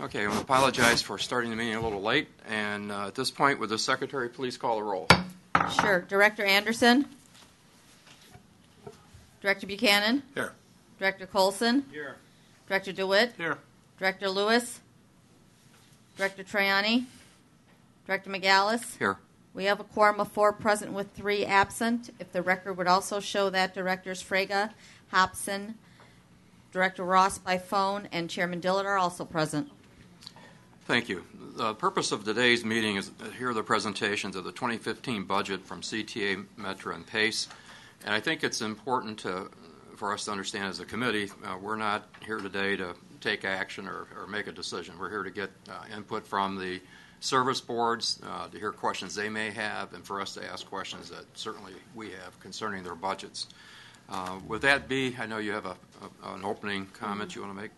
Okay, I apologize for starting the meeting a little late, and uh, at this point, would the secretary please call the roll? Sure. Director Anderson? Director Buchanan? Here. Director Coulson? Here. Director DeWitt? Here. Director Lewis? Director Troiani? Director Magalis? Here. We have a quorum of four present with three absent. If the record would also show that Directors Frega, Hobson, Director Ross by phone, and Chairman Dillard are also present. Thank you. The purpose of today's meeting is to hear the presentations of the 2015 budget from CTA, Metra, and PACE. And I think it's important to, for us to understand as a committee, uh, we're not here today to take action or, or make a decision. We're here to get uh, input from the service boards, uh, to hear questions they may have, and for us to ask questions that certainly we have concerning their budgets. Uh, With that be, I know you have a, a- an opening comment you want to make.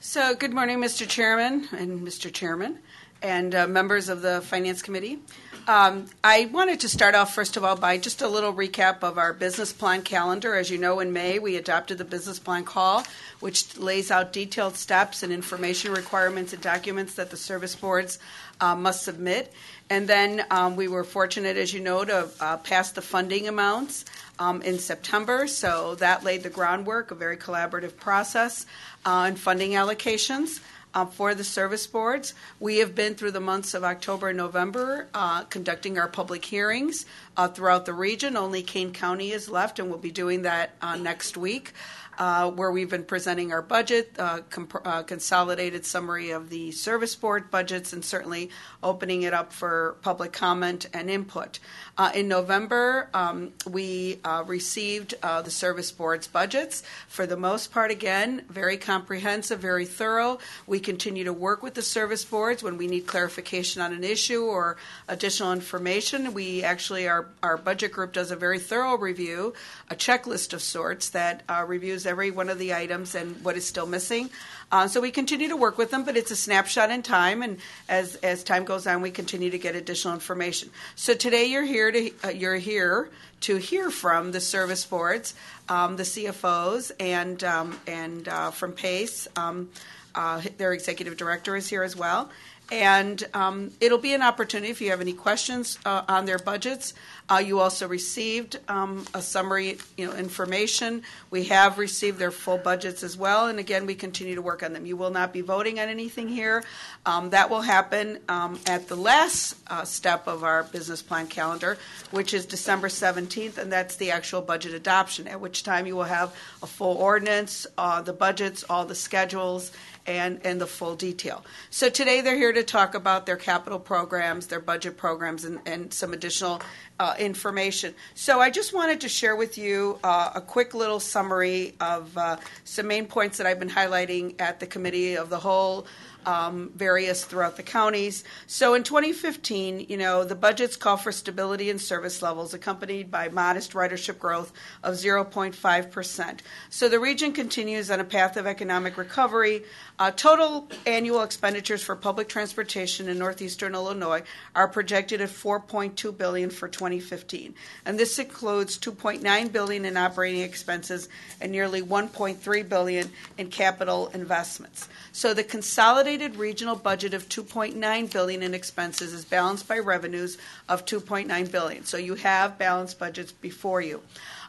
So, good morning, Mr. Chairman and Mr. Chairman and uh, members of the Finance Committee. Um, I wanted to start off, first of all, by just a little recap of our business plan calendar. As you know, in May, we adopted the business plan call, which lays out detailed steps and information requirements and documents that the service boards uh, must submit. And then um, we were fortunate, as you know, to uh, pass the funding amounts um, in September. So that laid the groundwork, a very collaborative process uh, funding allocations. Uh, for the service boards, we have been through the months of October and November uh, conducting our public hearings uh, throughout the region. Only Kane County is left, and we'll be doing that uh, next week uh, where we've been presenting our budget, uh, comp- uh, consolidated summary of the service board budgets, and certainly opening it up for public comment and input. Uh, in November, um, we uh, received uh, the service board's budgets. For the most part, again, very comprehensive, very thorough. We continue to work with the service boards when we need clarification on an issue or additional information. We actually, our, our budget group does a very thorough review, a checklist of sorts that reviews every one of the items and what is still missing. Uh, so we continue to work with them, but it's a snapshot in time, and as as time goes on, we continue to get additional information. So today you're here to uh, you're here to hear from the service boards, um, the CFOs, and um, and uh, from PACE. Um, uh, their executive director is here as well. And um, it'll be an opportunity if you have any questions uh, on their budgets. Uh, you also received um, a summary, you know, information. We have received their full budgets as well, and again, we continue to work on them. You will not be voting on anything here. Um, that will happen um, at the last uh, step of our business plan calendar, which is December 17th, and that's the actual budget adoption. At which time you will have a full ordinance, uh, the budgets, all the schedules, and, and the full detail. So today they're here to talk about their capital programs, their budget programs, and, and some additional uh, information. So I just wanted to share with you uh, a quick little summary of uh, some main points that I've been highlighting at the committee of the whole. Um, various throughout the counties. So in 2015, you know, the budgets call for stability in service levels accompanied by modest ridership growth of 0.5%. So the region continues on a path of economic recovery. Uh, total annual expenditures for public transportation in northeastern Illinois are projected at 4.2 billion for 2015, and this includes 2.9 billion in operating expenses and nearly 1.3 billion in capital investments. So the consolidated regional budget of 2.9 billion in expenses is balanced by revenues of 2.9 billion. So you have balanced budgets before you.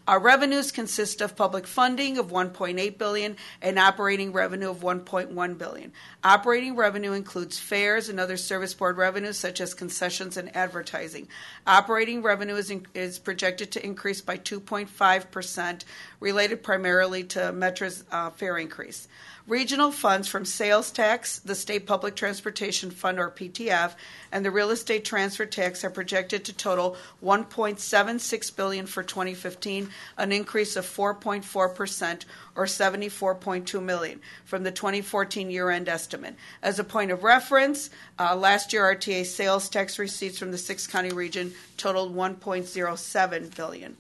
Our revenues consist of public funding of 1.8 billion and operating revenue of 1.1 billion. Operating revenue includes fares and other service board revenues such as concessions and advertising. Operating revenue is, in, is projected to increase by 2.5 percent, related primarily to Metra's uh, fare increase. Regional funds from sales tax, the State Public Transportation Fund or PTF, and the real estate transfer tax are projected to total 1.76 billion for 2015, an increase of 4.4 percent or 74.2 million from the 2014 year-end estimate. As a point of reference, uh, last year RTA sales tax receipts from the six county region totaled 1.07 billion.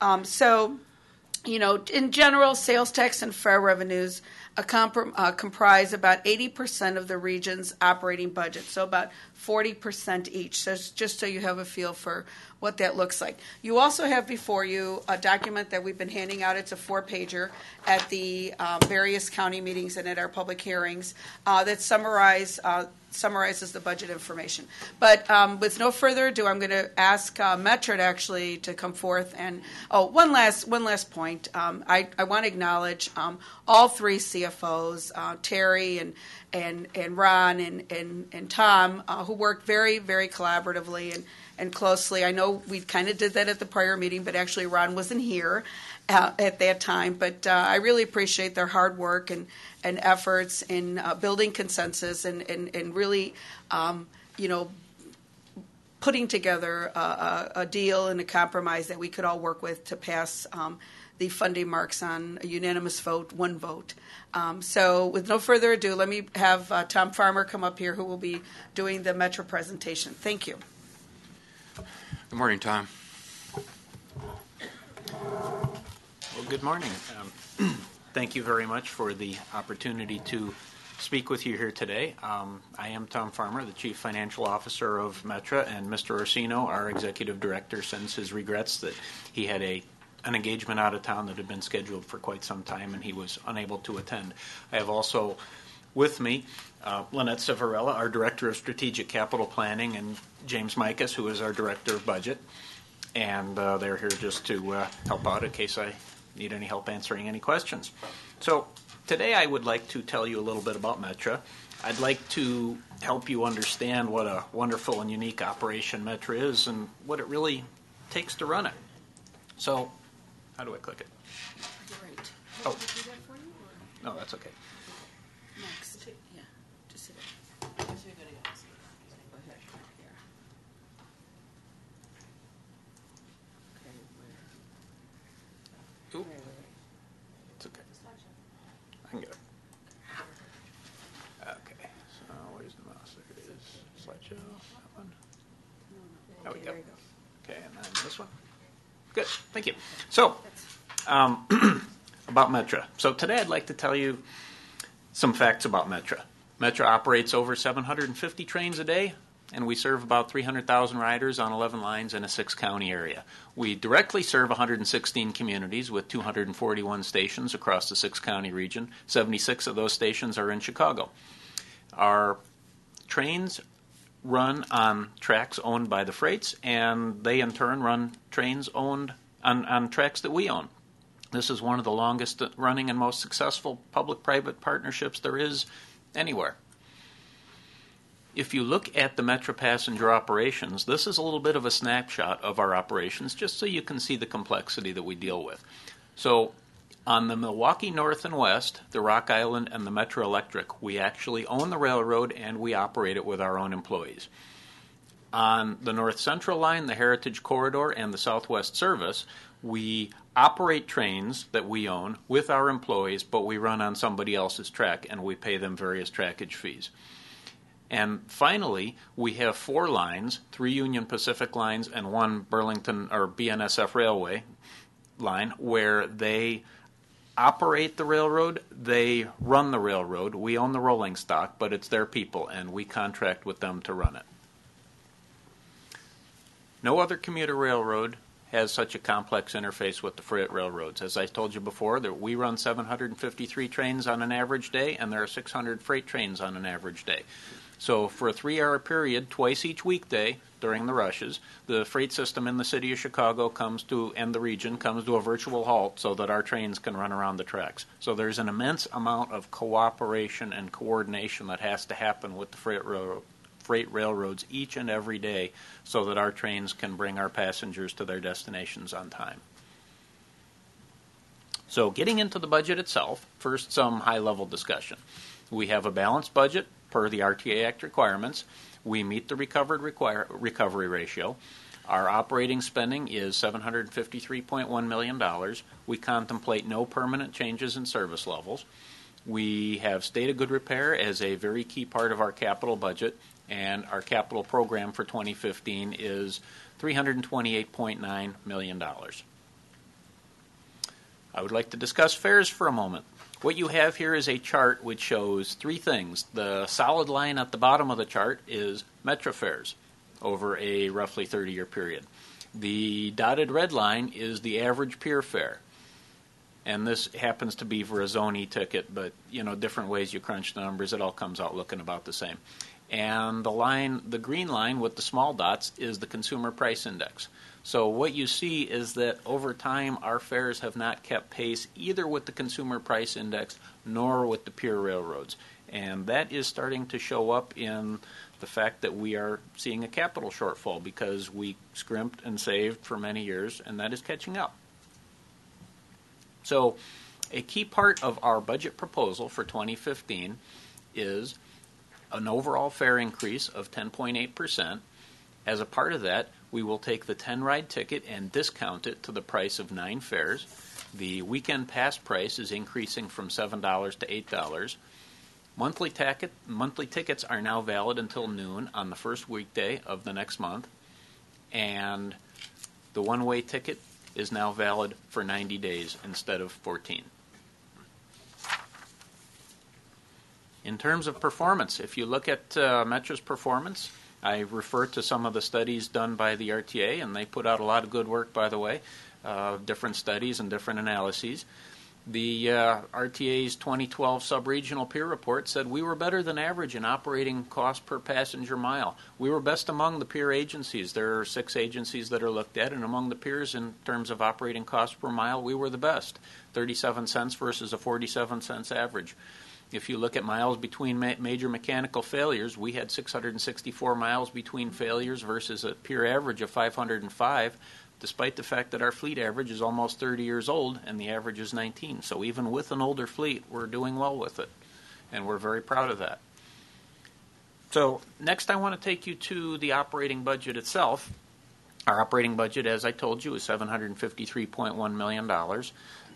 Um, so, you know, in general, sales tax and fare revenues uh, comprise about 80% of the region's operating budget, so about 40% each. So, just so you have a feel for what that looks like. You also have before you a document that we've been handing out. It's a four-pager at the um, various county meetings and at our public hearings uh, that summarize uh, summarizes the budget information. But um, with no further ado, I'm going to ask uh, Metra to actually to come forth and oh, one last one last point. Um, I, I want to acknowledge um, all three CFOs, uh, Terry and and and Ron and and, and Tom, uh, who worked very very collaboratively and and closely. I know we kind of did that at the prior meeting, but actually Ron wasn't here uh, at that time. But uh, I really appreciate their hard work and, and efforts in uh, building consensus and, and, and really, um, you know, putting together a, a, a, deal and a compromise that we could all work with to pass um, the funding marks on a unanimous vote, one vote. Um, so, with no further ado, let me have uh, Tom Farmer come up here, who will be doing the Metra presentation. Thank you. Good morning, Tom. Well, good morning. Um, thank you very much for the opportunity to speak with you here today. Um, I am Tom Farmer, the Chief Financial Officer of Metra, and Mr. Orseno, our Executive Director, sends his regrets that he had a an engagement out of town that had been scheduled for quite some time and he was unable to attend. I have also with me uh, Lynette Ciavarella, our Director of Strategic Capital Planning, and James Mikas, who is our Director of Budget. And uh, they're here just to uh, help out in case I need any help answering any questions. So today I would like to tell you a little bit about Metra. I'd like to help you understand what a wonderful and unique operation Metra is and what it really takes to run it. So, how do I click it? Great. Oh. No, that's okay. Next. Yeah. Just sit there. It's okay. I can get it. Okay, so where's the mouse? There it is. Slideshow. That one. There we go. Okay, and then this one. Good, thank you. So, um, about Metra. So today I'd like to tell you some facts about Metra. Metra operates over 750 trains a day, and we serve about 300,000 riders on 11 lines in a six county area. We directly serve 116 communities with 241 stations across the six county region. 76 of those stations are in Chicago. Our trains run on tracks owned by the freights, and they in turn run trains owned on, on tracks that we own. This is one of the longest running and most successful public private partnerships there is anywhere if you look at the Metra passenger operations, this is a little bit of a snapshot of our operations, just so you can see the complexity that we deal with. So, on the Milwaukee North and West, the Rock Island, and the Metra Electric, we actually own the railroad and we operate it with our own employees. On the North Central Line, the Heritage Corridor, and the Southwest Service, we operate trains that we own with our employees, but we run on somebody else's track and we pay them various trackage fees. And finally, we have four lines three Union Pacific lines and one Burlington or BNSF Railway line where they operate the railroad, they run the railroad. We own the rolling stock, but it's their people, and we contract with them to run it. No other commuter railroad has such a complex interface with the freight railroads. As I told you before, that we run 753 trains on an average day, and there are 600 freight trains on an average day. So for a three-hour period, twice each weekday during the rushes, the freight system in the city of Chicago comes to and the region comes to a virtual halt so that our trains can run around the tracks. So there's an immense amount of cooperation and coordination that has to happen with the freight railroad freight railroads each and every day so that our trains can bring our passengers to their destinations on time. So, getting into the budget itself, first some high level discussion. We have a balanced budget per the RTA Act requirements. We meet the recovered require, recovery ratio. Our operating spending is $753.1 million. We contemplate no permanent changes in service levels. We have state of good repair as a very key part of our capital budget, and our capital program for 2015 is $328.9 million. I would like to discuss fares for a moment. What you have here is a chart which shows three things. The solid line at the bottom of the chart is metro fares over a roughly 30 year period. The dotted red line is the average peer fare. And this happens to be for a zone ticket, but you know, different ways you crunch the numbers, it all comes out looking about the same. And the line, the green line with the small dots is the consumer price index. So what you see is that over time our fares have not kept pace either with the consumer price index nor with the pure railroads. And that is starting to show up in the fact that we are seeing a capital shortfall because we scrimped and saved for many years and that is catching up. So a key part of our budget proposal for 2015 is an overall fare increase of 10.8%. As a part of that, we will take the 10 ride ticket and discount it to the price of nine fares. The weekend pass price is increasing from $7 to $8. Monthly, tacket, monthly tickets are now valid until noon on the first weekday of the next month. And the one way ticket is now valid for 90 days instead of 14. In terms of performance, if you look at uh, performance, I refer to some of the studies done by the RTA, and they put out a lot of good work, by the way, uh, different studies and different analyses. The uh, RTA's 2012 sub-regional peer report said we were better than average in operating cost per passenger mile. We were best among the peer agencies. There are six agencies that are looked at, and among the peers in terms of operating cost per mile, we were the best, 37 cents versus a 47 cents average. If you look at miles between ma- major mechanical failures, we had 664 miles between failures versus a peer average of 505, despite the fact that our fleet average is almost 30 years old and the average is 19. So even with an older fleet, we're doing well with it, and we're very proud of that. So next, I want to take you to the operating budget itself. Our operating budget, as I told you, is $753.1 million.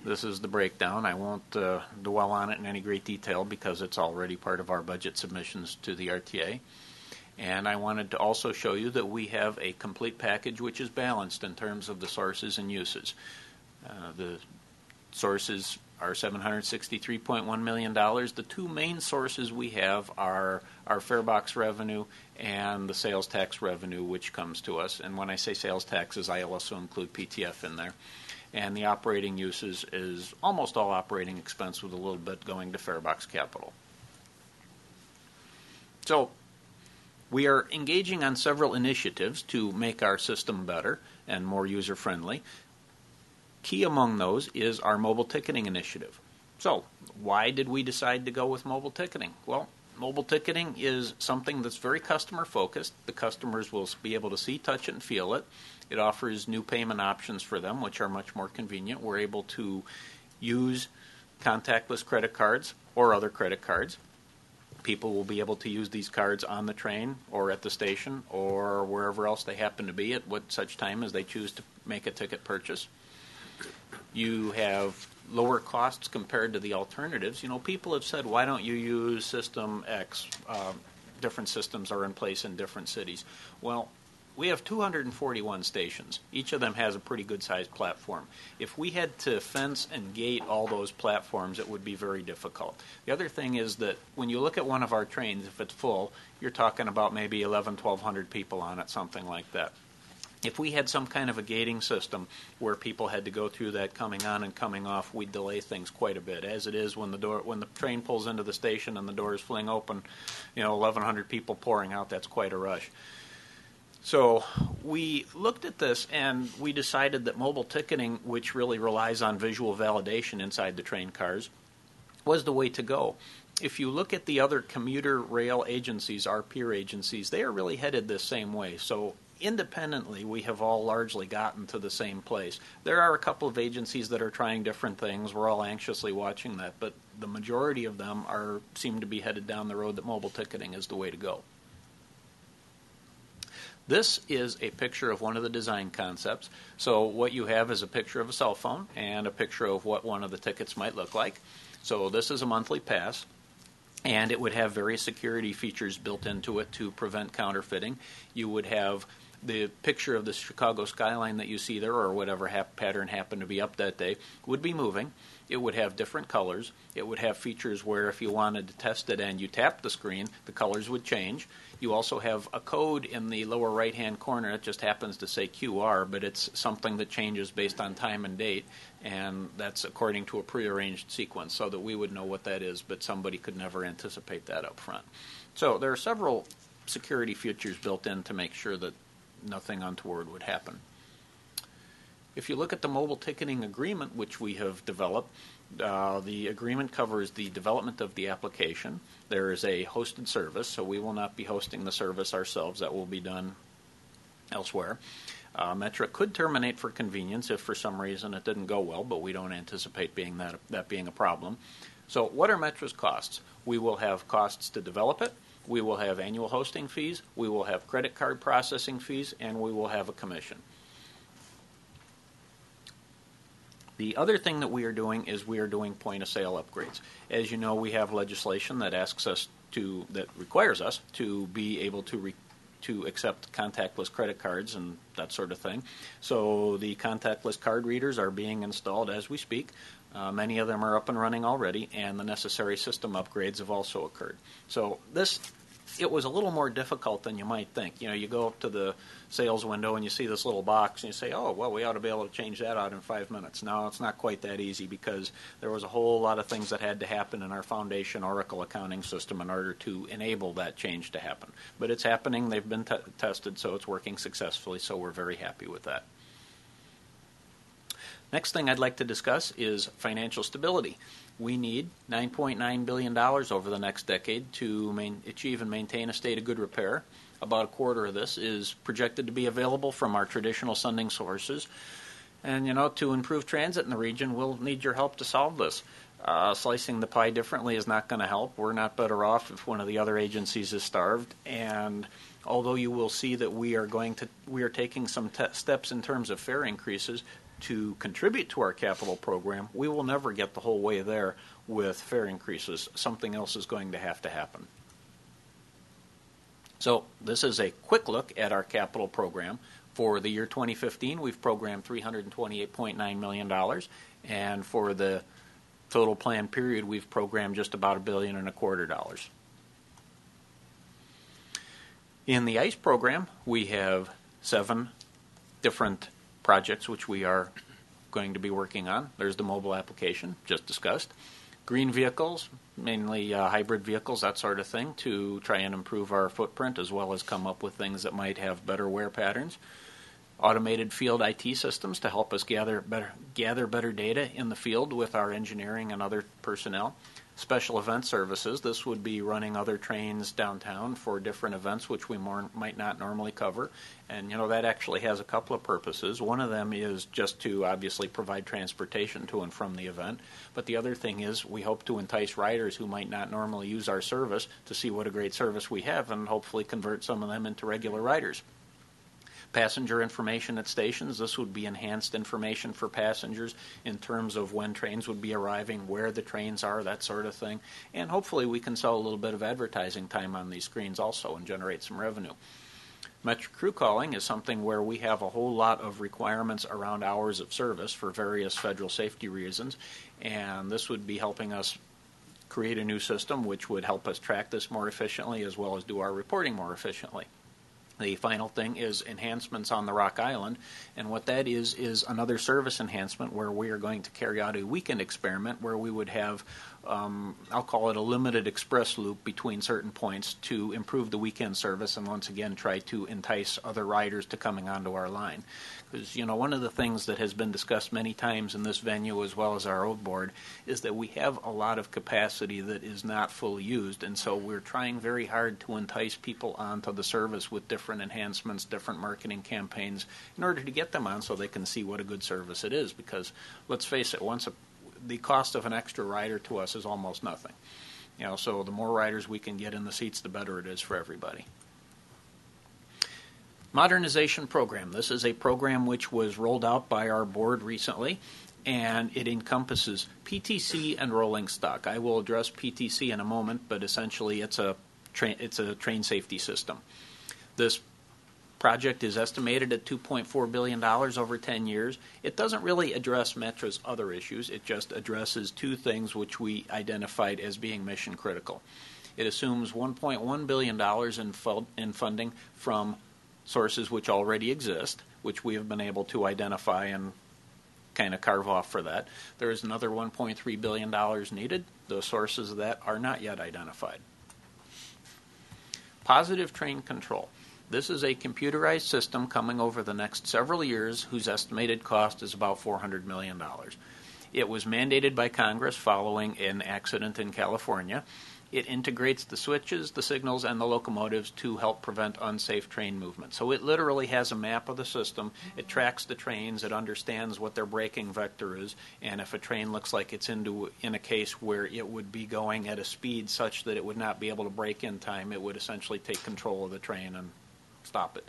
This is the breakdown. I won't uh, dwell on it in any great detail because it's already part of our budget submissions to the RTA. And I wanted to also show you that we have a complete package which is balanced in terms of the sources and uses. Uh, the sources are $763.1 million. The two main sources we have are our farebox revenue and the sales tax revenue, which comes to us. And when I say sales taxes, I also include PTF in there and the operating uses is almost all operating expense with a little bit going to farebox capital. So we are engaging on several initiatives to make our system better and more user friendly. Key among those is our mobile ticketing initiative. So, why did we decide to go with mobile ticketing? Well, mobile ticketing is something that's very customer focused. The customers will be able to see, touch and feel it. It offers new payment options for them, which are much more convenient. We're able to use contactless credit cards or other credit cards. People will be able to use these cards on the train or at the station or wherever else they happen to be at what such time as they choose to make a ticket purchase. You have lower costs compared to the alternatives. You know, people have said, why don't you use System X? Uh, different systems are in place in different cities. Well, we have 241 stations. Each of them has a pretty good sized platform. If we had to fence and gate all those platforms, it would be very difficult. The other thing is that when you look at one of our trains, if it's full, you're talking about maybe 11, 1200 people on it, something like that. If we had some kind of a gating system where people had to go through that coming on and coming off, we'd delay things quite a bit. As it is when the door when the train pulls into the station and the doors fling open, you know, 1100 people pouring out, that's quite a rush. So we looked at this and we decided that mobile ticketing, which really relies on visual validation inside the train cars, was the way to go. If you look at the other commuter rail agencies, our peer agencies, they are really headed the same way. So independently, we have all largely gotten to the same place. There are a couple of agencies that are trying different things. We're all anxiously watching that, but the majority of them are seem to be headed down the road that mobile ticketing is the way to go. This is a picture of one of the design concepts. So what you have is a picture of a cell phone and a picture of what one of the tickets might look like. So this is a monthly pass and it would have various security features built into it to prevent counterfeiting. You would have the picture of the Chicago skyline that you see there, or whatever pattern happened to be up that day, would be moving. It would have different colors. It would have features where if you wanted to test it and you tapped the screen, the colors would change. You also have a code in the lower right hand corner. It just happens to say QR, but it's something that changes based on time and date, and that's according to a prearranged sequence so that we would know what that is, but somebody could never anticipate that up front. So there are several security features built in to make sure that nothing untoward would happen. If you look at the mobile ticketing agreement, which we have developed, uh, the agreement covers the development of the application. There is a hosted service, so we will not be hosting the service ourselves. That will be done elsewhere. Uh, Metra could terminate for convenience if for some reason it didn't go well, but we don't anticipate being that, that being a problem. So, what are Metra's costs? We will have costs to develop it, we will have annual hosting fees, we will have credit card processing fees, and we will have a commission. The other thing that we are doing is we are doing point of sale upgrades. As you know, we have legislation that asks us to, that requires us to be able to re, to accept contactless credit cards and that sort of thing. So the contactless card readers are being installed as we speak. Uh, many of them are up and running already, and the necessary system upgrades have also occurred. So this it was a little more difficult than you might think. You know, you go up to the sales window and you see this little box and you say, "Oh, well, we ought to be able to change that out in five minutes." No, it's not quite that easy because there was a whole lot of things that had to happen in our foundation Oracle accounting system in order to enable that change to happen. But it's happening. They've been t- tested, so it's working successfully. So we're very happy with that. Next thing I'd like to discuss is financial stability. We need $9.9 billion over the next decade to main, achieve and maintain a state of good repair. About a quarter of this is projected to be available from our traditional funding sources. And, you know, to improve transit in the region, we'll need your help to solve this. Uh, slicing the pie differently is not going to help. We're not better off if one of the other agencies is starved. And although you will see that we are going to, we are taking some te- steps in terms of fare increases, to contribute to our capital program, we will never get the whole way there with fare increases. Something else is going to have to happen. So, this is a quick look at our capital program. For the year 2015, we've programmed $328.9 million, and for the total plan period, we've programmed just about a billion and a quarter dollars. In the ICE program, we have seven different projects which we are going to be working on. There's the mobile application, just discussed. Green vehicles, mainly uh, hybrid vehicles, that sort of thing, to try and improve our footprint as well as come up with things that might have better wear patterns. Automated field IT systems to help us gather better, gather better data in the field with our engineering and other personnel special event services. This would be running other trains downtown for different events which we more, might not normally cover. And you know that actually has a couple of purposes. One of them is just to obviously provide transportation to and from the event, but the other thing is we hope to entice riders who might not normally use our service to see what a great service we have and hopefully convert some of them into regular riders passenger information at stations. This would be enhanced information for passengers in terms of when trains would be arriving, where the trains are, that sort of thing. And hopefully we can sell a little bit of advertising time on these screens also and generate some revenue. Metra crew calling is something where we have a whole lot of requirements around hours of service for various federal safety reasons, and this would be helping us create a new system which would help us track this more efficiently as well as do our reporting more efficiently. The final thing is enhancements on the Rock Island, and what that is is another service enhancement where we are going to carry out a weekend experiment where we would have, um, I'll call it a limited express loop between certain points to improve the weekend service and once again try to entice other riders to coming onto our line. Because, you know, one of the things that has been discussed many times in this venue as well as our old board is that we have a lot of capacity that is not fully used. And so we're trying very hard to entice people onto the service with different enhancements, different marketing campaigns in order to get them on so they can see what a good service it is. Because let's face it, once a, the cost of an extra rider to us is almost nothing. You know, so the more riders we can get in the seats, the better it is for everybody. Modernization Program. This is a program which was rolled out by our board recently, and it encompasses PTC and rolling stock. I will address PTC in a moment, but essentially it's a train, it's a train safety system. This project is estimated at $2.4 billion over 10 years. It doesn't really address Metra's other issues. It just addresses two things which we identified as being mission critical. It assumes $1.1 billion in, in funding from sources which already exist, which we have been able to identify and kind of carve off for that. There is another $1.3 billion needed. The sources of that are not yet identified. Positive train control. This is a computerized system coming over the next several years whose estimated cost is about $400 million. It was mandated by Congress following an accident in California. It integrates the switches, the signals, and the locomotives to help prevent unsafe train movement. So it literally has a map of the system. It tracks the trains. It understands what their braking vector is, and if a train looks like it's into in a case where it would be going at a speed such that it would not be able to brake in time, it would essentially take control of the train and stop it.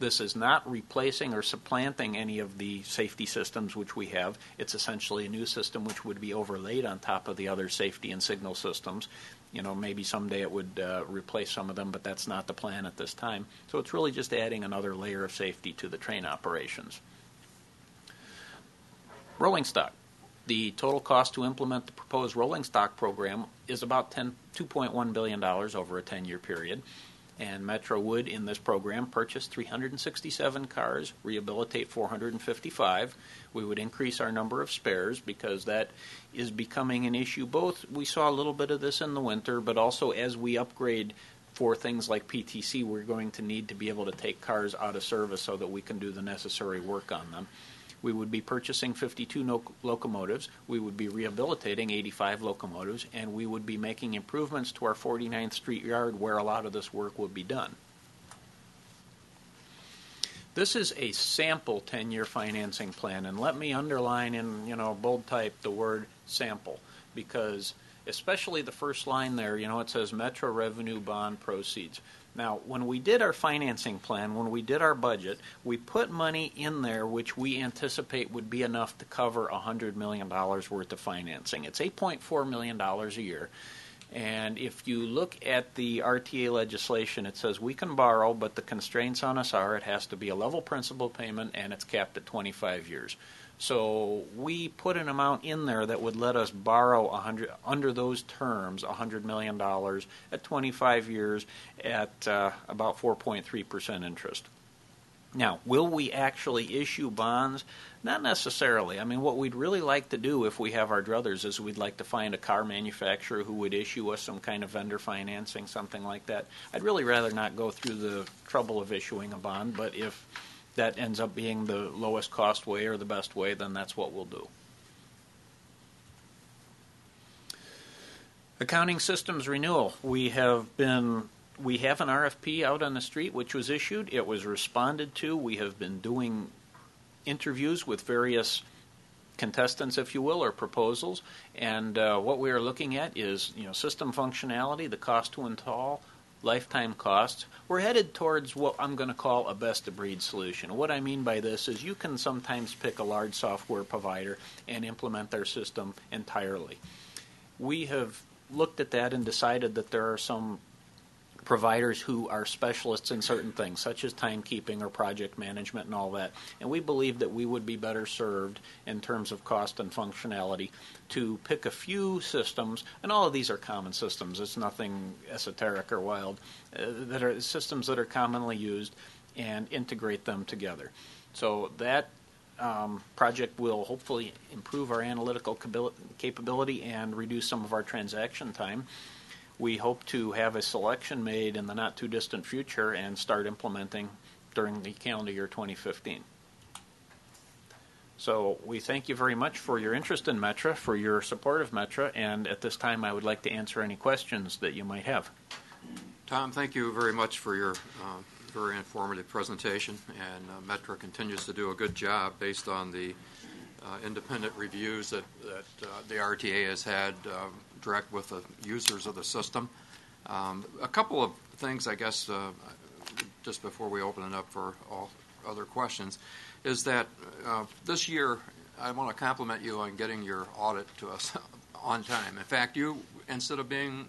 This is not replacing or supplanting any of the safety systems which we have. It's essentially a new system which would be overlaid on top of the other safety and signal systems. You know, maybe someday it would uh, replace some of them, but that's not the plan at this time. So it's really just adding another layer of safety to the train operations. Rolling stock. The total cost to implement the proposed rolling stock program is about $2.1 billion over a 10 year period. And Metra would, in this program, purchase 367 cars, rehabilitate 455. We would increase our number of spares because that is becoming an issue. Both, we saw a little bit of this in the winter, but also as we upgrade for things like PTC, we're going to need to be able to take cars out of service so that we can do the necessary work on them. We would be purchasing 52 no- locomotives. We would be rehabilitating 85 locomotives, and we would be making improvements to our 49th Street yard where a lot of this work would be done. This is a sample 10-year financing plan, and let me underline in you know bold type the word sample because especially the first line there, you know, it says Metra revenue bond proceeds. Now, when we did our financing plan, when we did our budget, we put money in there which we anticipate would be enough to cover $100 million worth of financing. It's $8.4 million a year. And if you look at the RTA legislation, it says we can borrow, but the constraints on us are it has to be a level principal payment and it's capped at 25 years. So we put an amount in there that would let us borrow 100 under those terms, $100 million at 25 years at uh, about 4.3% interest. Now, will we actually issue bonds? Not necessarily. I mean, what we'd really like to do if we have our druthers is we'd like to find a car manufacturer who would issue us some kind of vendor financing, something like that. I'd really rather not go through the trouble of issuing a bond, but if that ends up being the lowest cost way or the best way, then that's what we'll do. Accounting systems renewal. We have been we have an RFP out on the street which was issued. It was responded to. We have been doing interviews with various contestants, if you will, or proposals. And uh, what we are looking at is you know system functionality, the cost to install, lifetime costs. We're headed towards what I'm going to call a best of breed solution. What I mean by this is you can sometimes pick a large software provider and implement their system entirely. We have looked at that and decided that there are some providers who are specialists in certain things, such as timekeeping or project management and all that. And we believe that we would be better served in terms of cost and functionality to pick a few systems, and all of these are common systems. It's nothing esoteric or wild. Uh, that are systems that are commonly used, and integrate them together. So that um, project will hopefully improve our analytical capability and reduce some of our transaction time we hope to have a selection made in the not too distant future and start implementing during the calendar year 2015. So we thank you very much for your interest in Metra, for your support of Metra, and at this time I would like to answer any questions that you might have. Tom, thank you very much for your uh, very informative presentation, and uh, Metra continues to do a good job based on the uh, independent reviews that, that uh, the RTA has had um, direct with the users of the system. Um, a couple of things, I guess, uh, just before we open it up for all other questions, is that uh, this year I want to compliment you on getting your audit to us on time. In fact, you instead of being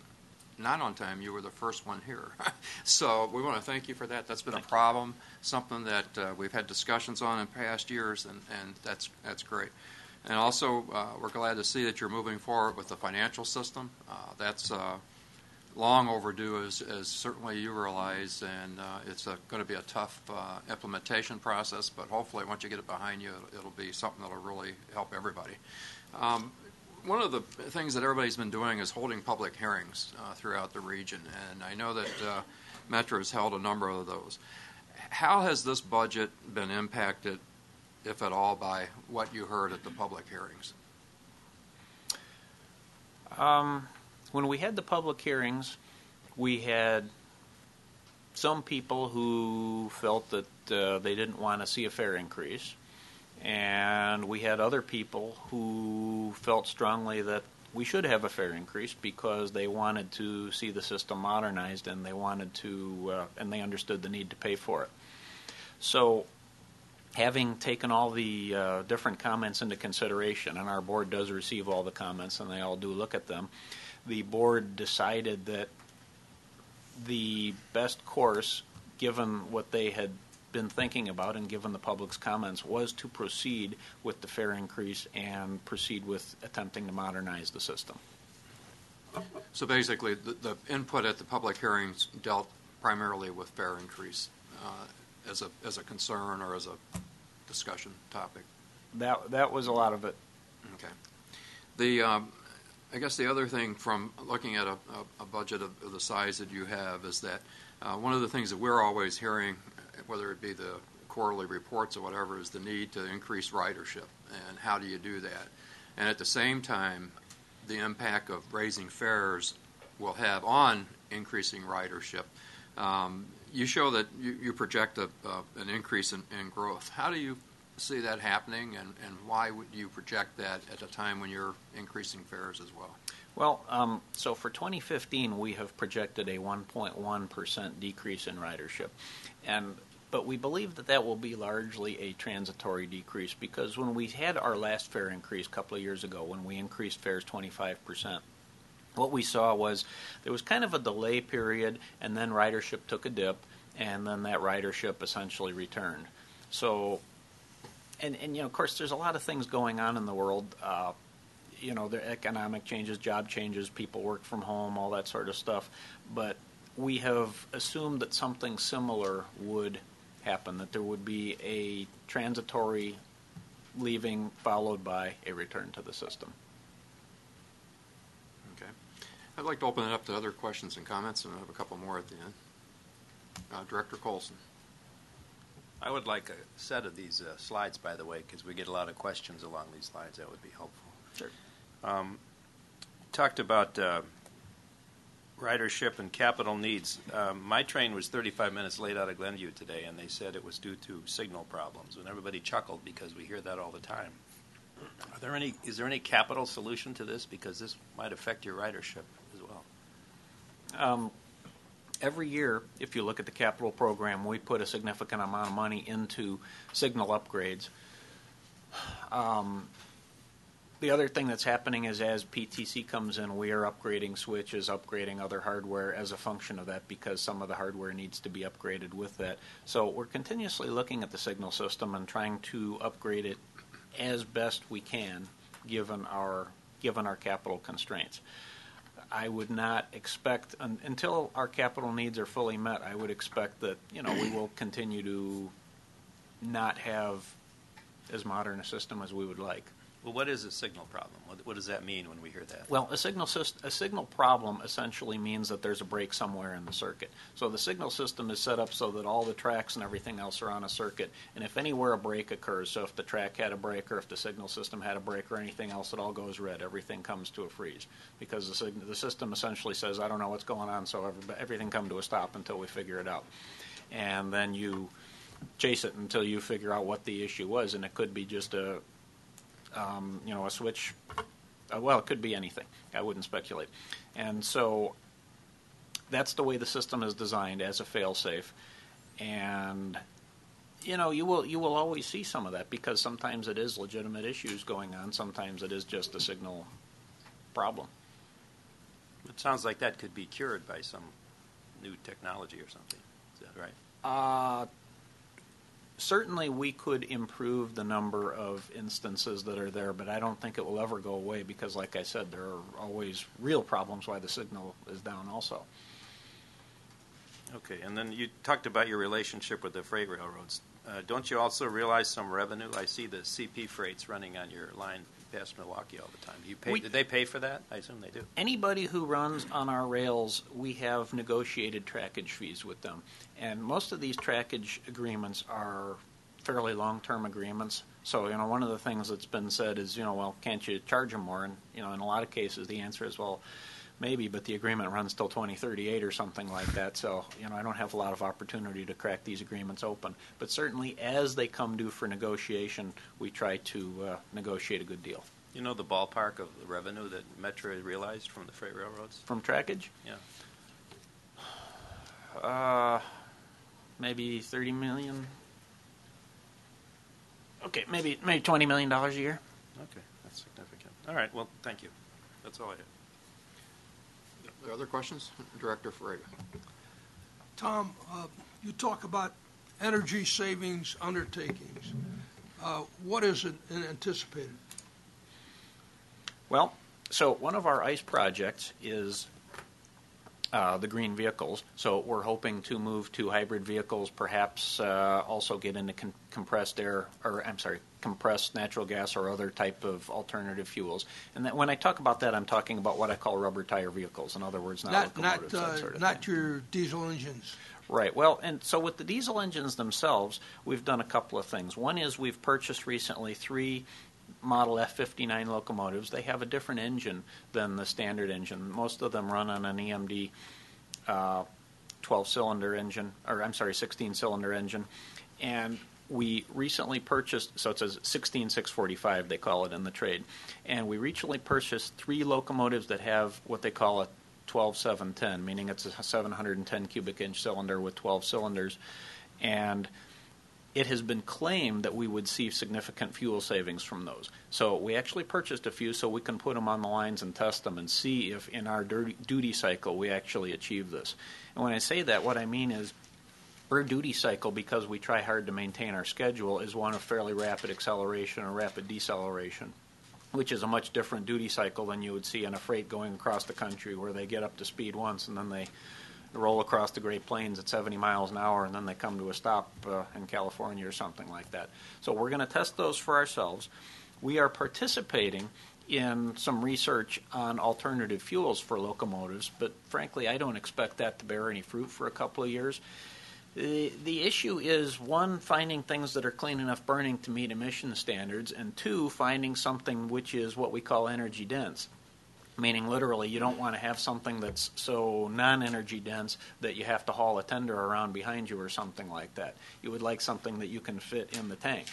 not on time, you were the first one here. so we want to thank you for that. That's been a problem, something that uh, we've had discussions on in past years, and, and that's that's great. And also, uh, we're glad to see that you're moving forward with the financial system. Uh, that's uh, long overdue, as, as certainly you realize, and uh, it's going to be a tough uh, implementation process. But hopefully, once you get it behind you, it'll, it'll be something that'll really help everybody. Um, one of the things that everybody's been doing is holding public hearings uh, throughout the region, and I know that Metra has held a number of those. How has this budget been impacted, if at all, by what you heard at the public hearings? Um, when we had the public hearings, we had some people who felt that uh, they didn't want to see a fare increase. And we had other people who felt strongly that we should have a fare increase because they wanted to see the system modernized and they wanted to, uh, and they understood the need to pay for it. So, having taken all the uh, different comments into consideration, and our board does receive all the comments and they all do look at them, the board decided that the best course, given what they had been thinking about and given the public's comments was to proceed with the fare increase and proceed with attempting to modernize the system. So basically, the, the input at the public hearings dealt primarily with fare increase uh, as a as a concern or as a discussion topic. That that was a lot of it. Okay. The um, I guess the other thing from looking at a, a, budget of, of, the size that you have is that uh, one of the things that we're always hearing whether it be the quarterly reports or whatever, is the need to increase ridership. And how do you do that? And at the same time, the impact of raising fares will have on increasing ridership. Um, you show that you, you project a, uh, an increase in, in, growth. How do you see that happening, and, and why would you project that at a time when you're increasing fares as well? Well, um, so for 2015, we have projected a 1.1% decrease in ridership. And but we believe that that will be largely a transitory decrease because when we had our last fare increase a couple of years ago, when we increased fares 25%, what we saw was there was kind of a delay period, and then ridership took a dip, and then that ridership essentially returned. So, and, and you know, of course, there's a lot of things going on in the world. Uh, you know, the economic changes, job changes, people work from home, all that sort of stuff. But we have assumed that something similar would happen, that there would be a transitory leaving followed by a return to the system. Okay. I'd like to open it up to other questions and comments, and I have a couple more at the end. Uh, Director Coulson. I would like a set of these uh, slides, by the way, because we get a lot of questions along these slides. That would be helpful. Sure. Um, talked about uh, ridership and capital needs. Um, my train was 35 minutes late out of Glenview today, and they said it was due to signal problems. And everybody chuckled because we hear that all the time. Are there any? Is there any capital solution to this? Because this might affect your ridership as well. Um, every year, if you look at the capital program, we put a significant amount of money into signal upgrades. Um, the other thing that's happening is as PTC comes in, we are upgrading switches, upgrading other hardware as a function of that because some of the hardware needs to be upgraded with that. So we're continuously looking at the signal system and trying to upgrade it as best we can given our given our capital constraints. I would not expect until our capital needs are fully met. I would expect that you know we will continue to not have as modern a system as we would like. Well, what is a signal problem? What, what does that mean when we hear that? Well, a signal syst- a signal problem essentially means that there's a break somewhere in the circuit. So the signal system is set up so that all the tracks and everything else are on a circuit. And if anywhere a break occurs, so if the track had a break or if the signal system had a break or anything else, it all goes red. Everything comes to a freeze because the, sig- the system essentially says, "I don't know what's going on," so every- everything come to a stop until we figure it out. And then you chase it until you figure out what the issue was, and it could be just a um, you know, a switch. Uh, well, it could be anything. I wouldn't speculate. And so that's the way the system is designed as a failsafe. And you know, you will you will always see some of that because sometimes it is legitimate issues going on. Sometimes it is just a signal problem. It sounds like that could be cured by some new technology or something. Is that right? Uh, certainly, we could improve the number of instances that are there, but I don't think it will ever go away because, like I said, there are always real problems why the signal is down. Also, Okay, and then you talked about your relationship with the freight railroads. Uh, don't you also realize some revenue? I see the CP freights running on your line past Milwaukee all the time. Do you pay, We- did they pay for that? I assume they do. anybody who runs on our rails, we have negotiated trackage fees with them, and most of these trackage agreements are fairly long-term agreements. So, you know, one of the things that's been said is, you know, well, can't you charge them more? And you know, in a lot of cases, the answer is, well, maybe, but the agreement runs till 2038 or something like that. So, you know, I don't have a lot of opportunity to crack these agreements open. But certainly, as they come due for negotiation, we try to uh, negotiate a good deal. You know the ballpark of the revenue that Metra realized from the freight railroads? From trackage, Yeah. Uh, maybe thirty million. Okay, maybe maybe twenty million dollars a year. Okay, that's significant. All right, well, thank you. That's all I have. Are there other questions? Director Ferreira. Tom, uh, you talk about energy savings undertakings. Uh, What is it anticipated? Well, so one of our ICE projects is uh, the green vehicles. So we're hoping to move to hybrid vehicles, perhaps uh, also get into con- compressed air, or I'm sorry, compressed natural gas or other type of alternative fuels. And that, when I talk about that, I'm talking about what I call rubber tire vehicles. In other words, not, Not, not, uh, sort of not thing. your diesel engines. Right. Well, and so with the diesel engines themselves, we've done a couple of things. One is we've purchased recently three Model F59 locomotives. They have a different engine than the standard engine. Most of them run on an EMD uh, 12 cylinder engine, or I'm sorry, 16 cylinder engine. And we recently purchased, so it's a 16645, they call it in the trade. And we recently purchased three locomotives that have what they call a 12710, meaning it's a 710 cubic inch cylinder with 12 cylinders. And it has been claimed that we would see significant fuel savings from those. So we actually purchased a few so we can put them on the lines and test them and see if in our duty cycle we actually achieve this. And when I say that, what I mean is our duty cycle, because we try hard to maintain our schedule, is one of fairly rapid acceleration or rapid deceleration, which is a much different duty cycle than you would see in a freight going across the country where they get up to speed once and then they roll across the Great Plains at 70 miles an hour, and then they come to a stop uh, in California or something like that. So we're going to test those for ourselves. We are participating in some research on alternative fuels for locomotives, but frankly, I don't expect that to bear any fruit for a couple of years. The, the issue is one, finding things that are clean enough burning to meet emission standards, and two, finding something which is what we call energy dense meaning literally you don't want to have something that's so non-energy dense that you have to haul a tender around behind you or something like that. You would like something that you can fit in the tank.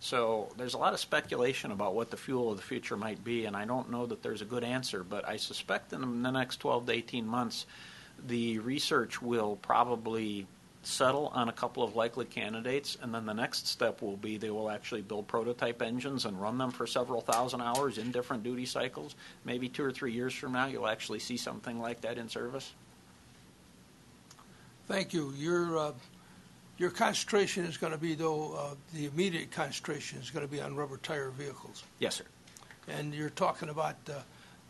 So there's a lot of speculation about what the fuel of the future might be, and I don't know that there's a good answer, but I suspect in the next 12 to 18 months, the research will probably settle on a couple of likely candidates, and then the next step will be they will actually build prototype engines and run them for several thousand hours in different duty cycles. Maybe two or three years from now, you'll actually see something like that in service. Thank you. Your, uh, your concentration is going to be, though, uh, the immediate concentration is going to be on rubber tire vehicles. Yes, sir. And you're talking about uh,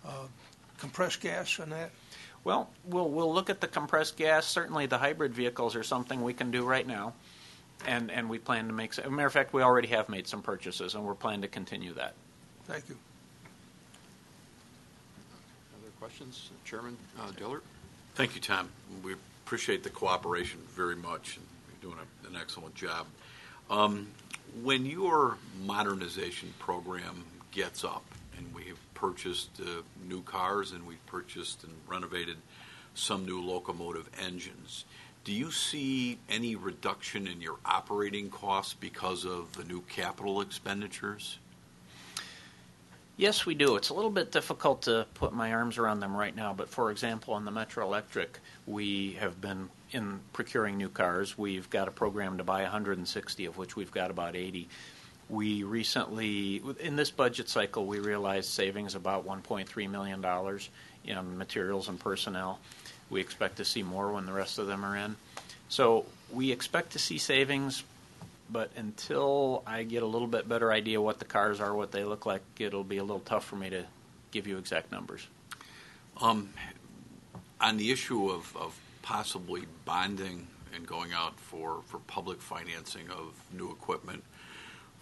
uh, compressed gas and that? Well, we'll we'll look at the compressed gas. Certainly, the hybrid vehicles are something we can do right now, and and we plan to make. As a matter of fact, we already have made some purchases, and we're planning to continue that. Thank you. Other questions? Chairman uh, Dillard? Thank you, Tom. We appreciate the cooperation very much, and you're doing a, an excellent job. Um, when your modernization program gets up, and we have purchased uh, new cars and we've purchased and renovated some new locomotive engines, do you see any reduction in your operating costs because of the new capital expenditures? Yes, we do. It's a little bit difficult to put my arms around them right now, but for example, on the Metra Electric, we have been in procuring new cars. We've got a program to buy 160, of which we've got about 80. We recently, in this budget cycle, we realized savings about $1.3 million in materials and personnel. We expect to see more when the rest of them are in. So we expect to see savings, but until I get a little bit better idea what the cars are, what they look like, it'll be a little tough for me to give you exact numbers. Um, on the issue of, of possibly bonding and going out for, for public financing of new equipment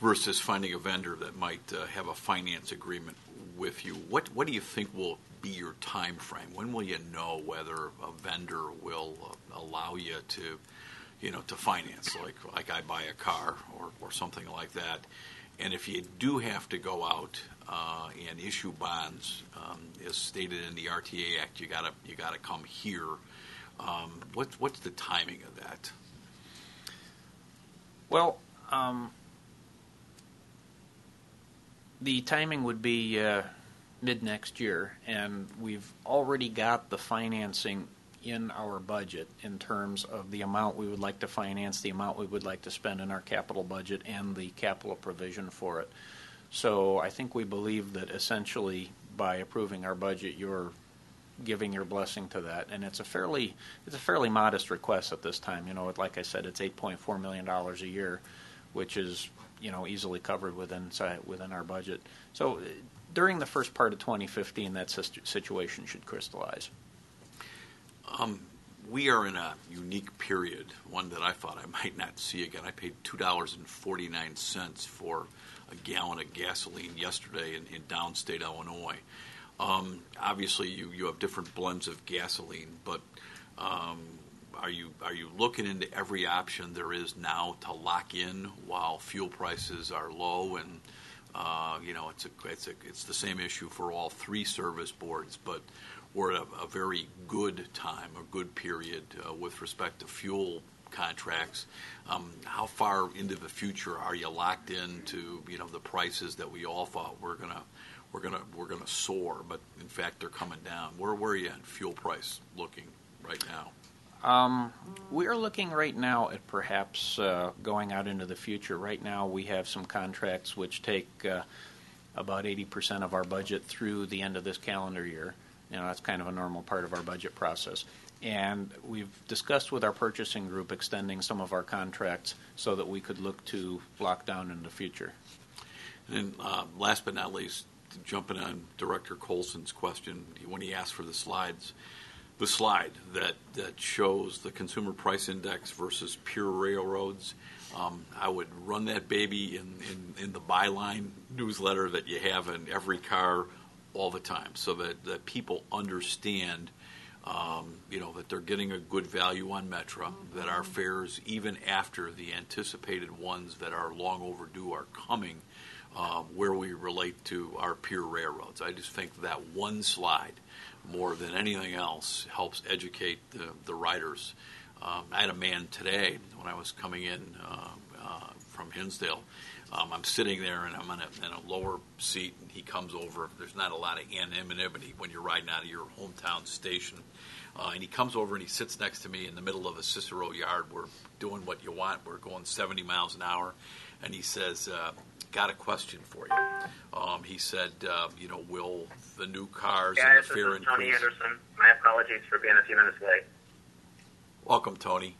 versus finding a vendor that might uh, have a finance agreement with you, what, what do you think will be your time frame? When will you know whether a vendor will uh, allow you to, you know, to finance, like like I buy a car or, or something like that? And if you do have to go out uh, and issue bonds, um, as stated in the RTA Act, you gotta you gotta come here. Um, what's what's the timing of that? Well, um, the timing would be uh, mid next year, and we've already got the financing in our budget in terms of the amount we would like to finance, the amount we would like to spend in our capital budget, and the capital provision for it. So I think we believe that essentially by approving our budget, you're giving your blessing to that, and it's a fairly it's a fairly modest request at this time. You know, like I said, it's 8.4 million dollars a year, which is you know easily covered within within our budget. So during the first part of 2015, that situation should crystallize. Um, we are in a unique period, one that I thought I might not see again. I paid two dollars and forty nine cents for a gallon of gasoline yesterday in, in downstate Illinois. Um, obviously, you, you have different blends of gasoline, but um, are you are you looking into every option there is now to lock in while fuel prices are low? And uh, you know, it's a it's a it's the same issue for all three service boards, but we're at a, a very good time, a good period uh, with respect to fuel contracts. Um, how far into the future are you locked into you know the prices that we all thought were gonna we're gonna we're gonna soar, but in fact they're coming down. Where are you at fuel price looking right now? Um, we're looking right now at perhaps uh, going out into the future. Right now, we have some contracts which take uh, about 80% of our budget through the end of this calendar year. You know, that's kind of a normal part of our budget process. And we've discussed with our purchasing group extending some of our contracts so that we could look to lock down in the future. And uh, last but not least, jumping on Director Coulson's question when he asked for the slides, the slide that, that shows the consumer price index versus peer railroads. Um, I would run that baby in, in, in the byline newsletter that you have in every car all the time so that, that people understand um, you know that they're getting a good value on Metra, that our fares, even after the anticipated ones that are long overdue, are coming uh, where we relate to our peer railroads. I just think that one slide, more than anything else, helps educate the, the riders. Um, I had a man today when I was coming in uh, uh, from Hinsdale. Um, I'm sitting there and I'm in a, in a, lower seat, and he comes over. There's not a lot of anonymity when you're riding out of your hometown station. Uh, and he comes over and he sits next to me in the middle of a Cicero yard. We're doing what you want. We're going 70 miles an hour. And he says, uh, got a question for you. Um, he said, uh, you know, will the new cars yeah, and the fare is Tony increase? Anderson. My apologies for being a few minutes late. Welcome, Tony.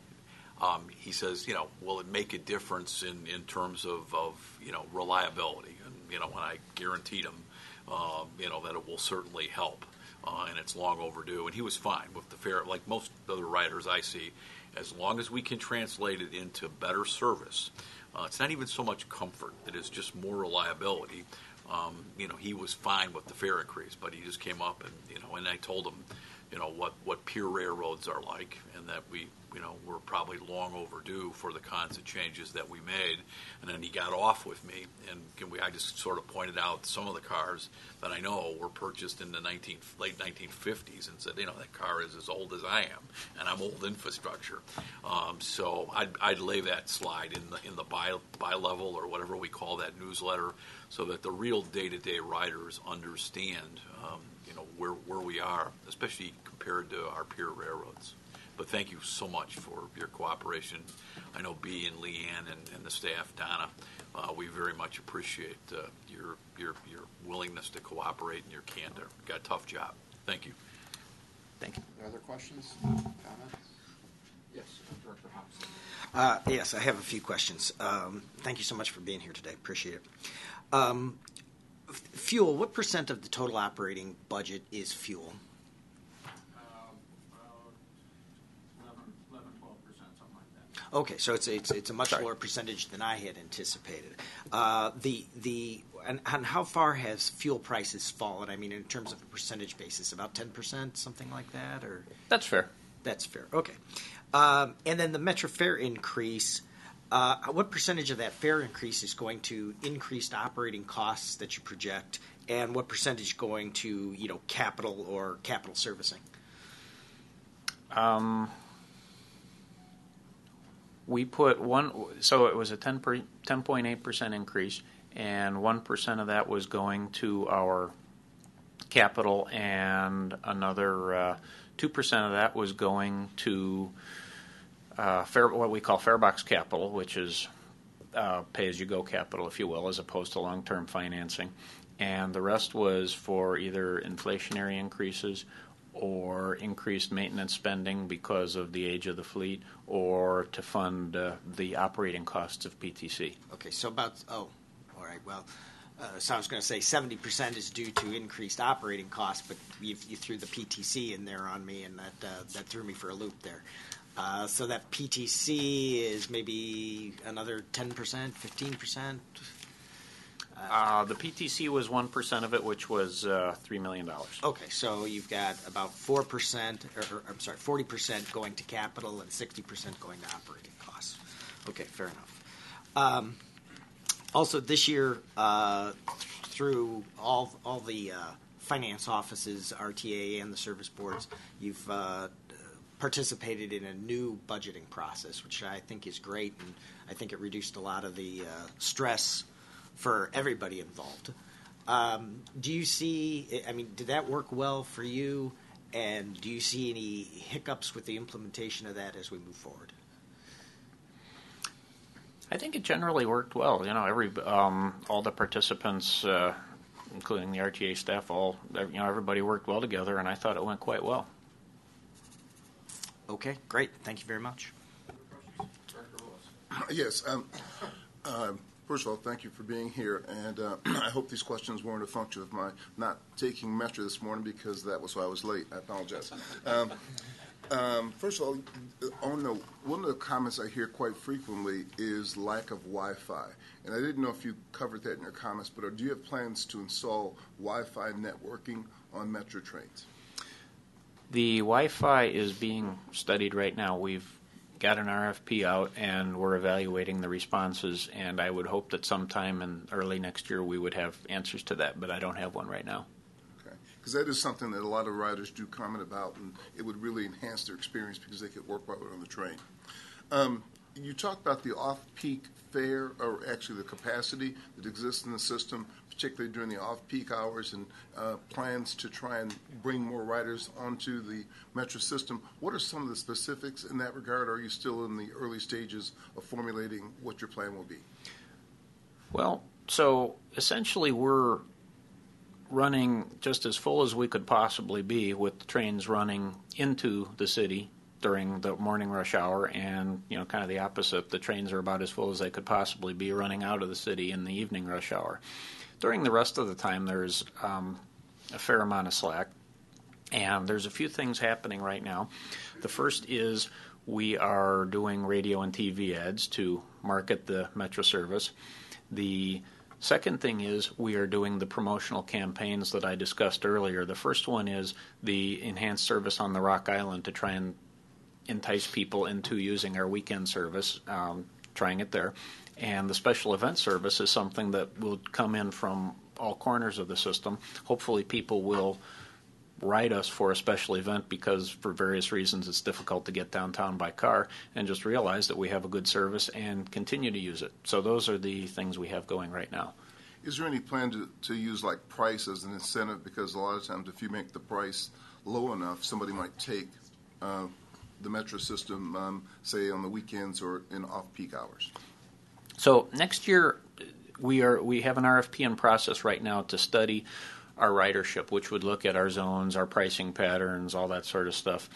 Um, he says, you know, will it make a difference in, in terms of, of, you know, reliability? And, you know, when I guaranteed him, uh, you know, that it will certainly help. Uh, and it's long overdue. And he was fine with the fare, like most other riders I see, as long as we can translate it into better service uh, it's not even so much comfort; it is just more reliability. Um, you know, he was fine with the fare increase, but he just came up and you know, and I told him, you know, what what peer railroads are like, and that we you know, we're probably long overdue for the kinds of changes that we made. And then he got off with me, and we, I just sort of pointed out some of the cars that I know were purchased in the 19, late 1950s and said, you know, that car is as old as I am, and I'm old infrastructure. Um, so I'd, I'd lay that slide in the in the bi, bi level or whatever we call that newsletter, so that the real day-to-day riders understand, um, where where we are, especially compared to our peer railroads. But thank you so much for your cooperation. I know B and Leanne and, and the staff, Donna, uh, we very much appreciate uh, your, your, your willingness to cooperate and your candor. You've got a tough job. Thank you. Thank you. Other questions, comments? Yes, Director Hobson. Uh, yes, I have a few questions. Um, thank you so much for being here today. Appreciate it. Um, f- fuel. What percent of the total operating budget is fuel? Okay, so it's it's, it's a much Sorry. lower percentage than I had anticipated. Uh, the the and, and how far has fuel prices fallen? I mean, in terms of a percentage basis, about ten percent, something like that, or That's fair. that's fair. Okay. Um, and then the Metra fare increase. Uh, what percentage of that fare increase is going to increased operating costs that you project, and what percentage going to you know capital or capital servicing? Um, we put one, so it was a 10 10.8% increase, and 1% of that was going to our capital, and another uh, 2% of that was going to uh, fair, what we call farebox capital, which is uh, pay as you go capital, if you will, as opposed to long term financing. And the rest was for either inflationary increases or increased maintenance spending because of the age of the fleet or to fund uh, the operating costs of PTC. Okay, so about oh, all right. Well, uh, so I was going to say seventy percent is due to increased operating costs, but you, you threw the PTC in there on me, and that uh, that threw me for a loop there. Uh, so that PTC is maybe another ten percent, fifteen percent. Uh, the PTC was 1% of it, which was uh, $3 million. Okay, so you've got about four percent, or, or I'm sorry, forty percent going to capital and sixty percent going to operating costs. Okay, fair enough. Um, also, this year, uh, through all all the uh, finance offices, RTA, and the service boards, you've uh, participated in a new budgeting process, which I think is great, and I think it reduced a lot of the uh, stress for everybody involved. Um, do you see? I mean, did that work well for you? And do you see any hiccups with the implementation of that as we move forward? I think it generally worked well. You know, every um, all the participants, uh, including the RTA staff, all you know, everybody worked well together, and I thought it went quite well. Okay, great. Thank you very much. Yes. Um, um, first of all, thank you for being here, and uh, I hope these questions weren't a function of my not taking Metra this morning because that was why I was late. I apologize. Um, um, first of all, on the one of the comments I hear quite frequently is lack of Wi-Fi, and I didn't know if you covered that in your comments, but do you have plans to install Wi-Fi networking on Metra trains? The Wi-Fi is being studied right now. We've got an RFP out, and we're evaluating the responses. And I would hope that sometime in early next year we would have answers to that, but I don't have one right now. Okay, because that is something that a lot of riders do comment about, and it would really enhance their experience because they could work while they're on the train. Um, you talked about the off-peak fare, or actually the capacity that exists in the system, particularly during the off-peak hours, and uh, plans to try and bring more riders onto the Metra system. What are some of the specifics in that regard? Are you still in the early stages of formulating what your plan will be? Well, so essentially we're running just as full as we could possibly be with trains running into the city during the morning rush hour and you know kind of the opposite the trains are about as full as they could possibly be running out of the city in the evening rush hour during the rest of the time there's um, a fair amount of slack and there's a few things happening right now the first is we are doing radio and tv ads to market the Metra service the Second thing is we are doing the promotional campaigns that I discussed earlier. The first one is the enhanced service on the Rock Island to try and entice people into using our weekend service, um, trying it there. And the special event service is something that will come in from all corners of the system. Hopefully, people will ride us for a special event because for various reasons it's difficult to get downtown by car and just realize that we have a good service and continue to use it. So those are the things we have going right now. Is there any plan to, to use like price as an incentive? Because a lot of times, if you make the price low enough, somebody might take uh, the Metra system, um, say on the weekends or in off-peak hours. So next year we are we have an RFP in process right now to study our ridership, which would look at our zones, our pricing patterns, all that sort of stuff.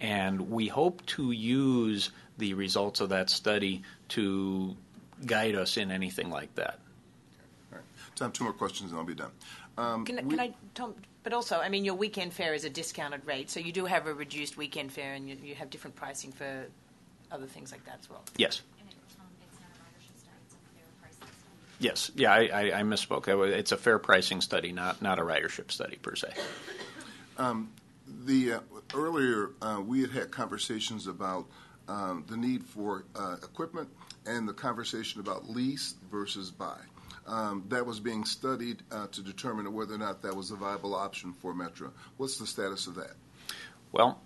And we hope to use the results of that study to guide us in anything like that. All right. Time, two more questions and I'll be done. Um, Can, I- we- can I, Tom, but also, I mean, your weekend fare is a discounted rate, so you do have a reduced weekend fare and you, you have different pricing for other things like that as well. Yes. And it, um, it's not a ridership study, it's a fare pricing study. Yes. Yeah, I, I, I misspoke. It's a fare pricing study, not, not a ridership study per se. The uh, earlier uh, we had had conversations about um, the need for uh, equipment and the conversation about lease versus buy. Um, that was being studied uh, to determine whether or not that was a viable option for Metra. What's the status of that? Well,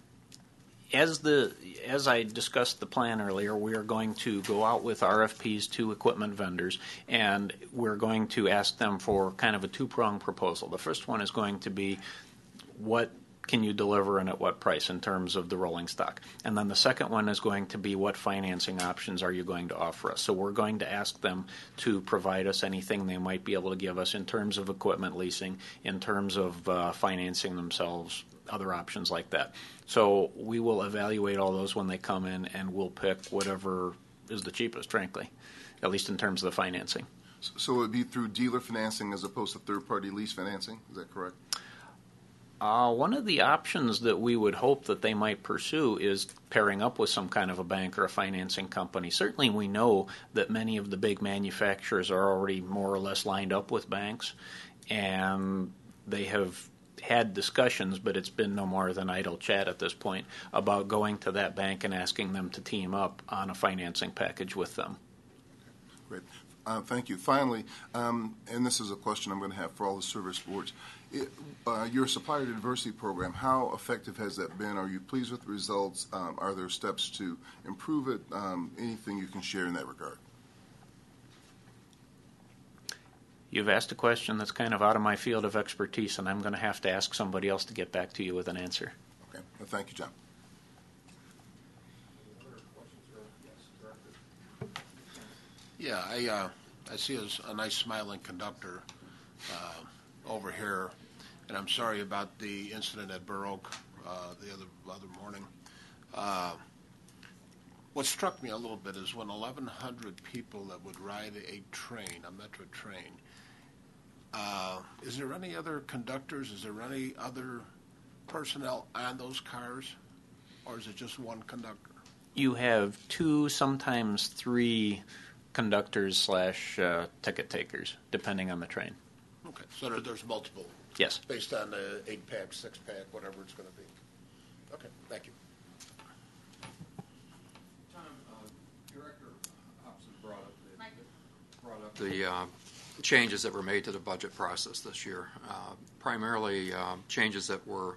as the as I discussed the plan earlier, we are going to go out with RFPs to equipment vendors, and we're going to ask them for kind of a two prong proposal. The first one is going to be what can you deliver and at what price in terms of the rolling stock, and then the second one is going to be what financing options are you going to offer us. So we're going to ask them to provide us anything they might be able to give us in terms of equipment leasing, in terms of uh, financing themselves, other options like that. So we will evaluate all those when they come in, and we'll pick whatever is the cheapest, frankly, at least in terms of the financing. So it would be through dealer financing as opposed to third-party lease financing. Is that correct? Uh, one of the options that we would hope that they might pursue is pairing up with some kind of a bank or a financing company. Certainly, we know that many of the big manufacturers are already more or less lined up with banks, and they have had discussions, but it's been no more than idle chat at this point about going to that bank and asking them to team up on a financing package with them. Great. Uh, Thank you. Finally, um, and this is a question I'm going to have for all the service boards. It- uh, Your supplier diversity program, how effective has that been? Are you pleased with the results? Um, Are there steps to improve it? Um, Anything you can share in that regard? You've asked a question that's kind of out of my field of expertise, and I'm going to have to ask somebody else to get back to you with an answer. Okay. Well, Thank you, John. Yeah, I, uh, I see a nice smiling conductor, uh, over here, and I'm sorry about the incident at Burr Oak, uh, the other, other morning. Uh, What struck me a little bit is when eleven hundred people that would ride a train, a Metra train, uh, is there any other conductors, is there any other personnel on those cars? Or is it just one conductor? You have two, sometimes three conductors slash uh, ticket takers, depending on the train. Okay, so there, there's multiple, Yes. based on the eight pack, six pack, whatever it's gonna be. Okay, thank you. Tom, uh, Director Hobson brought up the, brought up the uh, changes that were made to the budget process this year. Uh, Primarily, uh, changes that were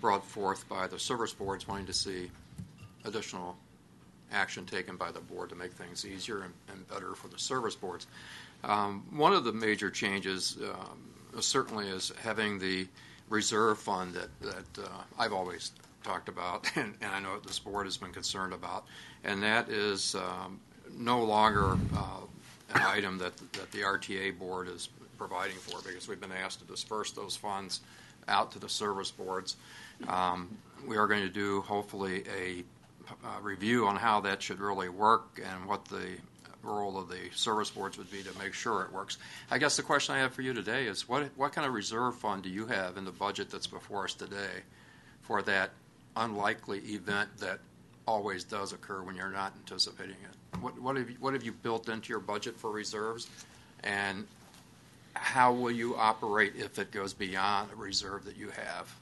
brought forth by the service boards wanting to see additional action taken by the board to make things easier and, and better for the service boards. Um, one of the major changes um, certainly is having the reserve fund that, that uh, I've always talked about, and, and I know this board has been concerned about, and that is um, no longer uh, an item that, that the RTA board is providing for because we've been asked to disperse those funds out to the service boards. Um, we are going to do hopefully a uh, review on how that should really work and what the role of the service boards would be to make sure it works. I guess the question I have for you today is what what kind of reserve fund do you have in the budget that's before us today for that unlikely event that always does occur when you're not anticipating it? What what have you, what have you built into your budget for reserves, and how will you operate if it goes beyond a reserve that you have?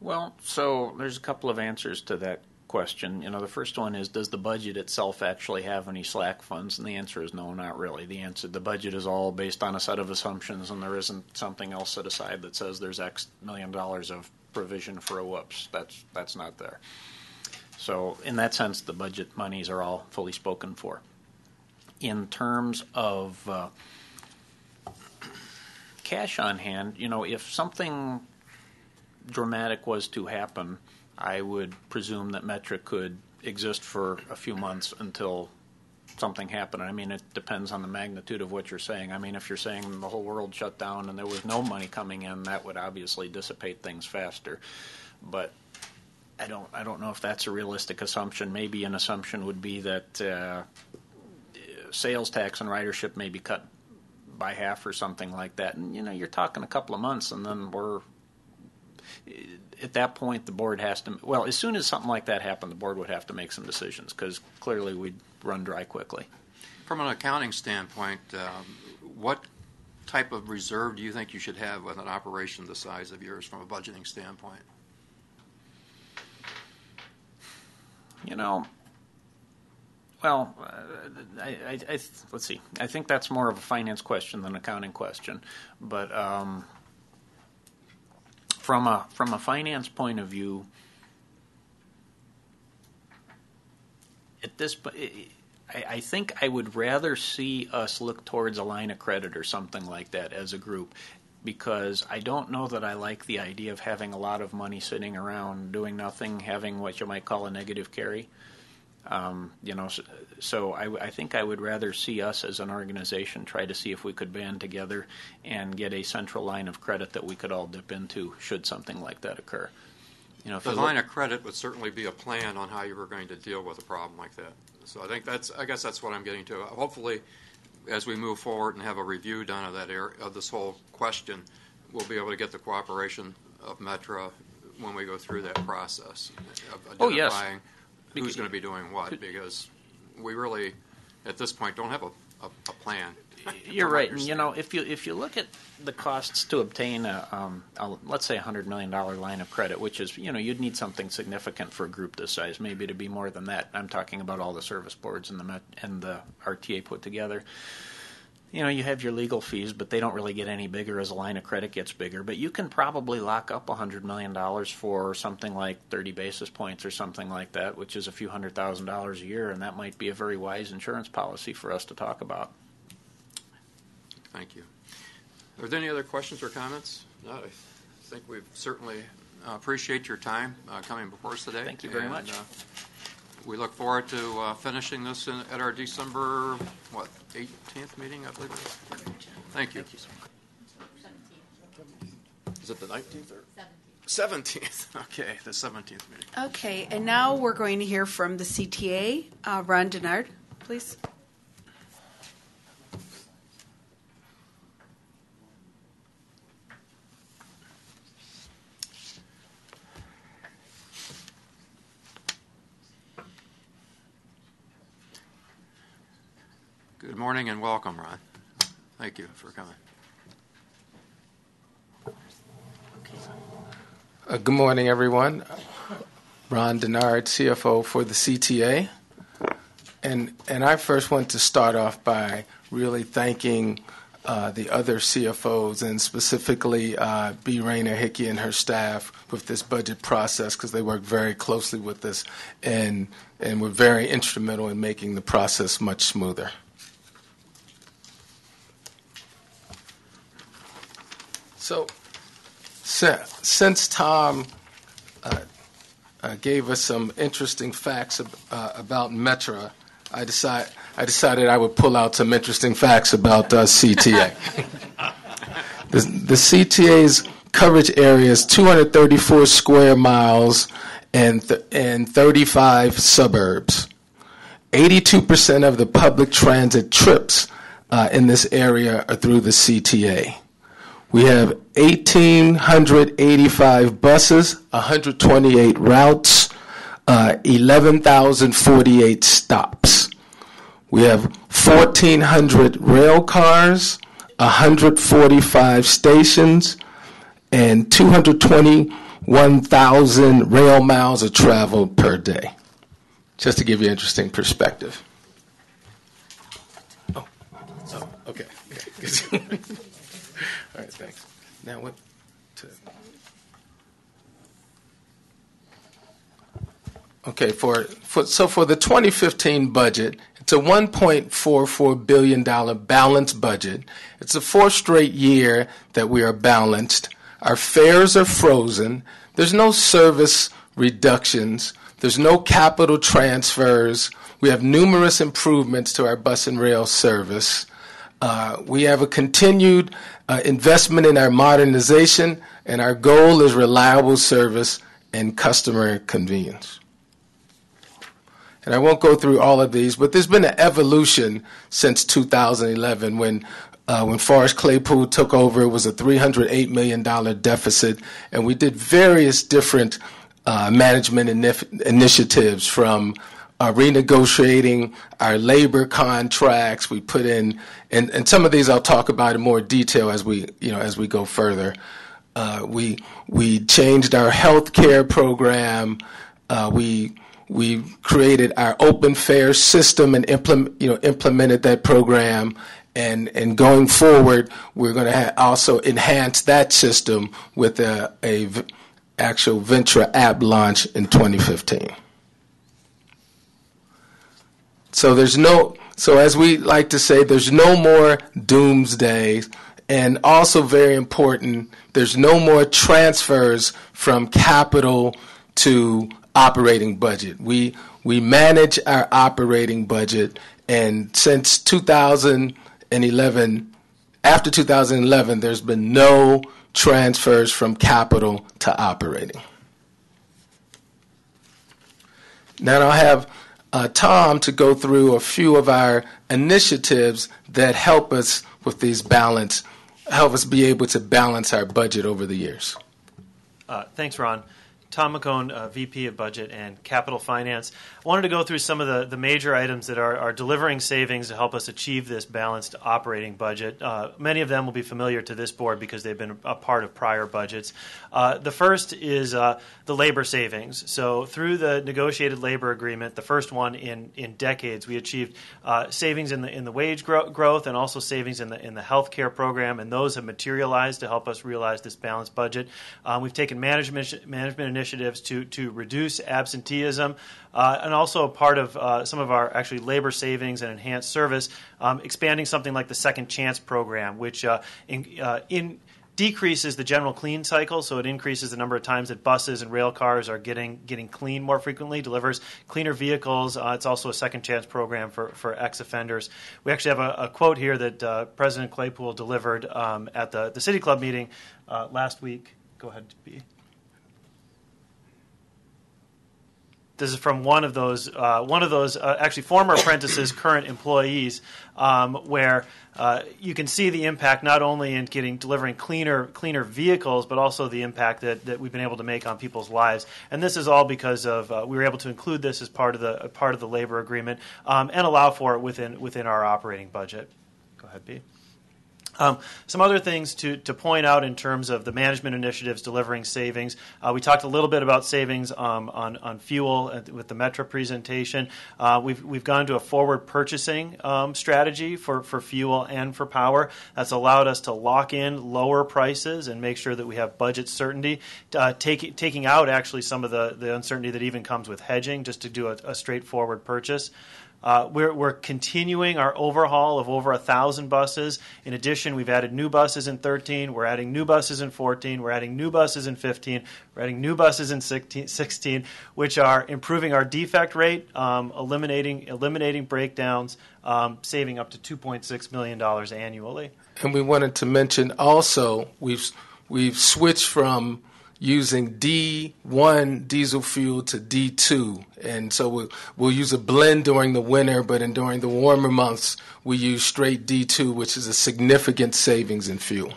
Well, so there's a couple of answers to that question. You know, the first one is Does the budget itself actually have any slack funds? And the answer is no, not really. The answer, the budget is all based on a set of assumptions, and there isn't something else set aside that says there's X million dollars of provision for a whoops. That's that's not there. So, in that sense, the budget monies are all fully spoken for. In terms of uh, cash on hand, you know, if something dramatic was to happen, I would presume that Metra could exist for a few months until something happened. I mean, it depends on the magnitude of what you're saying. I mean, if you're saying the whole world shut down and there was no money coming in, that would obviously dissipate things faster. But I don't, I don't know if that's a realistic assumption. Maybe an assumption would be that uh, sales tax and ridership may be cut by half or something like that. And you know, you're talking a couple of months, and then we're at that point the board has to. Well, as soon as something like that happened, the board would have to make some decisions because clearly we'd run dry quickly. From an accounting standpoint, um, what type of reserve do you think you should have with an operation the size of yours from a budgeting standpoint? You know, well, uh, I, I, I, let's see. I think that's more of a finance question than an accounting question. But um, from a from a finance point of view, at this, I, I think I would rather see us look towards a line of credit or something like that as a group because I don't know that I like the idea of having a lot of money sitting around doing nothing, having what you might call a negative carry. Um, you know, so, so I, I, think I would rather see us as an organization try to see if we could band together and get a central line of credit that we could all dip into should something like that occur. You know, the line look, of credit would certainly be a plan on how you were going to deal with a problem like that. So I think that's, I guess that's what I'm getting to. Hopefully, as we move forward and have a review done of that area, of this whole question, we'll be able to get the cooperation of Metra when we go through that process of oh, yes who's going to be doing what because we really, at this point, don't have a, a, a plan. You're right. And, you know, if you if you look at the costs to obtain a, um, a let's say a hundred million dollar line of credit, which is you know you'd need something significant for a group this size, maybe to be more than that. I'm talking about all the service boards and the Met, and the RTA put together you know, you have your legal fees, but they don't really get any bigger as a line of credit gets bigger. But you can probably lock up $100 million for something like 30 basis points or something like that, which is a few hundred thousand dollars a year, and that might be a very wise insurance policy for us to talk about. Thank you. Are there any other questions or comments? No, I think we certainly uh, appreciate your time uh, coming before us today. Thank you very and, much. Uh, we look forward to uh, finishing this in, at our December, what, 18th meeting, I believe it is? Thank you. Is it the 19th or? 17th. Okay, the 17th meeting. Okay, and now we're going to hear from the CTA. Uh, Ron DeNard, please. Good morning and welcome, Ron. Thank you for coming. Uh, good morning, everyone. Ron DeNard, CFO for the CTA. And, and I first want to start off by really thanking uh, the other CFOs and specifically uh, Bea Reyna-Hickey and her staff with this budget process because they work very closely with us and, and were very instrumental in making the process much smoother. So, since Tom uh, uh, gave us some interesting facts ab- uh, about Metra, I, decide, I decided I would pull out some interesting facts about uh, CTA. the, the CTA's coverage area is 234 square miles and, th- and 35 suburbs. 82% of the public transit trips uh, in this area are through the CTA. We have 1,885 buses, 128 routes, uh, 11,048 stops. We have 1,400 rail cars, 145 stations, and 221,000 rail miles of travel per day. Just to give you an interesting perspective. Oh, oh okay. okay. All right, thanks. Now what to Okay, for, for so for the 2015 budget, it's a 1.44 billion dollar balanced budget. It's a fourth straight year that we are balanced. Our fares are frozen. There's no service reductions. There's no capital transfers. We have numerous improvements to our bus and rail service. Uh, we have a continued uh, investment in our modernization, and our goal is reliable service and customer convenience. And I won't go through all of these, but there's been an evolution since 2011 when uh, when Forrest Claypool took over, it was a $308 million deficit, and we did various different uh, management inif- initiatives from uh, renegotiating our labor contracts. We put in, and, and some of these I'll talk about in more detail as we, you know, as we go further. Uh, we we changed our health care program. Uh, we we created our open fare system and implement, you know, implemented that program. And, and going forward, we're going to ha- also enhance that system with a, a v- actual Ventra app launch in 2015. So there's no, so as we like to say, there's no more doomsday. And also very important, there's no more transfers from capital to operating budget. We we manage our operating budget, and since 2011, after 2011, there's been no transfers from capital to operating. Now I'll have uh, Tom to go through a few of our initiatives that help us with these balance, help us be able to balance our budget over the years. Uh, thanks, Ron. Tom McKone, uh, VP of Budget and Capital Finance. Wanted to go through some of the, the major items that are, are delivering savings to help us achieve this balanced operating budget. Uh, many of them will be familiar to this board because they've been a part of prior budgets. Uh, the first is uh, the labor savings. So, through the negotiated labor agreement, the first one in, in decades, we achieved uh, savings in the, in the wage gro- growth and also savings in the, in the health care program, and those have materialized to help us realize this balanced budget. Um, we've taken management, management initiatives to, to reduce absenteeism, uh, and also a part of uh, some of our actually labor savings and enhanced service, um, expanding something like the Second Chance program, which uh, in, uh, in decreases the general clean cycle, so it increases the number of times that buses and rail cars are getting getting clean more frequently. Delivers cleaner vehicles. Uh, it's also a second chance program for for ex offenders. We actually have a, a quote here that uh, President Claypool delivered um, at the the City Club meeting uh, last week. Go ahead, B. This is from one of those, uh, one of those uh, actually former apprentices, current employees, um, where uh, you can see the impact not only in getting delivering cleaner, cleaner vehicles, but also the impact that, that we've been able to make on people's lives. And this is all because of uh, we were able to include this as part of the part of the labor agreement um, and allow for it within within our operating budget. Go ahead, B. Um, some other things to, to point out in terms of the management initiatives delivering savings. Uh, we talked a little bit about savings um, on, on fuel with the Metra presentation. Uh, we've, we've gone to a forward purchasing um, strategy for, for fuel and for power. That's allowed us to lock in lower prices and make sure that we have budget certainty, uh, take, taking out actually some of the, the uncertainty that even comes with hedging just to do a, a straightforward purchase. Uh, we're, we're, continuing our overhaul of over a thousand buses. In addition, we've added new buses in 13. We're adding new buses in 14. We're adding new buses in 15. We're adding new buses in 16, which are improving our defect rate, um, eliminating eliminating breakdowns, um, saving up to 2.6 million dollars annually. And we wanted to mention also we've we've switched from using D1 diesel fuel to D2. And so we'll, we'll, use a blend during the winter, but in, during the warmer months, we use straight D2, which is a significant savings in fuel.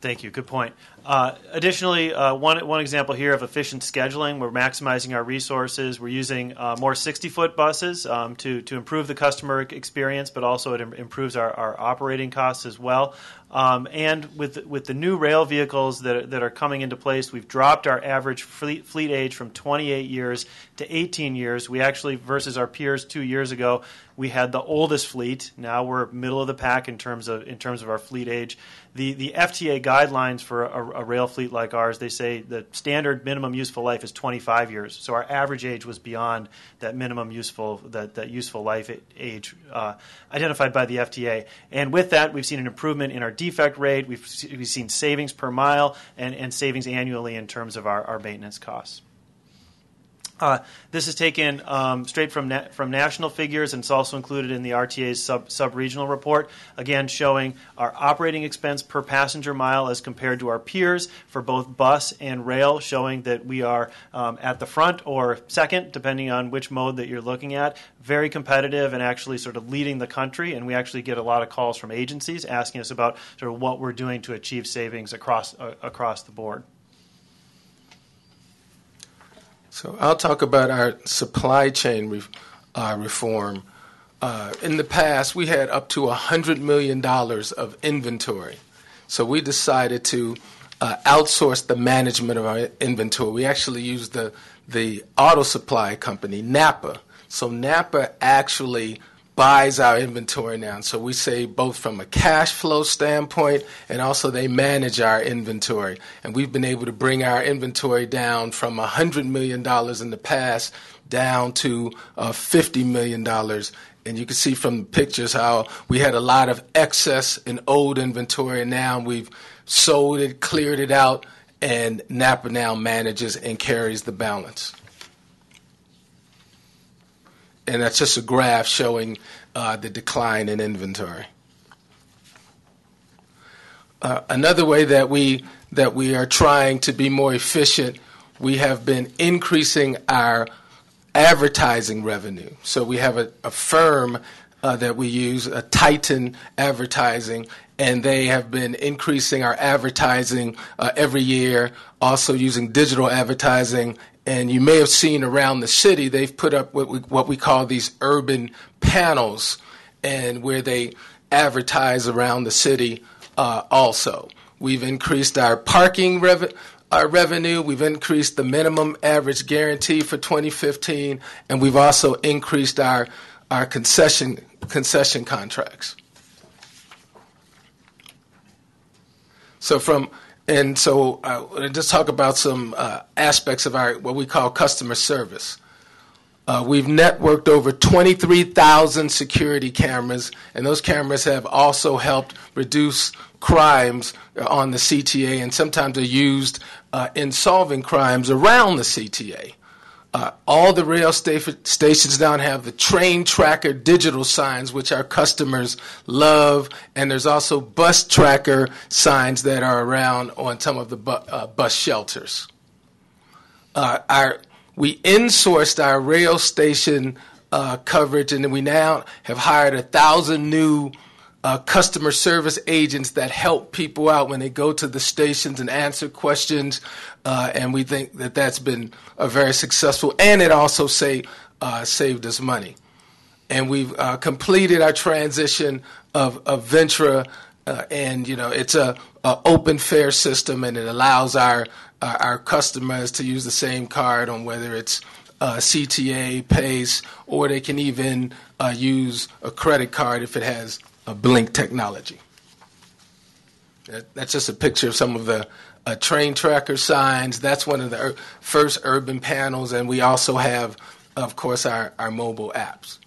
Thank you. Good point. Uh, additionally, uh, one, one example here of efficient scheduling. We're maximizing our resources. We're using uh, more 60 foot buses um, to, to improve the customer experience, but also it Im- improves our, our operating costs as well. Um, and with with the new rail vehicles that, that are coming into place, we've dropped our average fleet, fleet age from 28 years to 18 years. We actually, versus our peers two years ago, we had the oldest fleet. Now we're middle of the pack in terms of in terms of our fleet age. The the FTA guidelines for a, a rail fleet like ours, they say the standard minimum useful life is 25 years. So our average age was beyond that minimum useful that, that useful life age uh, identified by the FTA. And with that, we've seen an improvement in our defect rate. We've, we've seen savings per mile and, and savings annually in terms of our, our maintenance costs. Uh, this is taken um, straight from na- from national figures, and it's also included in the RTA's sub sub regional report. Again, showing our operating expense per passenger mile as compared to our peers for both bus and rail, showing that we are um, at the front or second, depending on which mode that you're looking at. Very competitive and actually sort of leading the country. And we actually get a lot of calls from agencies asking us about sort of what we're doing to achieve savings across uh, across the board. So I'll talk about our supply chain re- uh, reform. Uh, in the past, we had up to $100 million of inventory. So we decided to uh, outsource the management of our inventory. We actually used the, the auto supply company, Napa. So Napa actually buys our inventory now. So we say both from a cash flow standpoint and also they manage our inventory. And we've been able to bring our inventory down from $100 million in the past down to uh, $50 million. And you can see from the pictures how we had a lot of excess and old inventory, and now we've sold it, cleared it out, and Napa now manages and carries the balance and that's just a graph showing uh, the decline in inventory. Uh, another way that we that we are trying to be more efficient, we have been increasing our advertising revenue. So we have a, a firm uh, that we use, a Titan Advertising, and they have been increasing our advertising uh, every year, also using digital advertising and you may have seen around the city, they've put up what we, what we call these urban panels, and where they advertise around the city uh, also. We've increased our parking rev- our revenue, we've increased the minimum average guarantee for 2015, and we've also increased our, our concession, concession contracts. So from and so uh, just talk about some uh, aspects of our what we call customer service. Uh, we've networked over 23,000 security cameras, and those cameras have also helped reduce crimes on the CTA, and sometimes they're used uh, in solving crimes around the CTA. Uh, all the rail sta- stations now have the train tracker digital signs, which our customers love, and there's also bus tracker signs that are around on some of the bu- uh, bus shelters. Uh, our we insourced our rail station uh, coverage, and we now have hired a thousand new uh, customer service agents that help people out when they go to the stations and answer questions. Uh, and we think that that's been a very successful, and it also say, uh, saved us money. And we've uh, completed our transition of, of Ventra, uh, and you know it's a, a, open fare system, and it allows our our customers to use the same card on whether it's uh, CTA, PACE, or they can even uh, use a credit card if it has a blink technology. That's just a picture of some of the uh, train tracker signs. That's one of the ur- first urban panels, and we also have, of course, our, our mobile apps.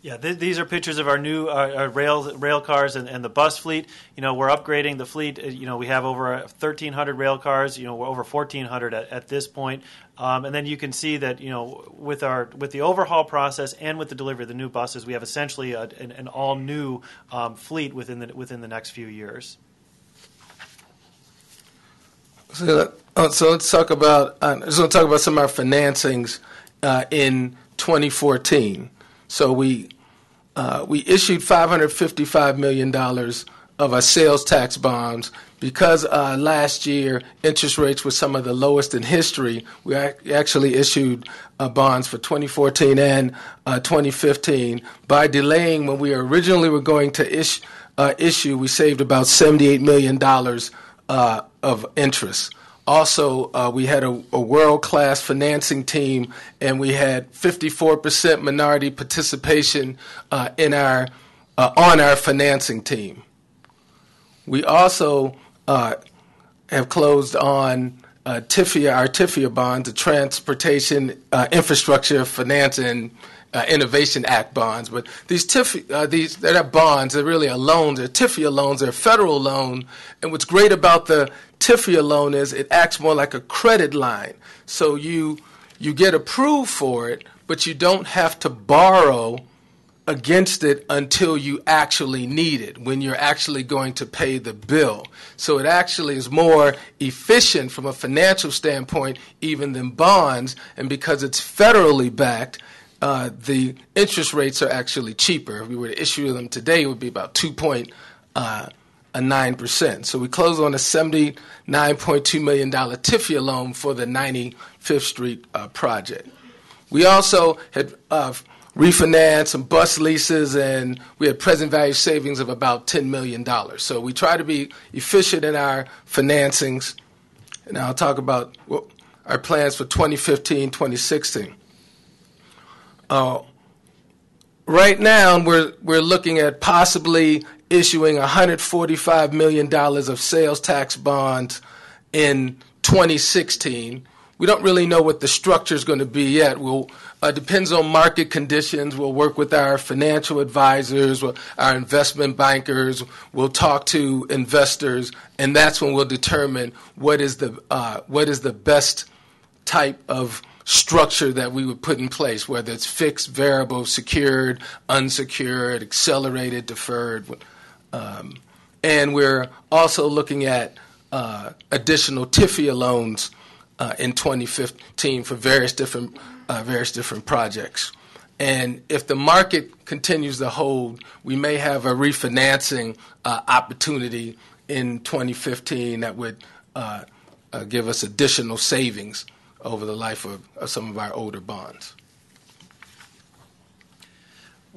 Yeah, th- these are pictures of our new uh, our rail rail cars and, and, the bus fleet. You know, we're upgrading the fleet. Uh, you know, we have over 1,300 rail cars. You know, we're over 1,400 at, at this point. Um, and then you can see that you know with our with the overhaul process and with the delivery of the new buses, we have essentially a, an, an, all new um, fleet within the within the next few years. So, uh, so let's talk about. Uh, just want to talk about some of our financings uh, in 2014. So we uh, we issued 555 million dollars of our sales tax bonds because uh, last year interest rates were some of the lowest in history. We ac- actually issued uh, bonds for 2014 and uh, 2015 by delaying when we originally were going to ish, uh, issue. We saved about 78 million dollars uh, of interest. Also, uh, we had a, a world class financing team, and we had 54% minority participation uh, in our on our financing team. We also uh, have closed on uh, TIFIA, our TIFIA bonds, the Transportation uh, Infrastructure Finance and uh, Innovation Act bonds. But these TIF, uh, these they're not bonds; they're really a loans. They're TIFIA loans. They're a federal loan. And what's great about the TIFIA loan is it acts more like a credit line. So you you get approved for it, but you don't have to borrow against it until you actually need it, when you're actually going to pay the bill. So it actually is more efficient from a financial standpoint, even than bonds. And because it's federally backed, uh, the interest rates are actually cheaper. If we were to issue them today, it would be about 2.9%. Uh, so we closed on a $79.2 million TIFIA loan for the 95th Street uh, project. We also had uh, refinance some bus leases, and we had present value savings of about $10 million. So we try to be efficient in our financings. And I'll talk about our plans for 2015, 2016. Uh, right now, we're, we're looking at possibly issuing $145 million of sales tax bonds in 2016. We don't really know what the structure is going to be yet. We'll uh, depends on market conditions. We'll work with our financial advisors, our investment bankers. We'll talk to investors, and that's when we'll determine what is the uh, what is the best type of structure that we would put in place, whether it's fixed, variable, secured, unsecured, accelerated, deferred. Um, and we're also looking at uh, additional TIFIA loans uh, in 2015 for various different uh, various different projects. And if the market continues to hold, we may have a refinancing uh, opportunity in 2015 that would uh, uh, give us additional savings over the life of, of some of our older bonds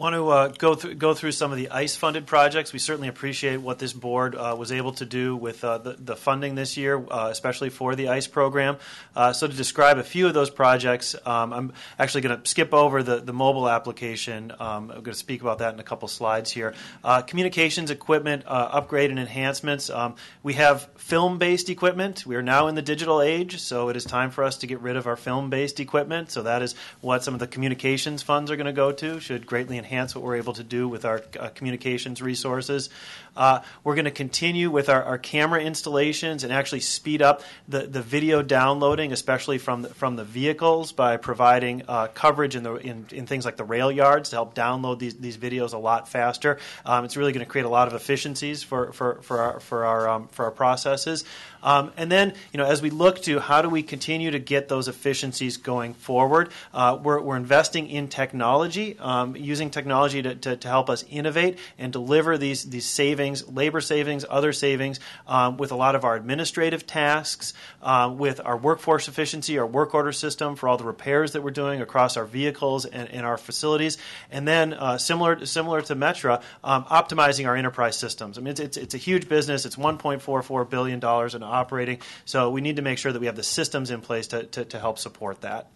want to uh, go through go through some of the ICE funded projects. We certainly appreciate what this board uh, was able to do with uh, the, the, funding this year, uh, especially for the ICE program. Uh, so to describe a few of those projects, um, I'm actually going to skip over the, the mobile application. Um, I'm going to speak about that in a couple slides here. Uh, communications equipment upgrade and enhancements. Um, we have film based equipment. We are now in the digital age, so it is time for us to get rid of our film based equipment. So that is what some of the communications funds are going to go to. Should greatly enhance enhance what we're able to do with our uh, communications resources. Uh, we're going to continue with our, our, camera installations and actually speed up the, the video downloading, especially from the, from the vehicles, by providing uh, coverage in, the, in, in, things like the rail yards to help download these, these videos a lot faster. Um, it's really going to create a lot of efficiencies for, for, for, our, for, our, um, for our processes. Um, and then, you know, as we look to how do we continue to get those efficiencies going forward, uh, we're, we're investing in technology, um, using technology to, to, to, help us innovate and deliver these, these savings, labor savings, other savings, um, with a lot of our administrative tasks, uh, with our workforce efficiency, our work order system for all the repairs that we're doing across our vehicles and, and our facilities. And then, uh, similar, similar to Metra, um, optimizing our enterprise systems. I mean, it's, it's, it's a huge business. It's $1.44 billion in operating. So we need to make sure that we have the systems in place to, to, to help support that.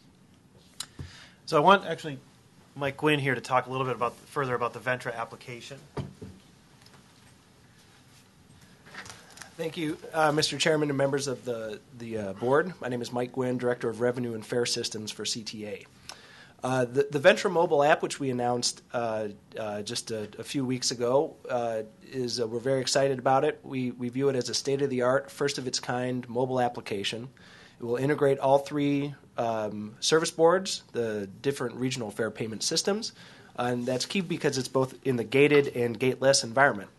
So I want actually Mike Gwynn here to talk a little bit about further about the Ventra application. Thank you, uh, Mr. Chairman and members of the, the uh, board. My name is Mike Gwynn, Director of Revenue and Fare Systems for CTA. Uh, the, the Ventra mobile app, which we announced uh, uh, just a, a, few weeks ago, uh, is uh, we're very excited about it. We, we view it as a state of the art, first of its kind mobile application. It will integrate all three um, service boards, the different regional fare payment systems, and that's key because it's both in the gated and gateless environment.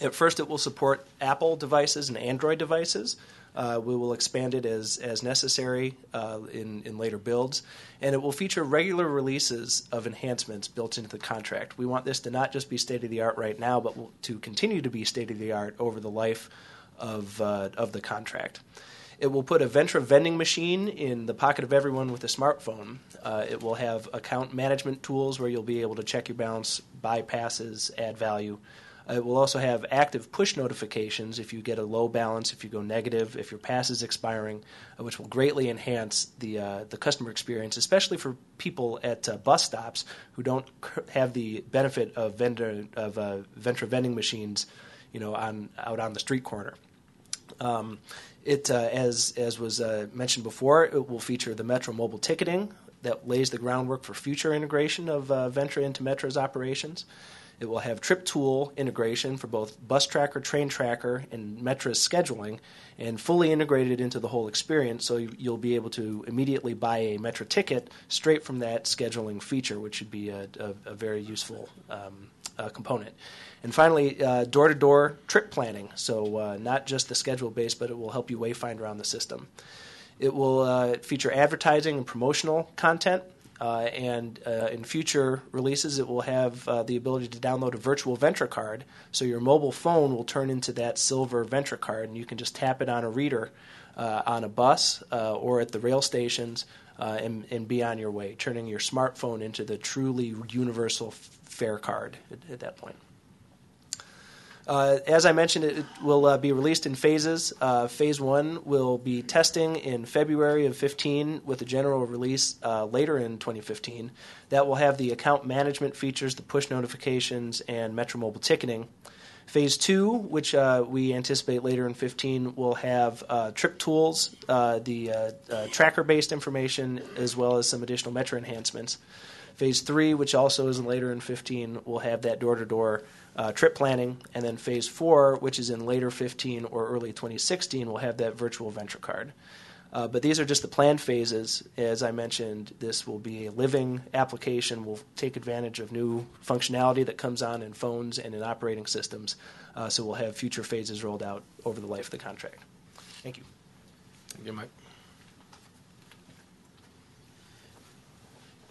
At first, it will support Apple devices and Android devices. Uh, we will expand it as, as necessary uh, in, in later builds, and it will feature regular releases of enhancements built into the contract. We want this to not just be state of the art right now, but to continue to be state of the art over the life of, uh, of the contract. It will put a Ventra vending machine in the pocket of everyone with a smartphone. Uh, it will have account management tools where you'll be able to check your balance, buy passes, add value. Uh, it will also have active push notifications if you get a low balance, if you go negative, if your pass is expiring, uh, which will greatly enhance the uh, the customer experience, especially for people at uh, bus stops who don't have the benefit of vendor of uh, Ventra vending machines, you know, on out on the street corner. Um, it, uh, as as was mentioned before, it will feature the Metra mobile ticketing, that lays the groundwork for future integration of uh, Ventra into Metra's operations. It will have trip tool integration for both bus tracker, train tracker, and Metra's scheduling, and fully integrated into the whole experience. So you- you'll be able to immediately buy a Metra ticket straight from that scheduling feature, which should be a, a, a very useful um, uh, component. And finally, door to door trip planning. So uh, not just the schedule based, but it will help you wayfind around the system. It will uh, feature advertising and promotional content. Uh, and uh, in future releases, it will have uh, the ability to download a virtual Ventra card. So your mobile phone will turn into that silver Ventra card, and you can just tap it on a reader uh, on a bus uh, or at the rail stations uh, and, and be on your way, turning your smartphone into the truly universal fare card at, at that point. Uh, as I mentioned, it will uh, be released in phases. Uh, phase one will be testing in February of 15 with a general release uh, later in 2015. That will have the account management features, the push notifications, and Metra Mobile ticketing. Phase two, which uh, we anticipate later in 15, will have uh, trip tools, the tracker based information, as well as some additional Metra enhancements. Phase three, which also is later in 15, will have that door to door uh, trip planning, and then phase four, which is in later 15 or early 2016, will have that virtual Ventra card. Uh, but these are just the planned phases. As I mentioned, this will be a living application. We'll take advantage of new functionality that comes on in phones and in operating systems. Uh, so we'll have future phases rolled out over the life of the contract. Thank you. Thank you, Mike.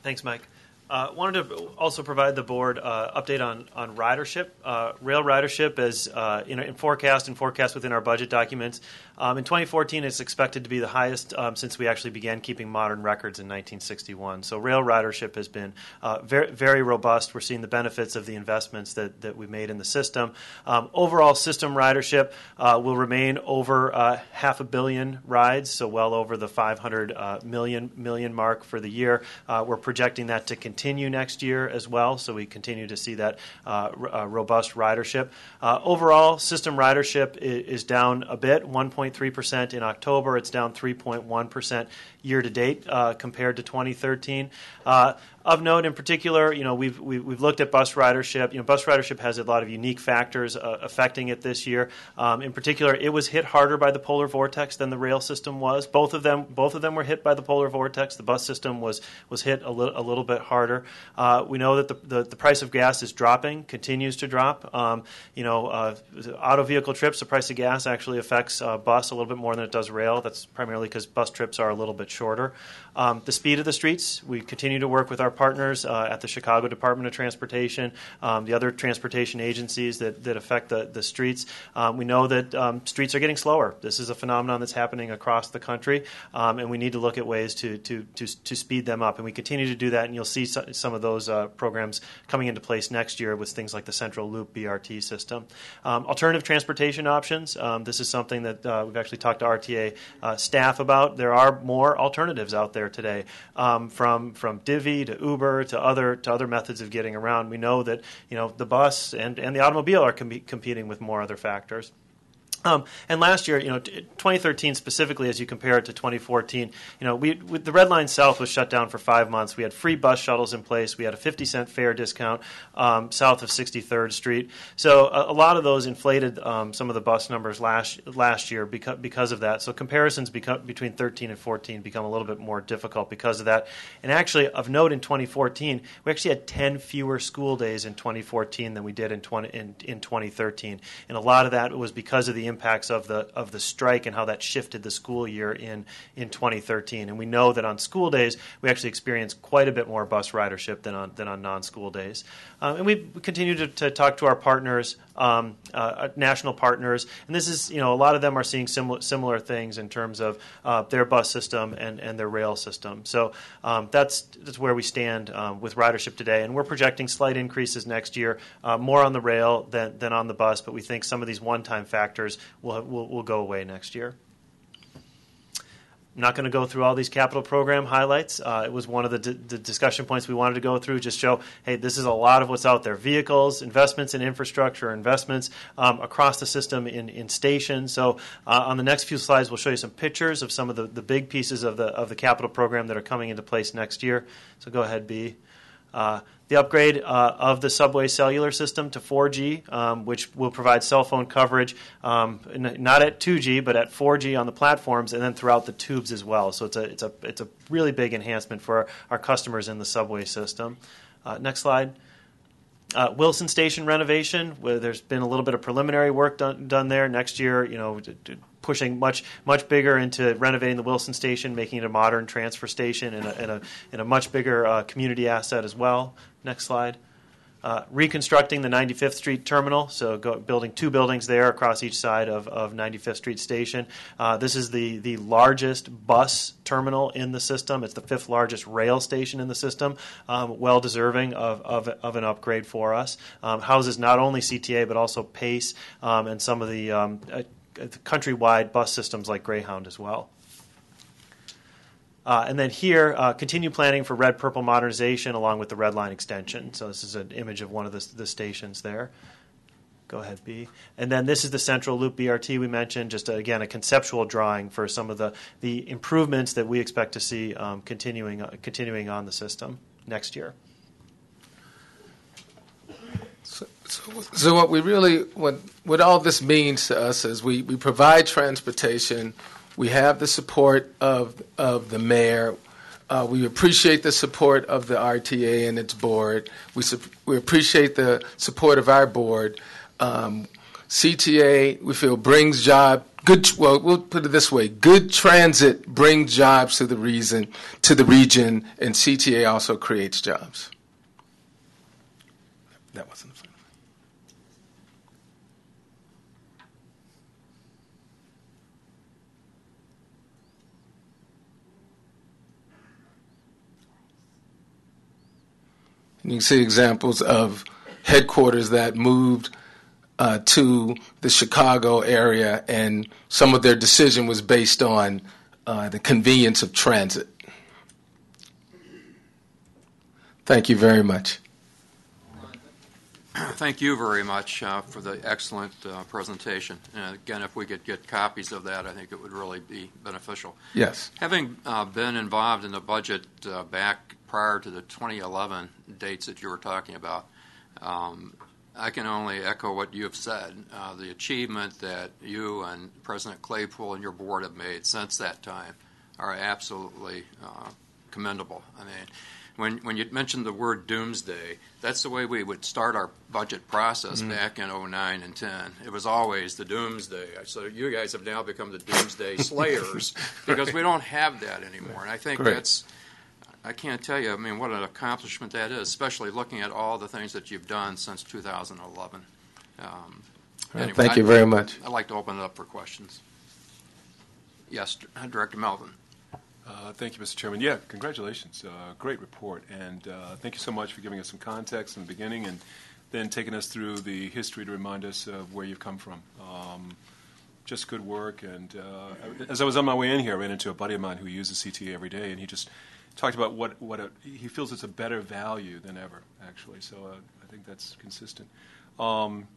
Thanks, Mike. Uh, wanted to also provide the board uh, update on on ridership, uh, rail ridership, as uh, in, in, forecast and forecast within our budget documents. Um, in 2014, it's expected to be the highest um, since we actually began keeping modern records in 1961. So rail ridership has been uh, very very robust. We're seeing the benefits of the investments that that we made in the system. Um, overall system ridership uh, will remain over half a billion rides, so well over the 500 million million mark for the year. we're projecting that to continue next year as well. So we continue to see that uh, r- uh, robust ridership. Uh, overall, system ridership is, is down a bit, 1.3% in October. It's down 3.1% year to date uh, compared to 2013. Uh, of note, in particular, you know we've, we've looked at bus ridership. You know, bus ridership has a lot of unique factors uh, affecting it this year. Um, in particular, it was hit harder by the polar vortex than the rail system was. Both of them both of them were hit by the polar vortex. The bus system was was hit a, li- a little bit harder. Uh, we know that the, the, the price of gas is dropping, continues to drop. Um, you know, uh, auto vehicle trips, the price of gas actually affects uh, bus a little bit more than it does rail. That's primarily because bus trips are a little bit shorter. Um, the speed of the streets, we continue to work with our partners uh, at the Chicago Department of Transportation, um, the other transportation agencies that, that affect the, the streets. Um, we know that um, streets are getting slower. This is a phenomenon that's happening across the country, um, and we need to look at ways to, to, to, to, speed them up. And we continue to do that, and you'll see so, some of those uh, programs coming into place next year with things like the Central Loop BRT system. Um, alternative transportation options, this is something that uh, we've actually talked to RTA uh, staff about. There are more alternatives out there today, um, from from Divvy to Uber to other to other methods of getting around. We know that you know the bus and, and the automobile are com- competing with more other factors. Um, and last year, you know, 2013 specifically, as you compare it to 2014, you know, we, the Red Line South was shut down for five months. We had free bus shuttles in place. We had a 50 cent fare discount um, south of 63rd Street. So a, a lot of those inflated um, some of the bus numbers last last year because because of that. So comparisons become, between 13 and 14 become a little bit more difficult because of that. And actually, of note, in 2014, we actually had 10 fewer school days in 2014 than we did in 20 in, in 2013, and a lot of that was because of the impacts of the of the strike and how that shifted the school year in in 2013. And we know that on school days we actually experience quite a bit more bus ridership than on than on non-school days. Um, and we continue to, to, talk to our partners, um, uh, national partners, and this is you know a lot of them are seeing similar similar things in terms of uh, their bus system and, and their rail system. So um, that's that's where we stand um, with ridership today, and we're projecting slight increases next year, uh, more on the rail than than on the bus, but we think some of these one-time factors will, will, will go away next year. I'm not going to go through all these capital program highlights. Uh, it was one of the, d- the discussion points we wanted to go through. Just show, hey, this is a lot of what's out there: vehicles, investments in infrastructure, investments um, across the system in, in stations. So uh, on the next few slides, we'll show you some pictures of some of the, the big pieces of the of the capital program that are coming into place next year. So go ahead, B. Uh, the upgrade uh, of the subway cellular system to 4G, um, which will provide cell phone coverage, um, not at 2G, but at 4G on the platforms, and then throughout the tubes as well. So it's a it's a it's a really big enhancement for our customers in the subway system. Uh, next slide. Uh, Wilson Station renovation, where there's been a little bit of preliminary work done, done there. Next year, you know, pushing much much bigger into renovating the Wilson Station, making it a modern transfer station and a, and a, and a much bigger uh, community asset as well. Next slide. Uh, reconstructing the 95th Street terminal, so go, building two buildings there across each side of, of 95th Street Station. Uh, this is the, the largest bus terminal in the system. It's the fifth largest rail station in the system, um, well deserving of, of, of an upgrade for us. Um, houses not only CTA but also PACE um, and some of the um, uh, countrywide bus systems like Greyhound as well. Uh, and then here, uh, continue planning for red purple modernization along with the red line extension. So this is an image of one of the, the stations there. Go ahead, B. And then this is the central loop BRT we mentioned. Just again a conceptual drawing for some of the, the improvements that we expect to see um, continuing uh, continuing on the system next year. So, so what we really, what, what all this means to us is we, we provide transportation. We have the support of, of the mayor. Uh, we appreciate the support of the RTA and its board. We, sup- we appreciate the support of our board. Um, CTA, we feel, brings job. Good. Well, we'll put it this way: good transit brings jobs to the reason to the region, and CTA also creates jobs. That wasn't. You can see examples of headquarters that moved uh, to the Chicago area, and some of their decision was based on uh, the convenience of transit. Thank you very much. Thank you very much uh, for the excellent uh, presentation. And again, if we could get copies of that, I think it would really be beneficial. Yes. Having uh, been involved in the budget uh, back prior to the 2011 dates that you were talking about, um, I can only echo what you have said. Uh, the achievement that you and President Claypool and your board have made since that time are absolutely uh, commendable. I mean, when when you mentioned the word doomsday, that's the way we would start our budget process Mhm. back in 09 and 10. It was always the doomsday. So you guys have now become the doomsday slayers because we don't have that anymore. And I think that's I can't tell you. I mean, what an accomplishment that is, especially looking at all the things that you've done since 2011. Um, All right, anyway, thank you I'd- very much. I'd like to open it up for questions. Yes, Director Melvin. Uh, Thank you, Mr. Chairman. Yeah, congratulations. Uh, Great report. And uh, thank you so much for giving us some context in the beginning and then taking us through the history to remind us of where you've come from. Um, Just good work. And uh, as I was on my way in here, I ran into a buddy of mine who uses CTA every day, and he just talked about what, what a, he feels it's a better value than ever, actually. So uh, I think that's consistent. Um,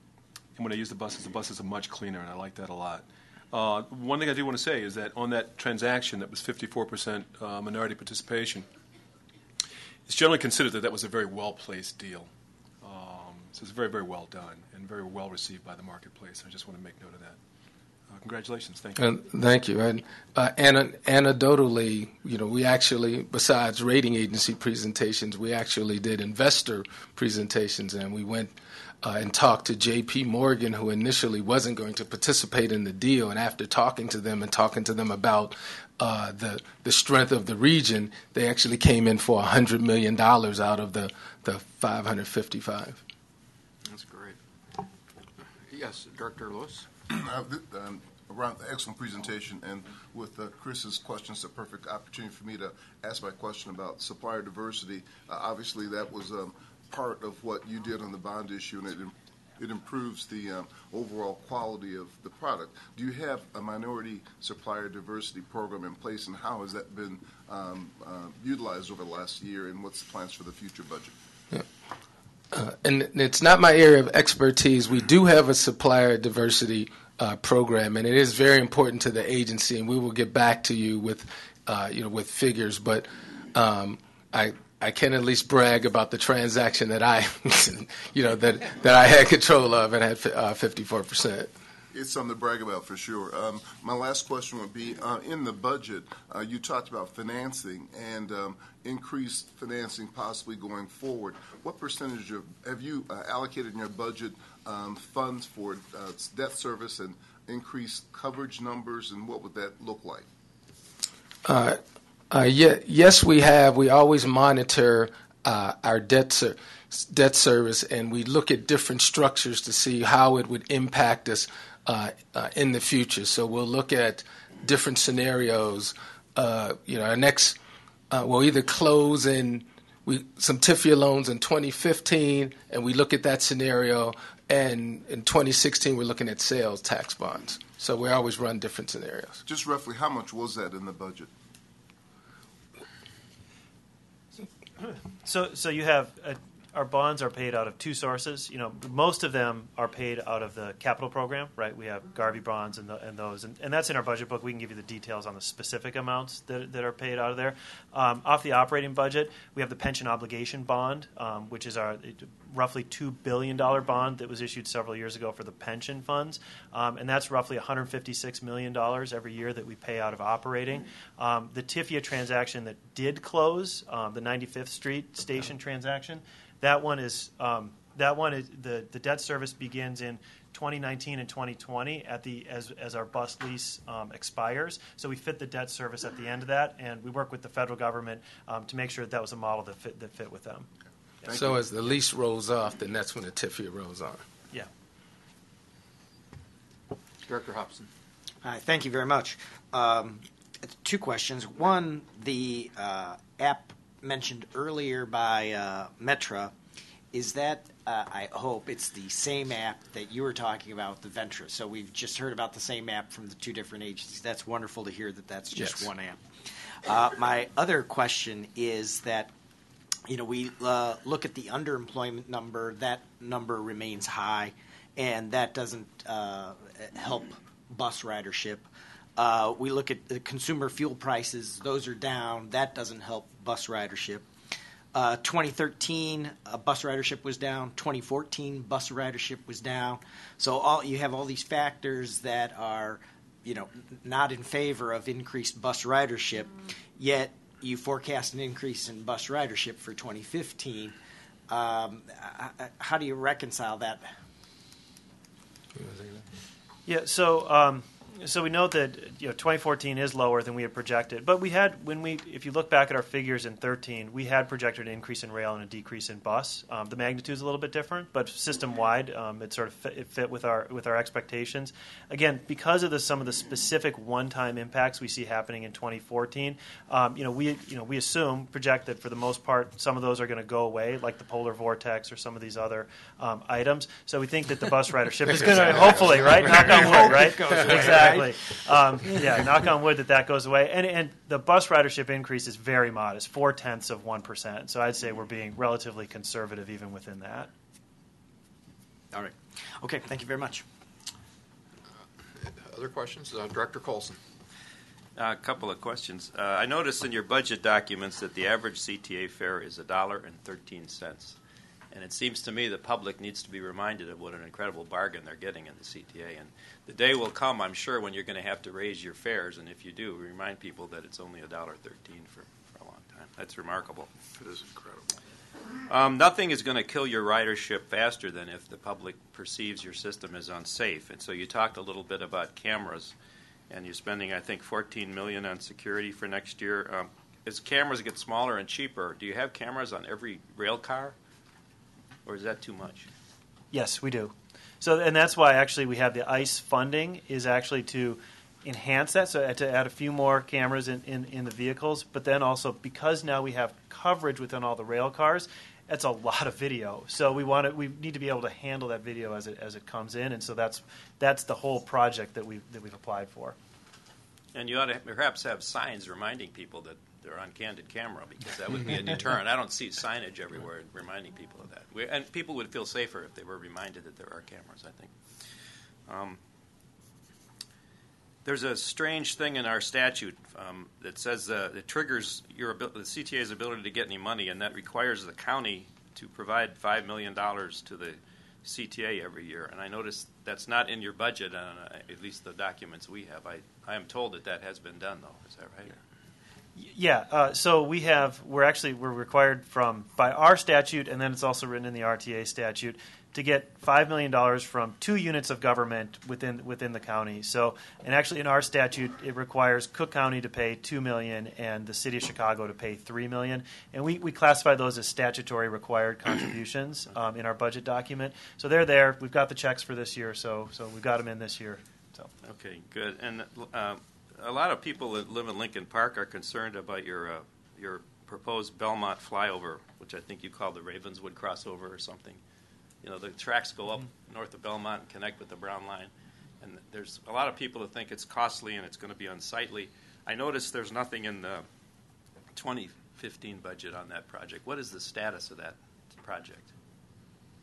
and when I use the buses, the buses are much cleaner, and I like that a lot. Uh, one thing I do want to say is that on that transaction that was 54% uh, minority participation, it's generally considered that that was a very well placed deal. Um, so it's very, very well done and very well received by the marketplace. I just want to make note of that. Uh, congratulations. Thank you. And thank you. And uh, ana- anecdotally, you know, we actually, besides rating agency presentations, we actually did investor presentations, and we went uh, and talked to J.P. Morgan, who initially wasn't going to participate in the deal, and after talking to them and talking to them about uh, the the strength of the region, they actually came in for hundred million dollars out of the the five hundred fifty five. That's great. Yes, Director Lewis. Ron, excellent presentation, and with uh, Chris's questions, a perfect opportunity for me to ask my question about supplier diversity. Uh, obviously, that was um, part of what you did on the bond issue, and it it improves the um, overall quality of the product. Do you have a minority supplier diversity program in place, and how has that been um, uh, utilized over the last year, and what's the plans for the future budget? Uh, and it's not my area of expertise. We do have a supplier diversity uh, program, and it is very important to the agency. And we will get back to you with, uh, you know, with figures. But um, I I can at least brag about the transaction that I, you know, that that I had control of and had fifty four percent. It's something to brag about for sure. Um, my last question would be uh, in the budget, uh, you talked about financing and um, increased financing possibly going forward. What percentage of have you uh, allocated in your budget um, funds for uh, debt service and increased coverage numbers, and what would that look like? Uh, uh, yeah, yes, we have. We always monitor our debt ser- debt service, and we look at different structures to see how it would impact us uh, uh, in the future. So we'll look at different scenarios. Uh, you know, our next uh, we'll either close in we some TIFIA loans in 2015, and we look at that scenario. And in 2016, we're looking at sales tax bonds. So we always run different scenarios. Just roughly, how much was that in the budget? So, so you have a our bonds are paid out of two sources. You know, most of them are paid out of the capital program, right? We have GARVEE bonds and, the, and those, and, and, that's in our budget book. We can give you the details on the specific amounts that, that are paid out of there. Um, off the operating budget, we have the pension obligation bond, um, which is our roughly $2 billion bond that was issued several years ago for the pension funds. Um, and that's roughly $156 million every year that we pay out of operating. Um, the TIFIA transaction that did close, um, the 95th Street station transaction, that one is um, that one is the, the debt service begins in 2019 and 2020 at the as, as our bus lease um, expires. So we fit the debt service at the end of that, and we work with the federal government um, to make sure that that was a model that fit that fit with them. Yeah. So as the lease rolls off, then that's when the TIFIA rolls on. Yeah. Director Hobson. Hi, thank you very much. Um, two questions. One, the uh, app mentioned earlier by uh, Metra, is that uh, I hope it's the same app that you were talking about, the Ventra. So we've just heard about the same app from the two different agencies. That's wonderful to hear that that's just yes. one app. Uh, my other question is that you know we uh, look at the underemployment number. That number remains high, and that doesn't uh, help bus ridership. Uh, we look at the consumer fuel prices; those are down. That doesn't help bus ridership. Uh, 2013, uh, bus ridership was down. 2014, bus ridership was down. So all you have all these factors that are, you know, not in favor of increased bus ridership. Yet you forecast an increase in bus ridership for 2015. Um, how do you reconcile that? Yeah. So. Um, so we know that you know 2014 is lower than we had projected, but we had when we if you look back at our figures in 13, we had projected an increase in rail and a decrease in bus. Um, the magnitude is a little bit different, but system wide, um, it sort of fit, it fit with our with our expectations. Again, because of the, some of the specific one-time impacts we see happening in 2014, um, you know we you know we assume project that for the most part some of those are going to go away, like the polar vortex or some of these other um, items. So we think that the bus ridership is going to hopefully right knock on wood right exactly exactly. Um, yeah, knock on wood that that goes away. And and the bus ridership increase is very modest, four tenths of one percent. So I'd say we're being relatively conservative even within that. All right. Okay. Thank you very much. Uh, other questions, uh, Director Coulson. Uh, a couple of questions. Uh, I noticed in your budget documents that the average CTA fare is a dollar and thirteen cents. And it seems to me the public needs to be reminded of what an incredible bargain they're getting in the CTA. And the day will come, I'm sure, when you're going to have to raise your fares. And if you do, remind people that it's only $1.13 for, for a long time. That's remarkable. It is incredible. Um, nothing is going to kill your ridership faster than if the public perceives your system as unsafe. And so you talked a little bit about cameras, and you're spending, I think, 14 million on security for next year. Um, as cameras get smaller and cheaper, do you have cameras on every rail car? Or is that too much? Yes, we do. So, and that's why actually we have the ICE funding is actually to enhance that, so to add a few more cameras in, in, in the vehicles, but then also because now we have coverage within all the rail cars, that's a lot of video. So we want to, we need to be able to handle that video as it as it comes in, and so that's that's the whole project that we that we've applied for. And you ought to perhaps have signs reminding people that they're on candid camera because that would be a deterrent. I don't see signage everywhere reminding people of that. We, and people would feel safer if they were reminded that there are cameras, I think. Um, there's a strange thing in our statute um, that says uh, triggers your abil- the CTA's ability to get any money, and that requires the county to provide $5 million to the CTA every year. And I noticed that's not in your budget, on uh, at least the documents we have. I, I am told that that has been done, though. Is that right? Yeah, uh, so we have we're actually we're required from by our statute, and then it's also written in the RTA statute to get five million dollars from two units of government within within the county. So, and actually in our statute, it requires Cook County to pay two million and the City of Chicago to pay three million, and we, we classify those as statutory required contributions um, in our budget document. So they're there. We've got the checks for this year, so so we've got them in this year. So Okay, good. And uh, a lot of people that live in Lincoln Park are concerned about your uh, your proposed Belmont flyover, which I think you call the Ravenswood crossover or something. You know, the tracks go up north of Belmont and connect with the Brown Line. And there's a lot of people that think it's costly and it's going to be unsightly. I noticed there's nothing in the 2015 budget on that project. What is the status of that project?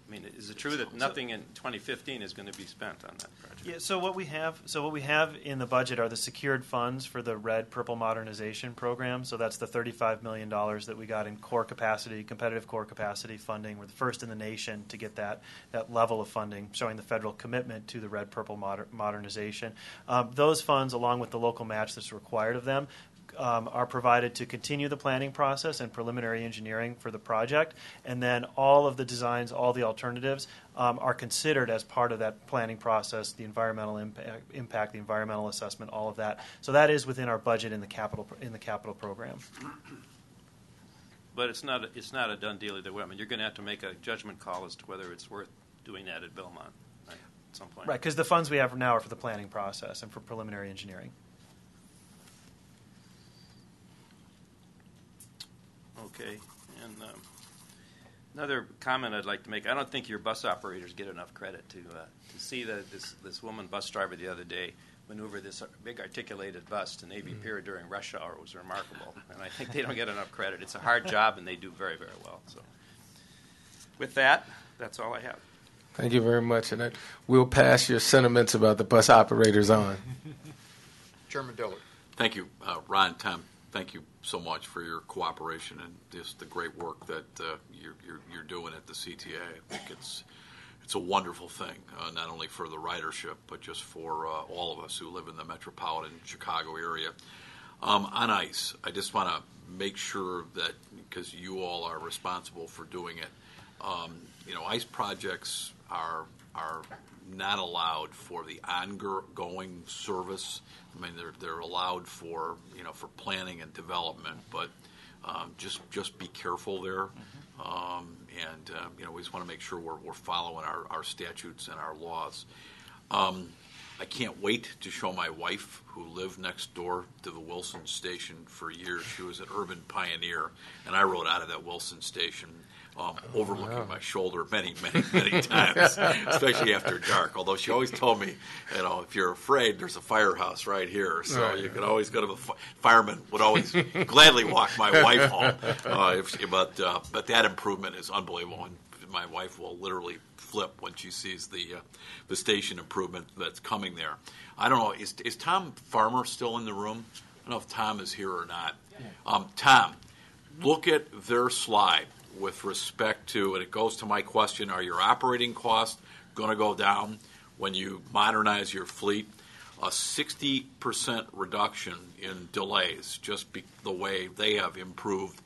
I mean, is it true that nothing in 2015 is going to be spent on that project? Yeah, so what we have, so what we have in the budget are the secured funds for the red purple modernization program. So that's the thirty-five million dollars that we got in core capacity, competitive core capacity funding. We're the first in the nation to get that that level of funding, showing the federal commitment to the red purple moder- modernization. Um, those funds, along with the local match that's required of them, um, are provided to continue the planning process and preliminary engineering for the project, and then all of the designs, all the alternatives um, are considered as part of that planning process, the environmental impact, impact, the environmental assessment, all of that. So that is within our budget in the capital in the capital program. But it's not, a- it's not a done deal either way. I mean, you're going to have to make a judgment call as to whether it's worth doing that at Belmont right, at some point. Right, because the funds we have now are for the planning process and for preliminary engineering. Okay, and um, another comment I'd like to make. I don't think your bus operators get enough credit to uh, to see that this this woman bus driver the other day maneuver this big articulated bus to Navy Pier during rush hour was remarkable, and I think they don't get enough credit. It's a hard job, and they do very very well. So, with that, that's all I have. Thank you very much, and we'll pass your sentiments about the bus operators on. Chairman Dillard. Thank you, uh, Ron, Tom. Thank you so much for your cooperation and just the great work that uh, you're, you're, you're doing at the CTA. I think it's it's a wonderful thing, uh, not only for the ridership, but just for uh, all of us who live in the metropolitan Chicago area. Um, on ICE, I just want to make sure that because you all are responsible for doing it, um, you know, ICE projects are are not allowed for the ongoing service. I mean, they're they're allowed for you know for planning and development, but um, just just be careful there. Um, and uh, you know, we just want to make sure we're, we're following our, our statutes and our laws. Um, I can't wait to show my wife, who lived next door to the Wilson station for years. She was an urban pioneer, and I rode out of that Wilson station um, overlooking my shoulder many, many, many times, especially after dark. Although she always told me, you know, if you're afraid, there's a firehouse right here, so Right. you could always go to the fi- fireman. Would always gladly walk my wife home. Uh, if she, but uh, but that improvement is unbelievable, and my wife will literally flip when she sees the uh, the station improvement that's coming there. I don't know. Is is Tom Farmer still in the room? I don't know if Tom is here or not. Um, Tom, look at their slide with respect to, and it goes to my question: Are your operating costs going to go down when you modernize your fleet? A 60% reduction in delays, just be, the way they have improved,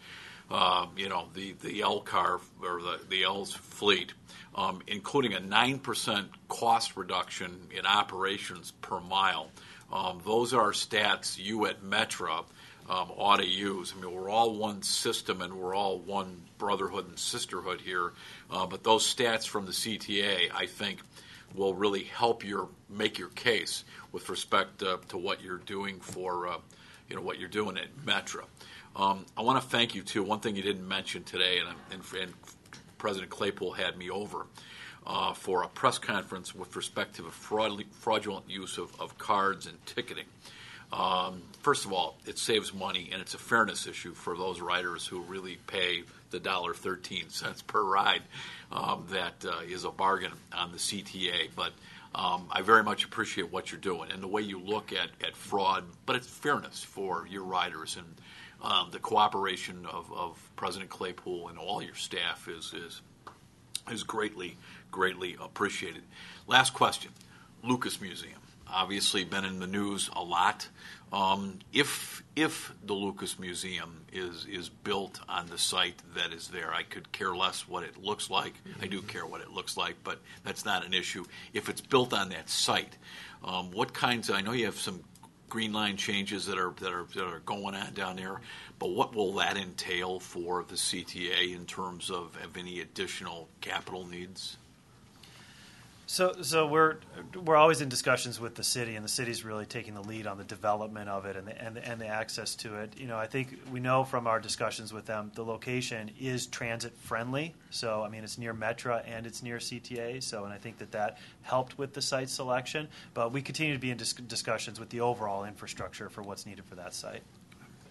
um, you know, the, the L car or the, the L's fleet, um, including a 9% cost reduction in operations per mile. Um, those are stats you at Metra um, ought to use. I mean, we're all one system and we're all one brotherhood and sisterhood here. Uh, but those stats from the CTA, I think, will really help your make your case with respect uh, to what you're doing for uh, you know what you're doing at Metra. Um, I want to thank you too. One thing you didn't mention today, and, and, and President Claypool had me over uh, for a press conference with respect to the fraud, fraudulent use of, of cards and ticketing. Um, first of all, it saves money and it's a fairness issue for those riders who really pay the dollar thirteen cents per ride. Um, that uh, is a bargain on the CTA, but um, I very much appreciate what you're doing and the way you look at, at fraud, but it's fairness for your riders and um, the cooperation of, of President Claypool and all your staff is is is greatly greatly appreciated. Last question, Lucas Museum obviously been in the news a lot. Um, if if the Lucas Museum is is built on the site that is there, I could care less what it looks like. I do care what it looks like, but that's not an issue. If it's built on that site, um, what kinds? Of, I know you have some green line changes that are that are that are going on down there, but what will that entail for the CTA in terms of, of any additional capital needs? So, so we're we're always in discussions with the city, and the city's really taking the lead on the development of it and the, and the, and the access to it. You know, I think we know from our discussions with them, the location is transit friendly. So, I mean, it's near Metra and it's near CTA. So, and I think that that helped with the site selection. But we continue to be in dis- discussions with the overall infrastructure for what's needed for that site.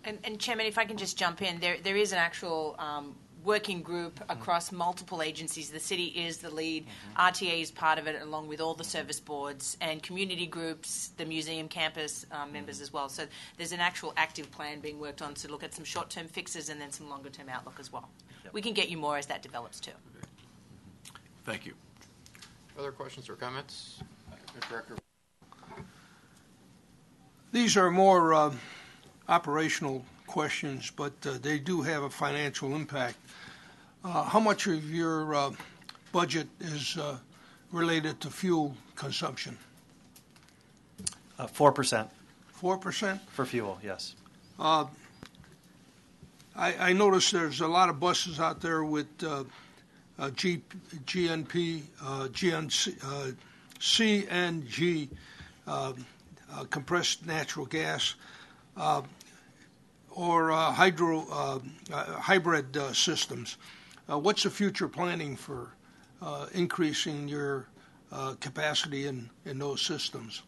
And, and Chairman, if I can just jump in, there there is an actual. Um, working group mm-hmm. across multiple agencies. The city is the lead, mm-hmm. RTA is part of it, along with all the mm-hmm. service boards and community groups, the museum campus um, members as well. So there's an actual active plan being worked on to look at some short term fixes and then some longer term outlook as well. We can get you more as that develops too. Thank you. Other questions or comments? Director. These are more uh, operational questions, but uh, they do have a financial impact. Uh, how much of your uh, budget is uh, related to fuel consumption? Uh, Four percent Four percent? for fuel, yes. Uh, I, I noticed there's a lot of buses out there with uh, uh, G, GNP, uh, GNC, uh, CNG, uh, uh, compressed natural gas, uh, or uh, hydro uh, uh, hybrid uh, systems. What's the future planning for increasing your capacity in, in those systems?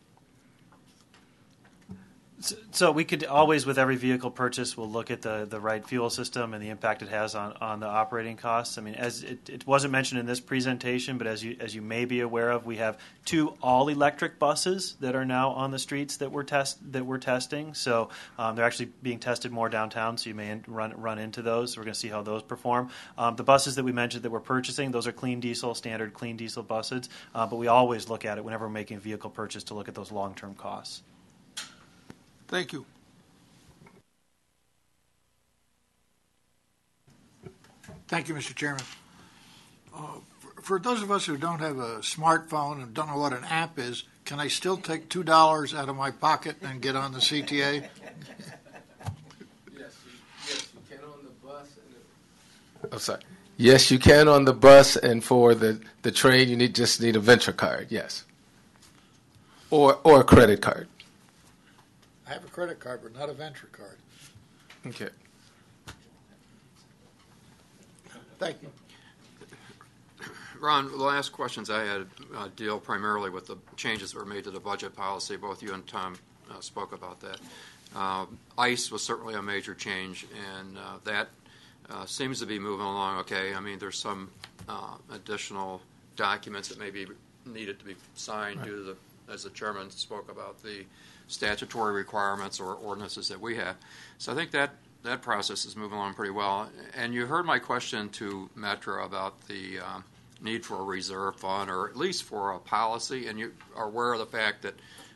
So- So we could always, with every vehicle purchase, we'll look at the, the right fuel system and the impact it has on, on the operating costs. I mean, as it, it wasn't mentioned in this presentation, but as you as you may be aware of, we have two all electric buses that are now on the streets that we're test that we're testing. So um, they're actually being tested more downtown. So you may run run into those. We're going to see how those perform. Um, the buses that we mentioned that we're purchasing, those are clean diesel, standard clean diesel buses. Uh, but we always look at it whenever we're making a vehicle purchase to look at those long term costs. Thank you. Thank you, Mr. Chairman. Uh, for, for those of us who don't have a smartphone and don't know what an app is, can I still take two dollars out of my pocket and get on the CTA? Yes, you, yes, you can on the bus. And I'm sorry. Yes, you can on the bus, and for the, the train, you need just need a Ventra card. Yes, or or a credit card. I have a credit card, but not a Ventra card. Okay. Thank you. Ron, the last questions I had uh, deal primarily with the changes that were made to the budget policy. Both you and Tom uh, spoke about that. Uh, ICE was certainly a major change, and uh, that uh, seems to be moving along okay. I mean, there's some uh, additional documents that may be needed to be signed due to the, as the chairman spoke about, the statutory requirements or ordinances that we have. So I think that that process is moving along pretty well. And you heard my question to Metra about the um, need for a reserve fund or at least for a policy, and you are aware of the fact that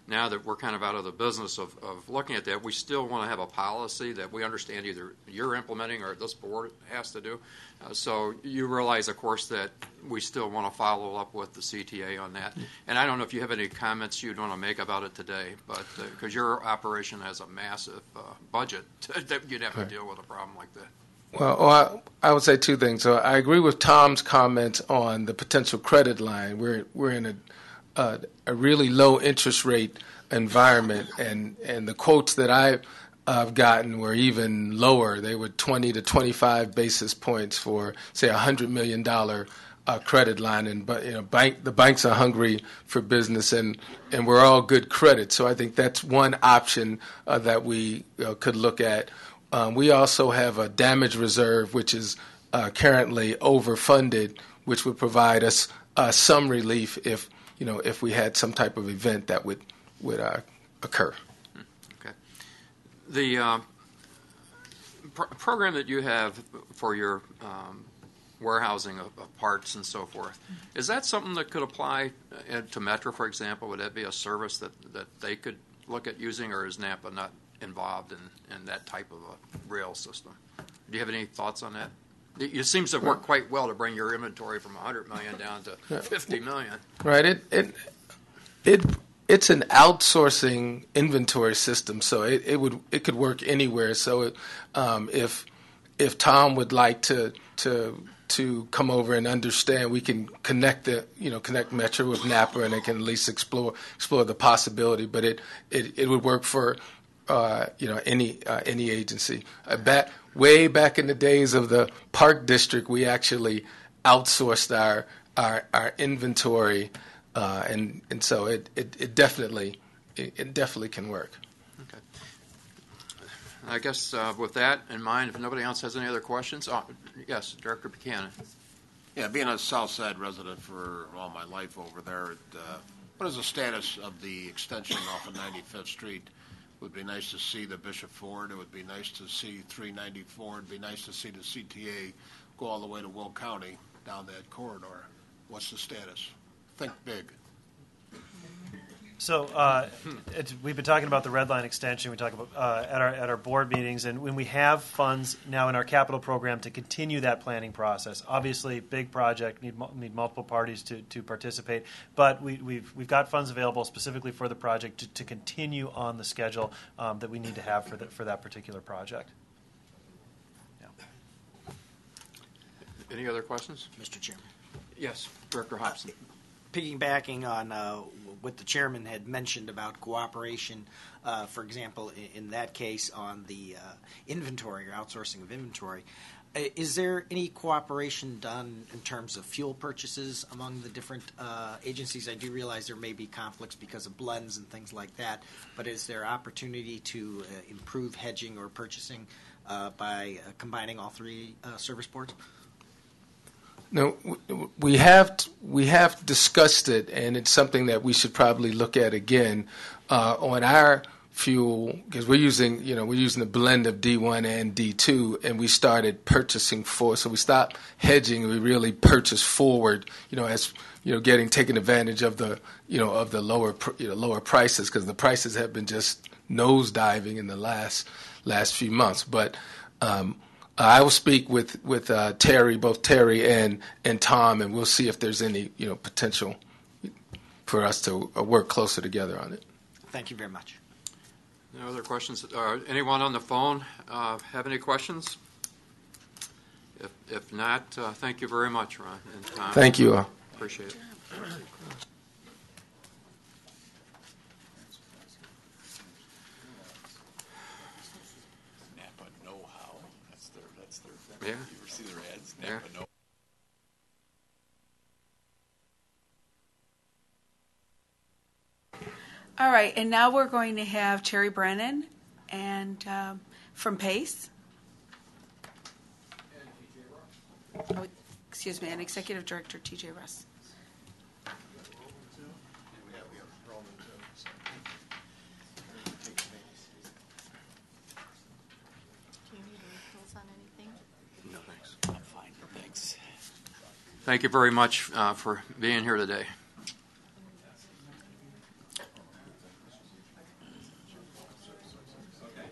now that we're kind of out of the business of, of looking at that, we still want to have a policy that we understand either you're implementing or this board has to do. Uh, so you realize, of course, that we still want to follow up with the CTA on that. And I don't know if you have any comments you'd want to make about it today, but because your operation has a massive uh, budget, that you'd have to deal with a problem like that. Well, I, I would say two things. So I agree with Tom's comments on the potential credit line. We're we're in a a really low interest rate environment, and and the quotes that I I've gotten were even lower. They were 20 to 25 basis points for, say, a $100 million uh, credit line. And but you know, bank the banks are hungry for business, and and we're all good credit. So I think that's one option uh, that we uh, could look at. Um, we also have a damage reserve, which is uh, currently overfunded, which would provide us uh, some relief if you know if we had some type of event that would would uh, occur. Okay. The uh, pr- program that you have for your um, warehousing of, of parts and so forth, is that something that could apply uh, to Metra, for example? Would that be a service that, that they could look at using, or is NAPA not involved in, in that type of a rail system? Do you have any thoughts on that? It, it seems to work quite well to bring your inventory from 100 million down to 50 million. Right. It it it it's an outsourcing inventory system, so it, it would it could work anywhere. So it, um, if if Tom would like to to to come over and understand, we can connect the you know connect Metra with Napa, and it can at least explore explore the possibility. But it it, it would work for uh, you know any uh, any agency. Uh, back way back in the days of the Park District, we actually outsourced our our, our inventory, uh, and and so it it, it definitely it, it definitely can work. Okay. I guess uh, with that in mind, if nobody else has any other questions, oh, yes, Director Buchanan. Yeah, being a South Side resident for all my life over there, it, uh, what is the status of the extension off of 95th Street? Would be nice to see the Bishop Ford. It would be nice to see 394. It'd be nice to see the CTA go all the way to Will County down that corridor. What's the status? Think big. So uh, it's, we've been talking about the red line extension. We talk about uh, at our at our board meetings, and when we have funds now in our capital program to continue that planning process. Obviously, big project need need multiple parties to, to participate, but we, we've we've got funds available specifically for the project to, to continue on the schedule um, that we need to have for that for that particular project. Any other questions? Mr. Chairman. Yes, Director Hobson. Piggybacking on uh, what the chairman had mentioned about cooperation, uh, for example, in, in that case on the uh, inventory or outsourcing of inventory, uh, is there any cooperation done in terms of fuel purchases among the different uh, agencies? I do realize there may be conflicts because of blends and things like that, but is there opportunity to improve hedging or purchasing by combining all three service boards? No, we have we have discussed it, and it's something that we should probably look at again uh, on our fuel because we're using you know we're using a blend of D1 and D2, and we started purchasing for so we stopped hedging we really purchased forward. You know, as you know, getting taking advantage of the you know of the lower you know lower prices because the prices have been just nosediving in the last last few months, but. Um, I will speak with with uh, Terry, both Terry and and Tom, and we'll see if there's any you know potential for us to uh, work closer together on it. Thank you very much. No other questions? Uh, anyone on the phone uh, have any questions? If, if not, uh, thank you very much, Ron and Tom. Thank you. all. Appreciate it. Napa know-how. That's their, that's their thing. Yeah. You ever see their ads? Yeah. Napa. All right, and now we're going to have Terry Brennan and um, from Pace. Oh, excuse me, and Executive Director TJ Ross. Do you need refills on anything? No, thanks. I'm fine. Thanks. Thank you very much uh, for being here today. Okay.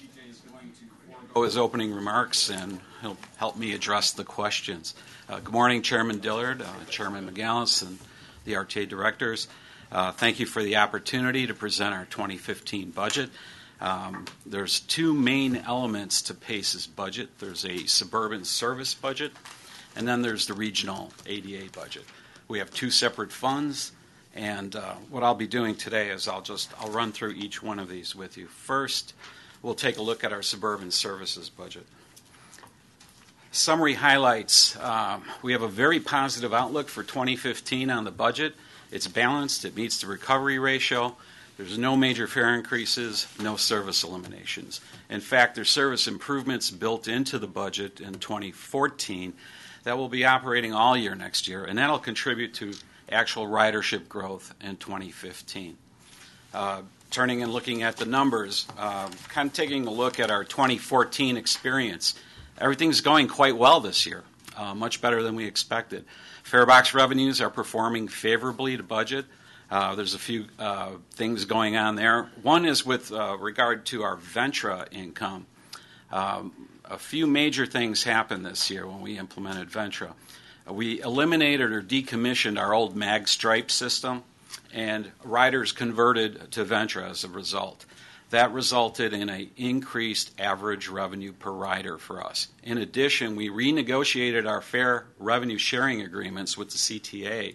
TJ is going to go his opening remarks and he'll help me address the questions. Uh, good morning, Chairman Dillard, uh, Chairman Magalis, and the RTA directors. Uh, thank you for the opportunity to present our 2015 budget. Um, there's two main elements to PACE's budget. There's a suburban service budget, and then there's the regional ADA budget. We have two separate funds. And uh, what I'll be doing today is I'll just I'll run through each one of these with you. First, we'll take a look at our suburban services budget. Summary highlights. Um, we have a very positive outlook for 2015 on the budget. It's balanced, it meets the recovery ratio. There's no major fare increases, no service eliminations. In fact, there's service improvements built into the budget in 2014 that will be operating all year next year, and that'll contribute to actual ridership growth in 2015. Uh, turning and looking at the numbers, uh, kind of taking a look at our 2014 experience. Everything's going quite well this year, uh, much better than we expected. Farebox revenues are performing favorably to budget. Uh, there's a few uh, things going on there. One is with uh, regard to our Ventra income. Um, a few major things happened this year when we implemented Ventra. Uh, we eliminated or decommissioned our old mag stripe system, and riders converted to Ventra as a result. That resulted in an increased average revenue per rider for us. In addition, we renegotiated our fare revenue sharing agreements with the CTA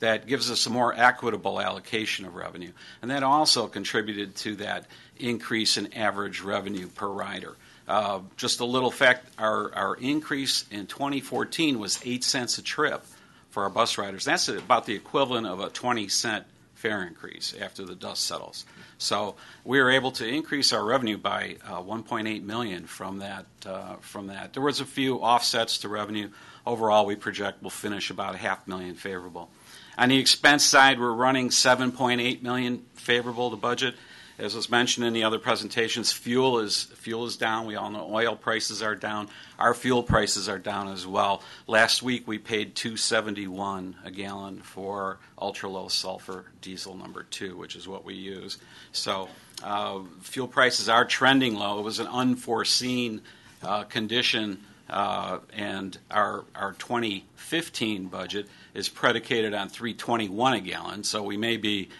that gives us a more equitable allocation of revenue. And that also contributed to that increase in average revenue per rider. Uh, just a little fact our, our increase in 2014 was 8 cents a trip for our bus riders. That's about the equivalent of a 20 cent fare increase after the dust settles. So we were able to increase our revenue by uh, 1.8 million from that. Uh, from that, there was a few offsets to revenue. Overall, we project we'll finish about a half million favorable. On the expense side, we're running 7.8 million favorable to budget. As was mentioned in the other presentations, fuel is fuel is down. We all know oil prices are down. Our fuel prices are down as well. Last week we paid 271 a gallon for ultra low sulfur diesel number two, which is what we use. So uh, fuel prices are trending low. It was an unforeseen uh, condition, uh, and our our 2015 budget is predicated on 321 a gallon. So we may be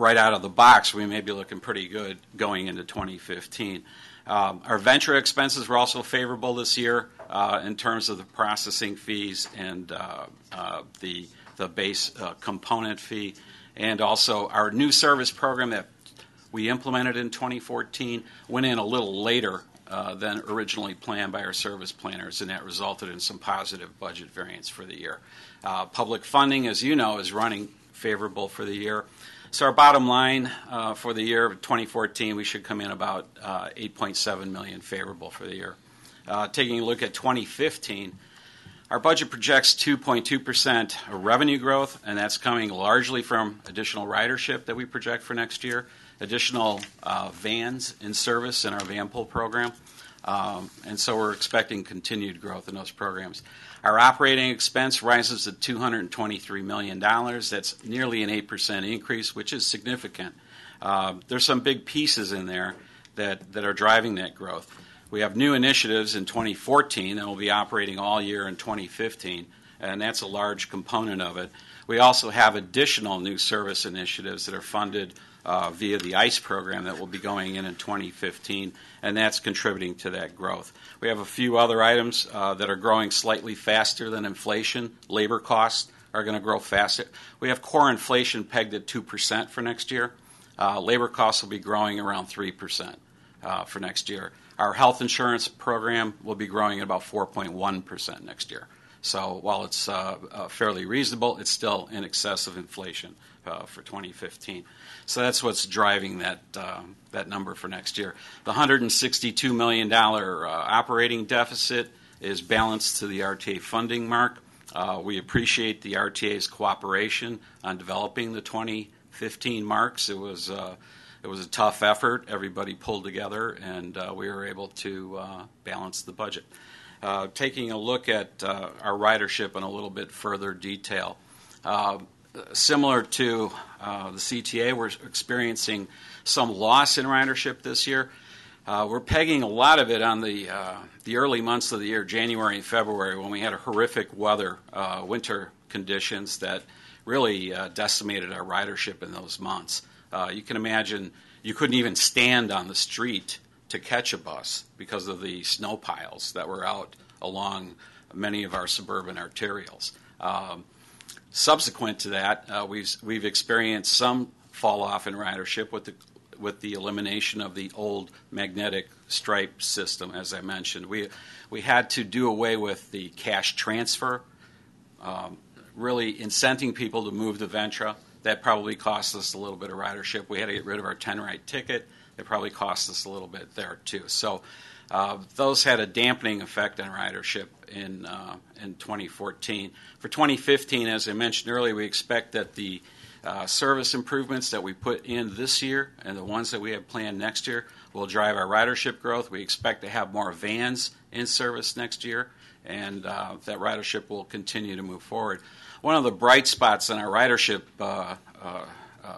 right out of the box, we may be looking pretty good going into 2015. Um, our Ventra expenses were also favorable this year uh, in terms of the processing fees and uh, uh, the the base uh, component fee, and also our new service program that we implemented in 2014 went in a little later uh, than originally planned by our service planners, and that resulted in some positive budget variance for the year. Uh, public funding, as you know, is running favorable for the year. So our bottom line uh, for the year of 2014, we should come in about uh, 8.7 million favorable for the year. Uh, taking a look at 2015, our budget projects 2.2% revenue growth, and that's coming largely from additional ridership that we project for next year, additional vans in service in our van pool program, um, and so we're expecting continued growth in those programs. Our operating expense rises to $223 million. That's nearly an 8% increase, which is significant. Uh, there's some big pieces in there that, that are driving that growth. We have new initiatives in 2014 that will be operating all year in 2015, and that's a large component of it. We also have additional new service initiatives that are funded uh, via the ICE program that will be going in in 2015, and that's contributing to that growth. We have a few other items uh, that are growing slightly faster than inflation. Labor costs are going to grow faster. We have core inflation pegged at 2% for next year. Uh, labor costs will be growing around 3% uh, for next year. Our health insurance program will be growing at about 4.1% next year. So while it's uh, uh, fairly reasonable, it's still in excess of inflation uh, for 2015. So that's what's driving that uh, that number for next year. The 162 million dollar uh, operating deficit is balanced to the RTA funding mark. Uh, we appreciate the RTA's cooperation on developing the 2015 marks. It was it was a tough effort. Everybody pulled together, and we were able to balance the budget. Uh, taking a look at uh, our ridership in a little bit further detail. Uh, similar to uh, the CTA, we're experiencing some loss in ridership this year. Uh, we're pegging a lot of it on the the early months of the year, January and February, when we had a horrific weather, winter conditions that really decimated our ridership in those months. you can imagine you couldn't even stand on the street to catch a bus because of the snow piles that were out along many of our suburban arterials. Um, subsequent to that, uh, we've we've experienced some fall off in ridership with the with the elimination of the old magnetic stripe system, as I mentioned. We we had to do away with the cash transfer, um, really incenting people to move to Ventra. That probably cost us a little bit of ridership. We had to get rid of our 10 ride ticket. It probably cost us a little bit there too. So uh, those had a dampening effect on ridership in uh, in 2014. For 2015, as I mentioned earlier, we expect that the uh, service improvements that we put in this year and the ones that we have planned next year will drive our ridership growth. We expect to have more vans in service next year, and uh, that ridership will continue to move forward. One of the bright spots in our ridership uh,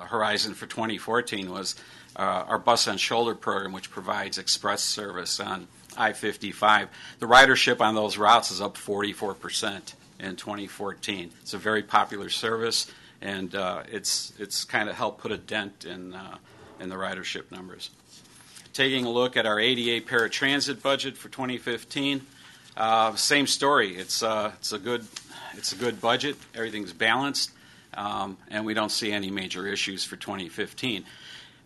horizon for 2014 was our Bus on Shoulder program, which provides express service on I 55. The ridership on those routes is up 44% in 2014. It's a very popular service, and uh, it's, it's kind of helped put a dent in, in the ridership numbers. Taking a look at our ADA paratransit budget for 2015, uh, same story. It's uh, it's a good it's a good budget. Everything's balanced, um, and we don't see any major issues for 2015.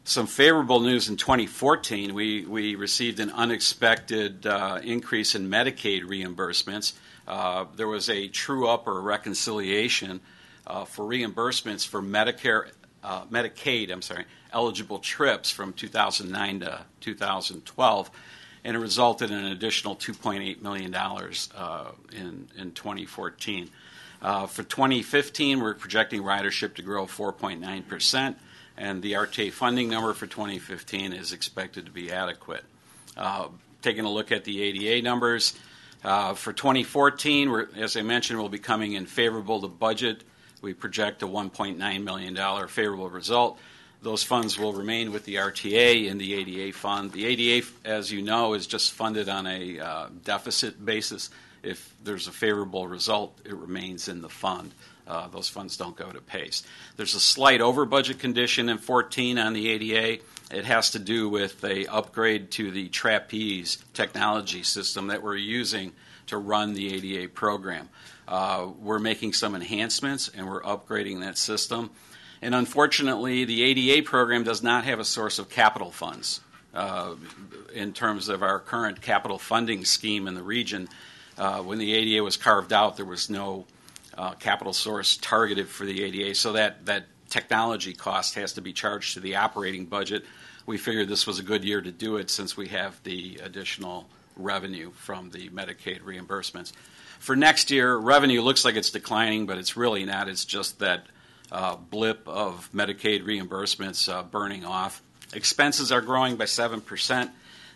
Some favorable news in 2014. We we received an unexpected uh, increase in Medicaid reimbursements. Uh, there was a true up or reconciliation uh, for reimbursements for Medicare uh, Medicaid. I'm sorry eligible trips from 2009 to 2012, and it resulted in an additional $2.8 million uh, in, in 2014. Uh, for 2015, we're projecting ridership to grow 4.9%, and the RTA funding number for 2015 is expected to be adequate. Uh, taking a look at the ADA numbers, uh, for 2014, as I mentioned, we'll be coming in favorable to budget. We project a $1.9 million favorable result. Those funds will remain with the RTA and the ADA fund. The ADA, as you know, is just funded on a uh, deficit basis. If there's a favorable result, it remains in the fund. Uh, those funds don't go to PACE. There's a slight over budget condition in 14 on the ADA. It has to do with a upgrade to the trapeze technology system that we're using to run the ADA program. Uh, we're making some enhancements and we're upgrading that system. And unfortunately, the ADA program does not have a source of capital funds. Uh, in terms of our current capital funding scheme in the region, uh, when the ADA was carved out, there was no uh, capital source targeted for the ADA, so that, that technology cost has to be charged to the operating budget. We figured this was a good year to do it since we have the additional revenue from the Medicaid reimbursements. For next year, revenue looks like it's declining, but it's really not. It's just that uh, blip of Medicaid reimbursements uh, burning off. Expenses are growing by 7%.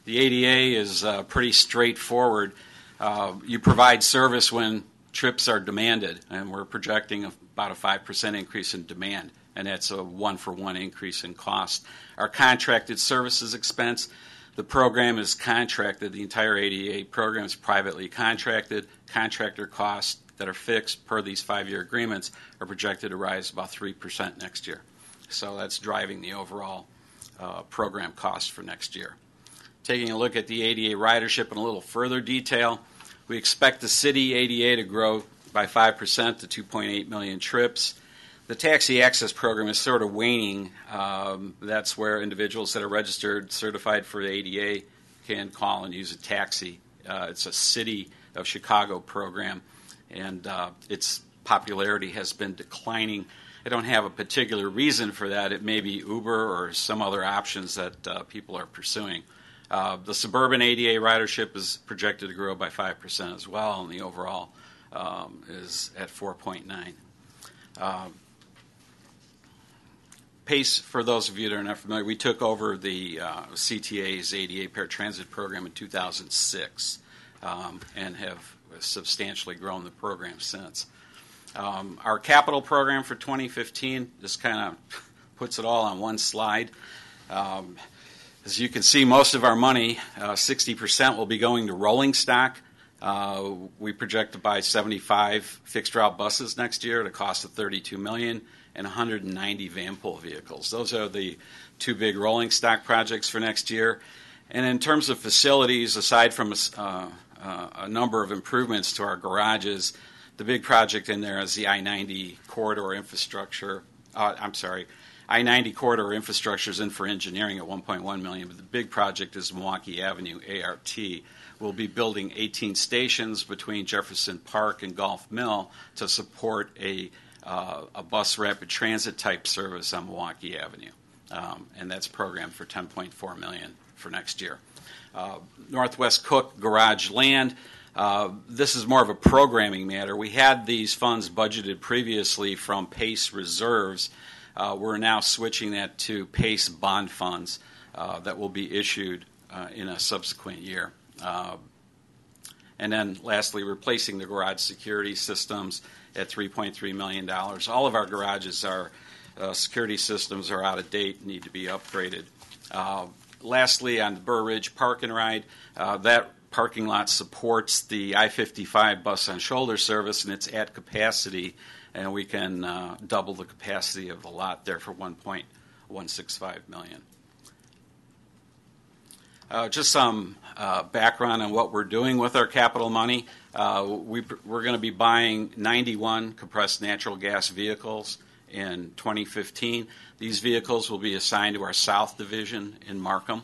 The ADA is uh, pretty straightforward. Uh, you provide service when trips are demanded, and we're projecting about a 5% increase in demand, and that's a one for one increase in cost. Our contracted services expense, the program is contracted, the entire ADA program is privately contracted. Contractor costs that are fixed per these five year agreements are projected to rise about 3% next year. So that's driving the overall uh, program cost for next year. Taking a look at the ADA ridership in a little further detail, we expect the city ADA to grow by 5% to 2.8 million trips. The taxi access program is sort of waning. Um, that's where individuals that are registered, certified for the ADA, can call and use a taxi. Uh, it's a city of Chicago program and uh, its popularity has been declining. I don't have a particular reason for that. It may be Uber or some other options that uh, people are pursuing. Uh, the suburban ADA ridership is projected to grow by 5% as well, and the overall um, is at 4.9. Um, PACE, for those of you that are not familiar, we took over the uh, CTA's ADA paratransit program in 2006 um, and have substantially grown the program since. Um, our capital program for 2015 just kind of puts it all on one slide. Um, as you can see, most of our money, uh, 60%, will be going to rolling stock. Uh, we project to buy 75 fixed route buses next year at a cost of $32 million and 190 vanpool vehicles. Those are the two big rolling stock projects for next year. And in terms of facilities, aside from uh, uh, a number of improvements to our garages, the big project in there is the I-90 corridor infrastructure. Uh, I'm sorry, I-90 corridor infrastructure is in for engineering at 1.1 million, but the big project is Milwaukee Avenue ART. We'll be building 18 stations between Jefferson Park and Golf Mill to support a uh, a bus rapid transit type service on Milwaukee Avenue, um, and that's programmed for 10.4 million for next year. Uh, Northwest Cook Garage Land. Uh, this is more of a programming matter. We had these funds budgeted previously from PACE reserves. Uh, we're now switching that to PACE bond funds uh, that will be issued uh, in a subsequent year. And then lastly, replacing the garage security systems at $3.3 million. All of our garages are security systems are out of date, need to be upgraded. Lastly, on the Burr Ridge Park and Ride, that parking lot supports the I-55 bus and shoulder service, and it's at capacity, and we can uh, double the capacity of the lot there for 1.165 million. Uh, just some uh, background on what we're doing with our capital money. Uh, we, we're going to be buying 91 compressed natural gas vehicles in 2015. These vehicles will be assigned to our South Division in Markham.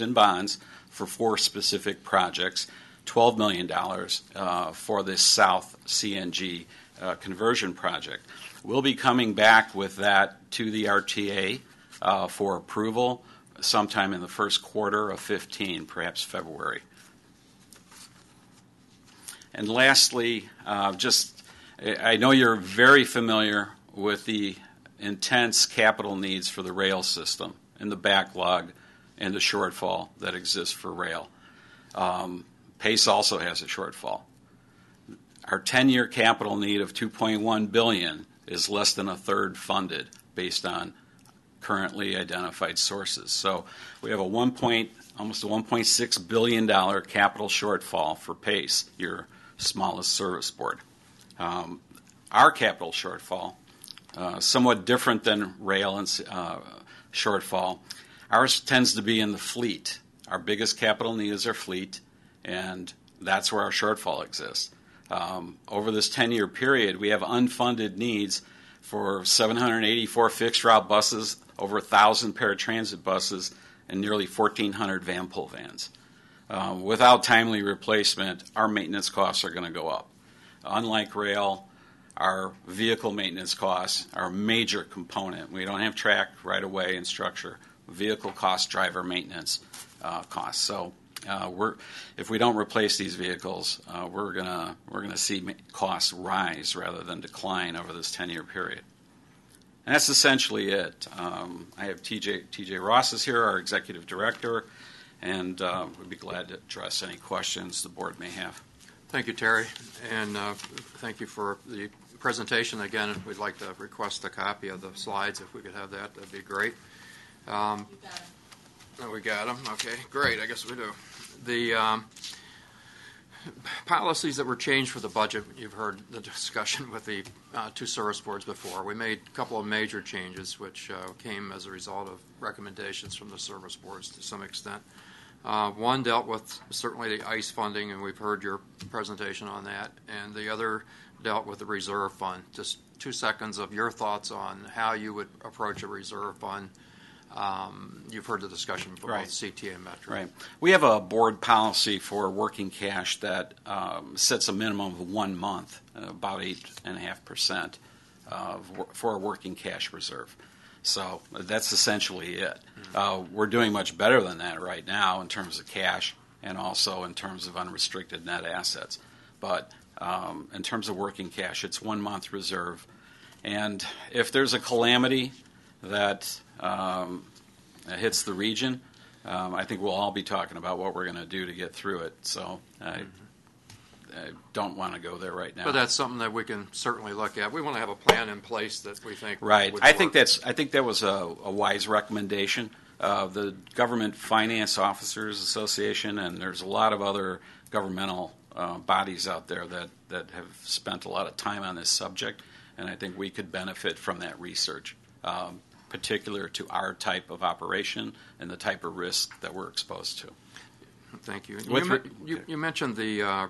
In bonds for four specific projects, $12 million uh, for this South CNG uh, conversion project. We'll be coming back with that to the RTA uh, for approval sometime in the first quarter of 15, perhaps February. And lastly, uh, just I know you're very familiar with the intense capital needs for the rail system and the backlog and the shortfall that exists for rail. Um, PACE also has a shortfall. Our 10-year capital need of 2.1 billion is less than a third funded based on currently identified sources. So we have a 1 point, almost a 1.6 billion dollar capital shortfall for PACE, your smallest service board. Um, our capital shortfall, uh, somewhat different than rail and uh, shortfall, Ours tends to be in the fleet. Our biggest capital need is our fleet, and that's where our shortfall exists. Um, over this 10 year period, we have unfunded needs for 784 fixed route buses, over 1,000 paratransit buses, and nearly 1,400 vanpool vans. Um, without timely replacement, our maintenance costs are going to go up. Unlike rail, our vehicle maintenance costs are a major component. We don't have track right away and structure vehicle cost, driver maintenance uh, costs. So uh, we're, if we don't replace these vehicles, uh, we're gonna we're gonna see costs rise rather than decline over this 10-year period. And that's essentially it. Um, I have TJ TJ Ross is here, our executive director, and uh, we'd be glad to address any questions the board may have. Thank you, Terry, and uh, thank you for the presentation. Again, we'd like to request a copy of the slides if we could have that. That'd be great. Um, oh, we got them. Okay, great. I guess we do. The um, policies that were changed for the budget, you've heard the discussion with the uh, two service boards before. We made a couple of major changes, which uh, came as a result of recommendations from the service boards to some extent. Uh, one dealt with certainly the ICE funding, and we've heard your presentation on that, and the other dealt with the reserve fund. Just two seconds of your thoughts on how you would approach a reserve fund um, you've heard the discussion for Right. both CTA and Metra. Right. We have a board policy for working cash that um, sets a minimum of one month, about eight and a half percent of for a working cash reserve. So that's essentially it. Uh, we're doing much better than that right now in terms of cash and also in terms of unrestricted net assets. But um, in terms of working cash, it's one month reserve. And if there's a calamity that um, hits the region, um, I think we'll all be talking about what we're going to do to get through it. So I, I don't want to go there right now. But that's something that we can certainly look at. We want to have a plan in place that we think Right. I think that's. I think that was a, a wise recommendation. Uh, the Government Finance Officers Association, and there's a lot of other governmental uh, bodies out there that that have spent a lot of time on this subject, and I think we could benefit from that research, um, particular to our type of operation and the type of risk that we're exposed to. Thank you. You, re- men- you, you mentioned the uh,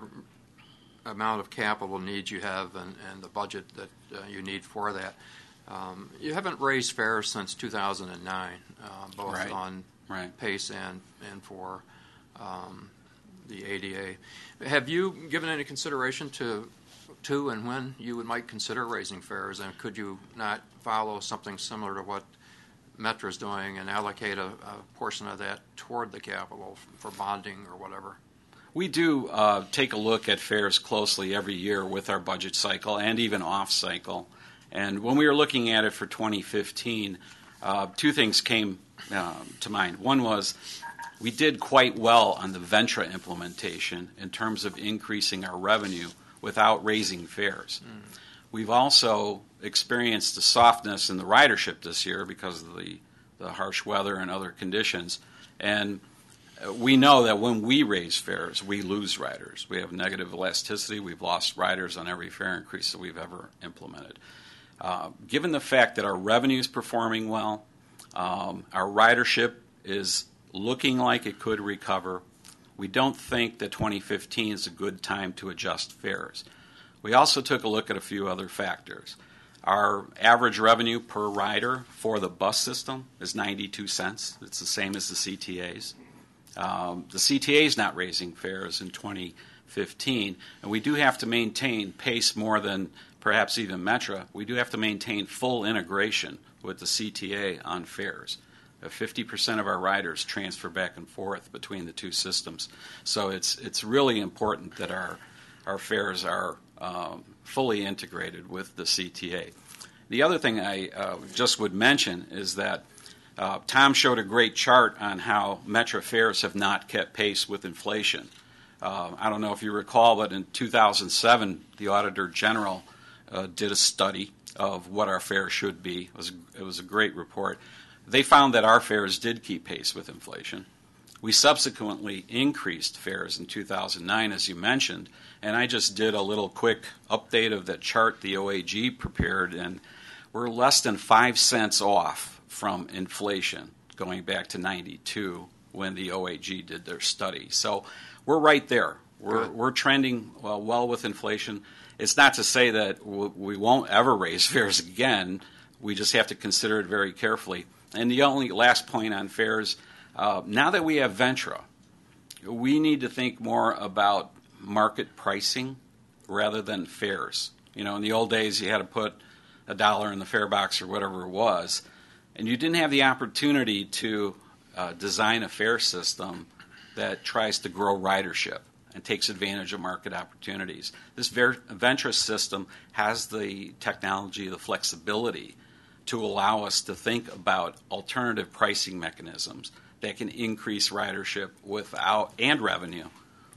amount of capital needs you have and, and the budget that uh, you need for that. Um, you haven't raised fares since 2009, uh, both Right. on Right. pace and and for um, the ADA. Have you given any consideration to to and when you would might consider raising fares, and could you not follow something similar to what Metra's doing and allocate a, a portion of that toward the capital for bonding or whatever? We do uh, take a look at fares closely every year with our budget cycle and even off cycle. And when we were looking at it for 2015, uh, two things came um, to mind. One was we did quite well on the Ventra implementation in terms of increasing our revenue without raising fares. We've also experienced a softness in the ridership this year because of the, the harsh weather and other conditions. And uh, we know that when we raise fares, we lose riders. We have negative elasticity. We've lost riders on every fare increase that we've ever implemented. Uh, given the fact that our revenue is performing well, um, our ridership is looking like it could recover, we don't think that 2015 is a good time to adjust fares. We also took a look at a few other factors. Our average revenue per rider for the bus system is 92 cents. It's the same as the CTA's. Um, the CTA is not raising fares in 2015, and we do have to maintain pace more than perhaps even Metra. We do have to maintain full integration with the CTA on fares. Uh, 50% of our riders transfer back and forth between the two systems, so it's it's really important that our our fares are um, fully integrated with the CTA. The other thing I uh, just would mention is that uh, Tom showed a great chart on how Metra fares have not kept pace with inflation. Uh, I don't know if you recall, but in 2007, the Auditor General uh, did a study of what our fares should be. It was, it was a great report. They found that our fares did keep pace with inflation. We subsequently increased fares in 2009, as you mentioned, and I just did a little quick update of that chart the OAG prepared, and we're less than five cents off from inflation going back to 92 when the OAG did their study. So we're right there. We're, we're trending well, well with inflation. It's not to say that we won't ever raise fares again. We just have to consider it very carefully. And the only last point on fares uh, now that we have Ventra, we need to think more about market pricing rather than fares. You know, in the old days, you had to put a dollar in the fare box or whatever it was, and you didn't have the opportunity to uh, design a fare system that tries to grow ridership and takes advantage of market opportunities. This Ver- system has the technology, the flexibility to allow us to think about alternative pricing mechanisms that can increase ridership without and revenue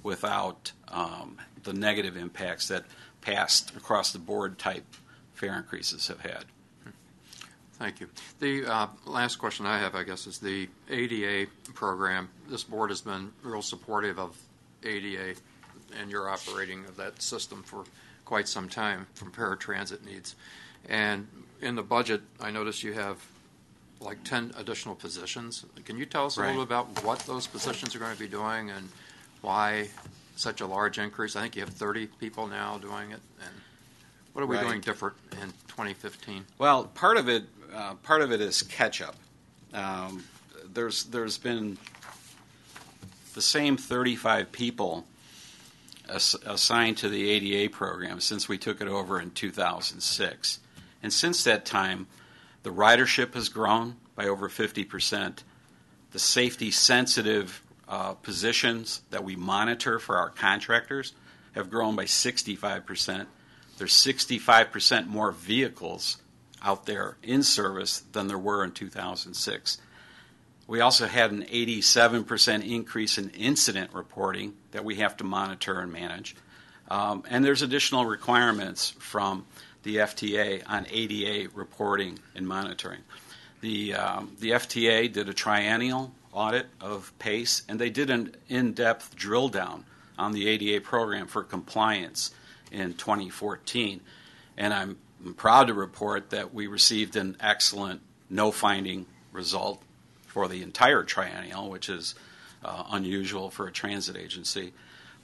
without um, the negative impacts that past across the board type fare increases have had. Thank you. The uh, last question I have, I guess, is the ADA program. This board has been real supportive of ADA and your operating of that system for quite some time from paratransit needs. And in the budget, I notice you have like 10 additional positions. Can you tell us a Right. little about what those positions are going to be doing and why such a large increase? I think you have 30 people now doing it. And what are we Right. doing different in 2015? Well, part of it, uh, part of it is catch up. um, there's there's been the same 35 people ass- assigned to the ADA program since we took it over in 2006. And since that time, the ridership has grown by over 50%. The safety sensitive uh, positions that we monitor for our contractors have grown by 65%. There's 65% more vehicles out there in service than there were in 2006. We also had an 87% increase in incident reporting that we have to monitor and manage. Um, and there's additional requirements from the FTA on ADA reporting and monitoring. The, um, the FTA did a triennial audit of PACE, and they did an in depth drill down on the ADA program for compliance in 2014. And I'm proud to report that we received an excellent no finding result for the entire triennial, which is uh, unusual for a transit agency.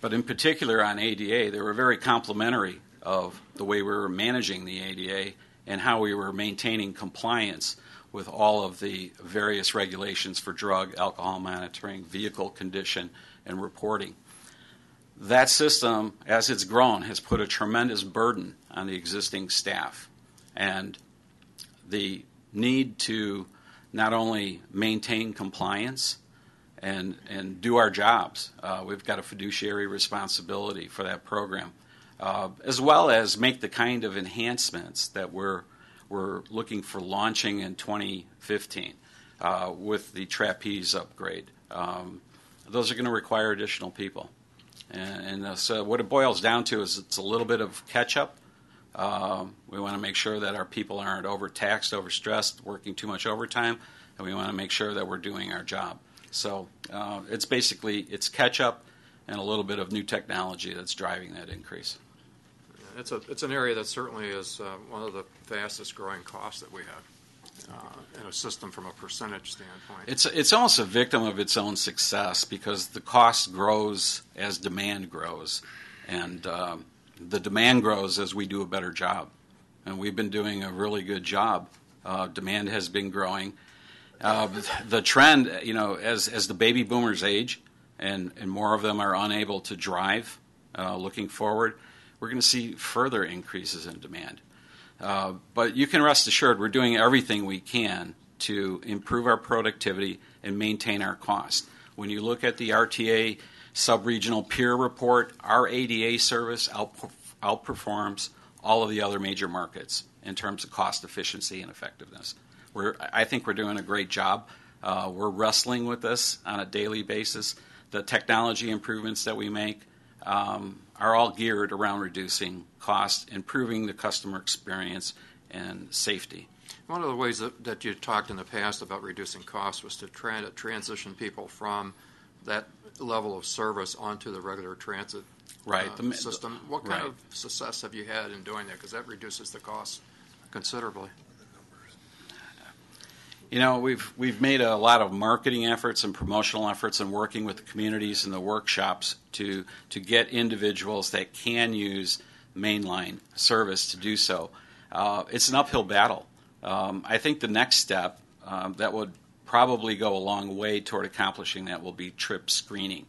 But in particular on ADA, they were very complimentary of the way we were managing the ADA and how we were maintaining compliance with all of the various regulations for drug, alcohol monitoring, vehicle condition, and reporting. That system, as it's grown, has put a tremendous burden on the existing staff. And the need to not only maintain compliance and, and do our jobs, uh, we've got a fiduciary responsibility for that program, uh, as well as make the kind of enhancements that we're, we're looking for launching in 2015 uh, with the trapeze upgrade. Um, those are going to require additional people. And, and uh, so what it boils down to is it's a little bit of catch up. Um, we want to make sure that our people aren't overtaxed, overstressed, working too much overtime, and we want to make sure that we're doing our job. So uh, it's basically it's catch up and a little bit of new technology that's driving that increase. It's, a, it's an area that certainly is uh, one of the fastest growing costs that we have uh, in a system from a percentage standpoint. It's it's almost a victim of its own success because the cost grows as demand grows, and um, the demand grows as we do a better job. And we've been doing a really good job. Uh, demand has been growing. Uh, the trend, you know, as as the baby boomers age, and and more of them are unable to drive, uh, looking forward, we're going to see further increases in demand. Uh, but you can rest assured we're doing everything we can to improve our productivity and maintain our cost. When you look at the RTA sub-regional peer report, our ADA service outperforms all of the other major markets in terms of cost efficiency and effectiveness. We're, I think we're doing a great job. Uh, we're wrestling with this on a daily basis. The technology improvements that we make um, are all geared around reducing cost, improving the customer experience, and safety. One of the ways that, that you talked in the past about reducing costs was to try to transition people from that level of service onto the regular transit right. uh, the, system. What kind right. of success have you had in doing that? Because that reduces the cost considerably. You know, we've we've made a lot of marketing efforts and promotional efforts and working with the communities and the workshops to to get individuals that can use mainline service to do so. Uh, it's an uphill battle. Um, I think the next step um, that would probably go a long way toward accomplishing that will be trip screening,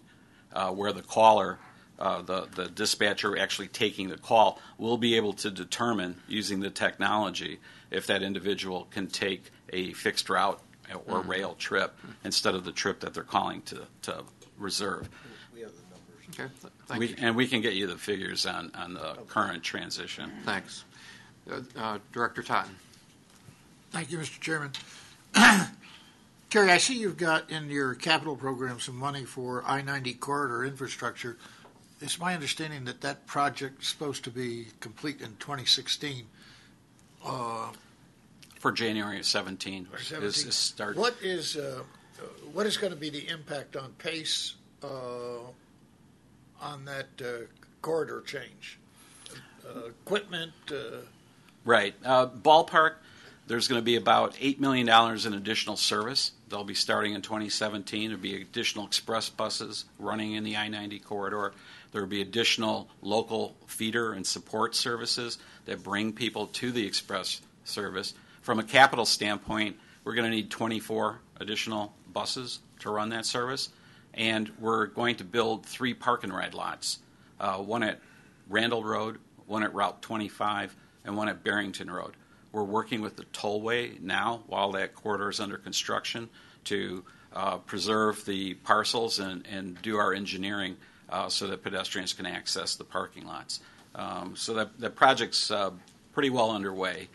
uh, where the caller, uh, the, the dispatcher actually taking the call, will be able to determine using the technology if that individual can take a fixed route or Mm-hmm. rail trip instead of the trip that they're calling to, to reserve. Okay, thank We, you. and we can get you the figures on, on the current transition. Thanks. Uh, uh, Director Totten. Thank you, Mr. Chairman. Kerry, I see you've got in your capital program some money for I-90 corridor infrastructure. It's my understanding that that project is supposed to be complete in 2016. Uh, For January of 17 or is, 17. is start. What is, uh, what is going to be the impact on pace uh, on that uh, corridor change? Uh, Equipment, uh, Right. Uh, ballpark, there's going to be about $8 million in additional service. They'll be starting in 2017. There'll be additional express buses running in the I 90 corridor. There will be additional local feeder and support services that bring people to the express service. From a capital standpoint, we're going to need 24 additional buses to run that service, and we're going to build three park and ride lots, uh, one at Randall Road, one at Route 25, and one at Barrington Road. We're working with the tollway now while that corridor is under construction to uh, preserve the parcels and, and do our engineering so that pedestrians can access the parking lots. Um, so that the project's uh, pretty well underway.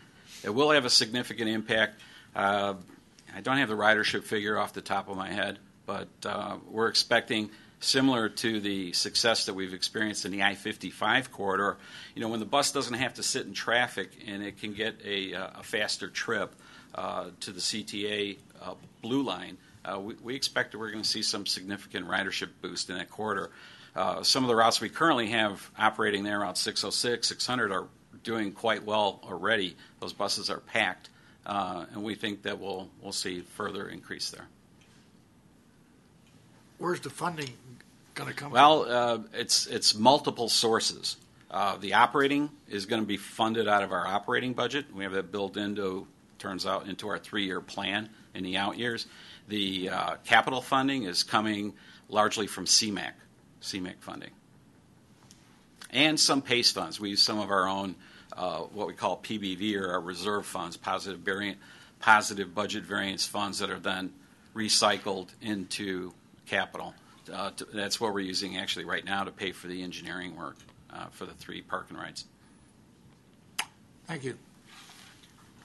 It will have a significant impact. Uh, I don't have the ridership figure off the top of my head, but uh, we're expecting similar to the success that we've experienced in the I-55 corridor. You know, when the bus doesn't have to sit in traffic and it can get a, uh, a faster trip uh, to the CTA uh, blue line, uh, we, we, expect that we're going to see some significant ridership boost in that corridor. Uh, some of the routes we currently have operating there, Route 606, 600, are doing quite well already. Those buses are packed, uh, and we think that we'll we'll see further increase there. Where's the funding going to come well, from? Well, uh, it's it's multiple sources. Uh, the operating is going to be funded out of our operating budget. We have that built into turns out into our three-year plan in the out years. The uh, capital funding is coming largely from CMAQ, CMAQ funding, and some PACE funds. We use some of our own uh, what we call PBV or our reserve funds, positive variant, positive budget variance funds that are then recycled into capital. Uh, to, that's what we're using actually right now to pay for the engineering work uh, for the three parking rides. Thank you.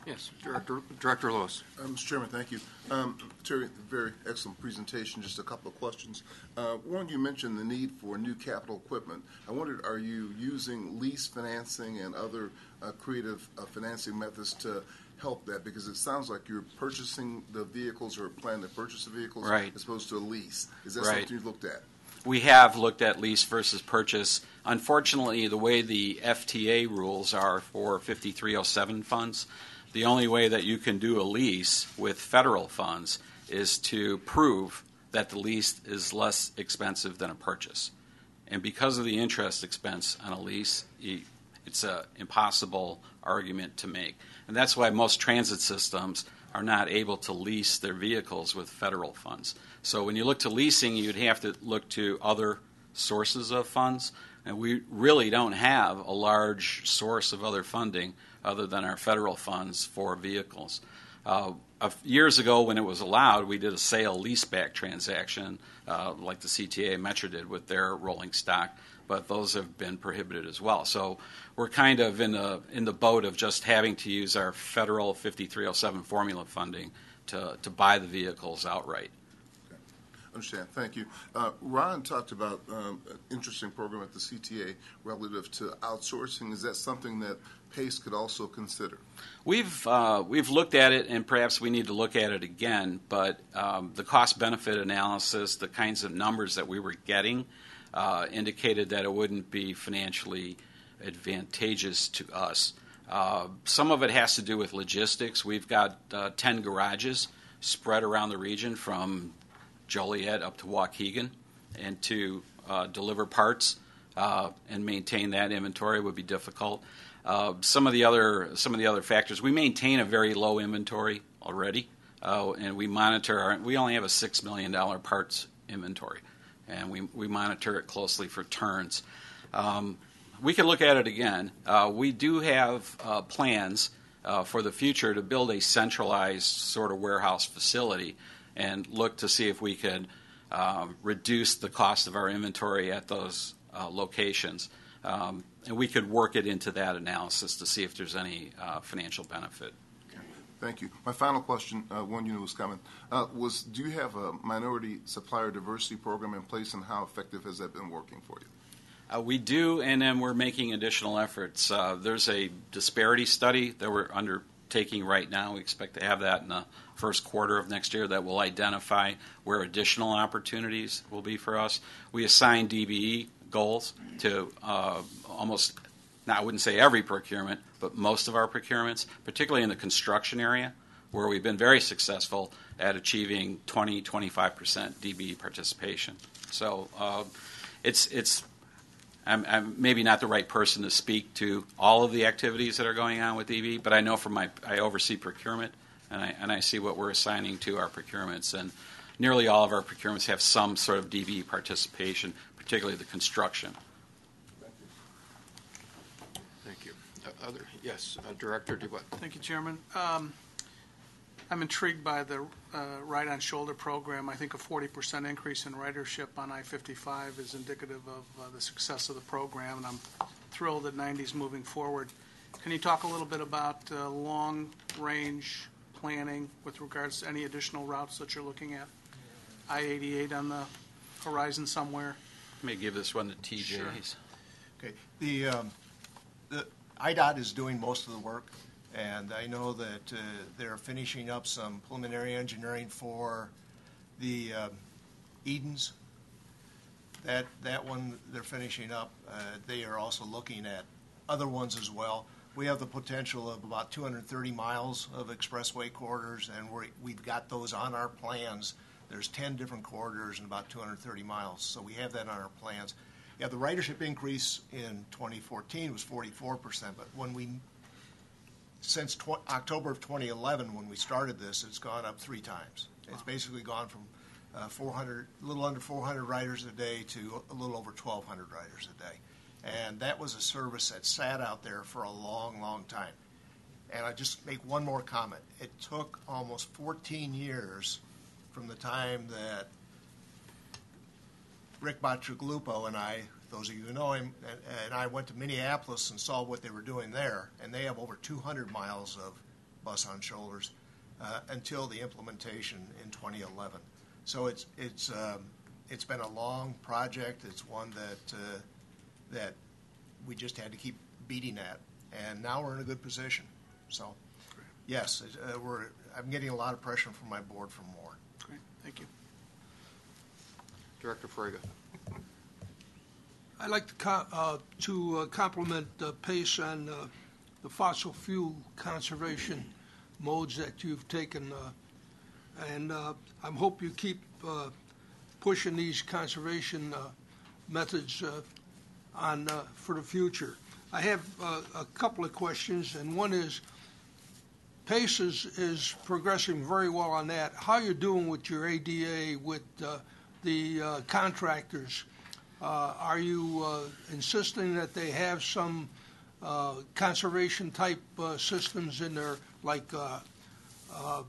Yes, Director, Director Lewis. Uh, Mr. Chairman, thank you. Um, Terry, very excellent presentation. Just a couple of questions. Uh, one, you mentioned the need for new capital equipment. I wondered, are you using lease financing and other uh, creative uh, financing methods to help that? Because it sounds like you're purchasing the vehicles or plan to purchase the vehicles right. as opposed to a lease. Is that right. something you've looked at? We have looked at lease versus purchase. Unfortunately, the way the FTA rules are for 5307 funds, the only way that you can do a lease with federal funds is to prove that the lease is less expensive than a purchase. And because of the interest expense on a lease, it's an impossible argument to make. And that's why most transit systems are not able to lease their vehicles with federal funds. So when you look to leasing, you'd have to look to other sources of funds. And we really don't have a large source of other funding other than our federal funds for vehicles. Uh, years ago, when it was allowed, we did a sale leaseback transaction, uh, like the CTA Metra did with their rolling stock, but those have been prohibited as well. So we're kind of in the in the boat of just having to use our federal 5307 formula funding to to buy the vehicles outright. Understand. Thank you. Uh, Ron talked about um, an interesting program at the CTA relative to outsourcing. Is that something that PACE could also consider? We've uh, we've looked at it, and perhaps we need to look at it again. But um, the cost benefit analysis, the kinds of numbers that we were getting, uh, indicated that it wouldn't be financially advantageous to us. Uh, some of it has to do with logistics. We've got uh, 10 garages spread around the region from Joliet up to Waukegan, and to uh, deliver parts uh, and maintain that inventory would be difficult. Uh, some of the other some of the other factors, we maintain a very low inventory already, uh, and we monitor. Our, we only have a six million dollar parts inventory, and we we monitor it closely for turns. Um, we can look at it again. Uh, we do have uh, plans for the future to build a centralized sort of warehouse facility and look to see if we could um, reduce the cost of our inventory at those uh, locations. Um, and we could work it into that analysis to see if there's any uh, financial benefit. Thank you. My final question, uh, one you knew was coming, uh, was do you have a minority supplier diversity program in place and how effective has that been working for you? Uh, we do, and then we're making additional efforts. Uh, there's a disparity study that we're undertaking right now. We expect to have that in the first quarter of next year that will identify where additional opportunities will be for us. We assign DBE goals to uh, almost, now I wouldn't say every procurement, but most of our procurements, particularly in the construction area, where we've been very successful at achieving 20, 25% DBE participation. So uh, it's, it's I'm, I'm, maybe not the right person to speak to all of the activities that are going on with DB, but I know from my I oversee procurement and I, and I see what we're assigning to our procurements. And nearly all of our procurements have some sort of DBE participation, particularly the construction. Thank you. Uh, Other, yes, uh, Director DeWitt. Thank you, Chairman. Um, I'm intrigued by the uh, Ride on Shoulder program. I think a 40% increase in ridership on I-55 is indicative of uh, the success of the program, and I'm thrilled that 90's moving forward. Can you talk a little bit about uh, long-range planning with regards to any additional routes that you're looking at? I-88 on the horizon somewhere? Let me give this one to TJ. Sure. Okay, the, um, the, IDOT is doing most of the work, and I know that, uh, they're finishing up some preliminary engineering for the, um, Edens. That, that one they're finishing up. Uh, they are also looking at other ones as well. We have the potential of about two hundred and thirty miles of expressway corridors, and we're, we've got those on our plans. There's ten different corridors and about two hundred and thirty miles, so we have that on our plans. Yeah, the ridership increase in 2014 was 44%, but when we, since tw- October of 2011, when we started this, it's gone up three times. It's basically gone from uh, 400, a little under 400 riders a day to a little over 1,200 riders a day. And that was a service that sat out there for a long, long time. And I just make one more comment. It took almost 14 years from the time that Rick Bacigalupo and I, those of you who know him, and, and I went to Minneapolis and saw what they were doing there, and they have over 200 miles of bus on shoulders uh, until the implementation in 2011. So it's it's um, it's been a long project. It's one that uh, that we just had to keep beating at, and now we're in a good position. So, yes, uh, we're. I'm getting a lot of pressure from my board for more. Great, thank you. Director Frega. I'd like to uh, to uh, compliment Pace on uh, the fossil fuel conservation modes that you've taken, uh, and uh, I hope you keep uh, pushing these conservation uh, methods uh, on uh, for the future. I have uh, a couple of questions, and one is Pace is, is progressing very well on that. How you doing with your ADA with uh, the uh, contractors? Uh, are you uh, insisting that they have some uh, conservation type uh, systems in there, like uh, uh,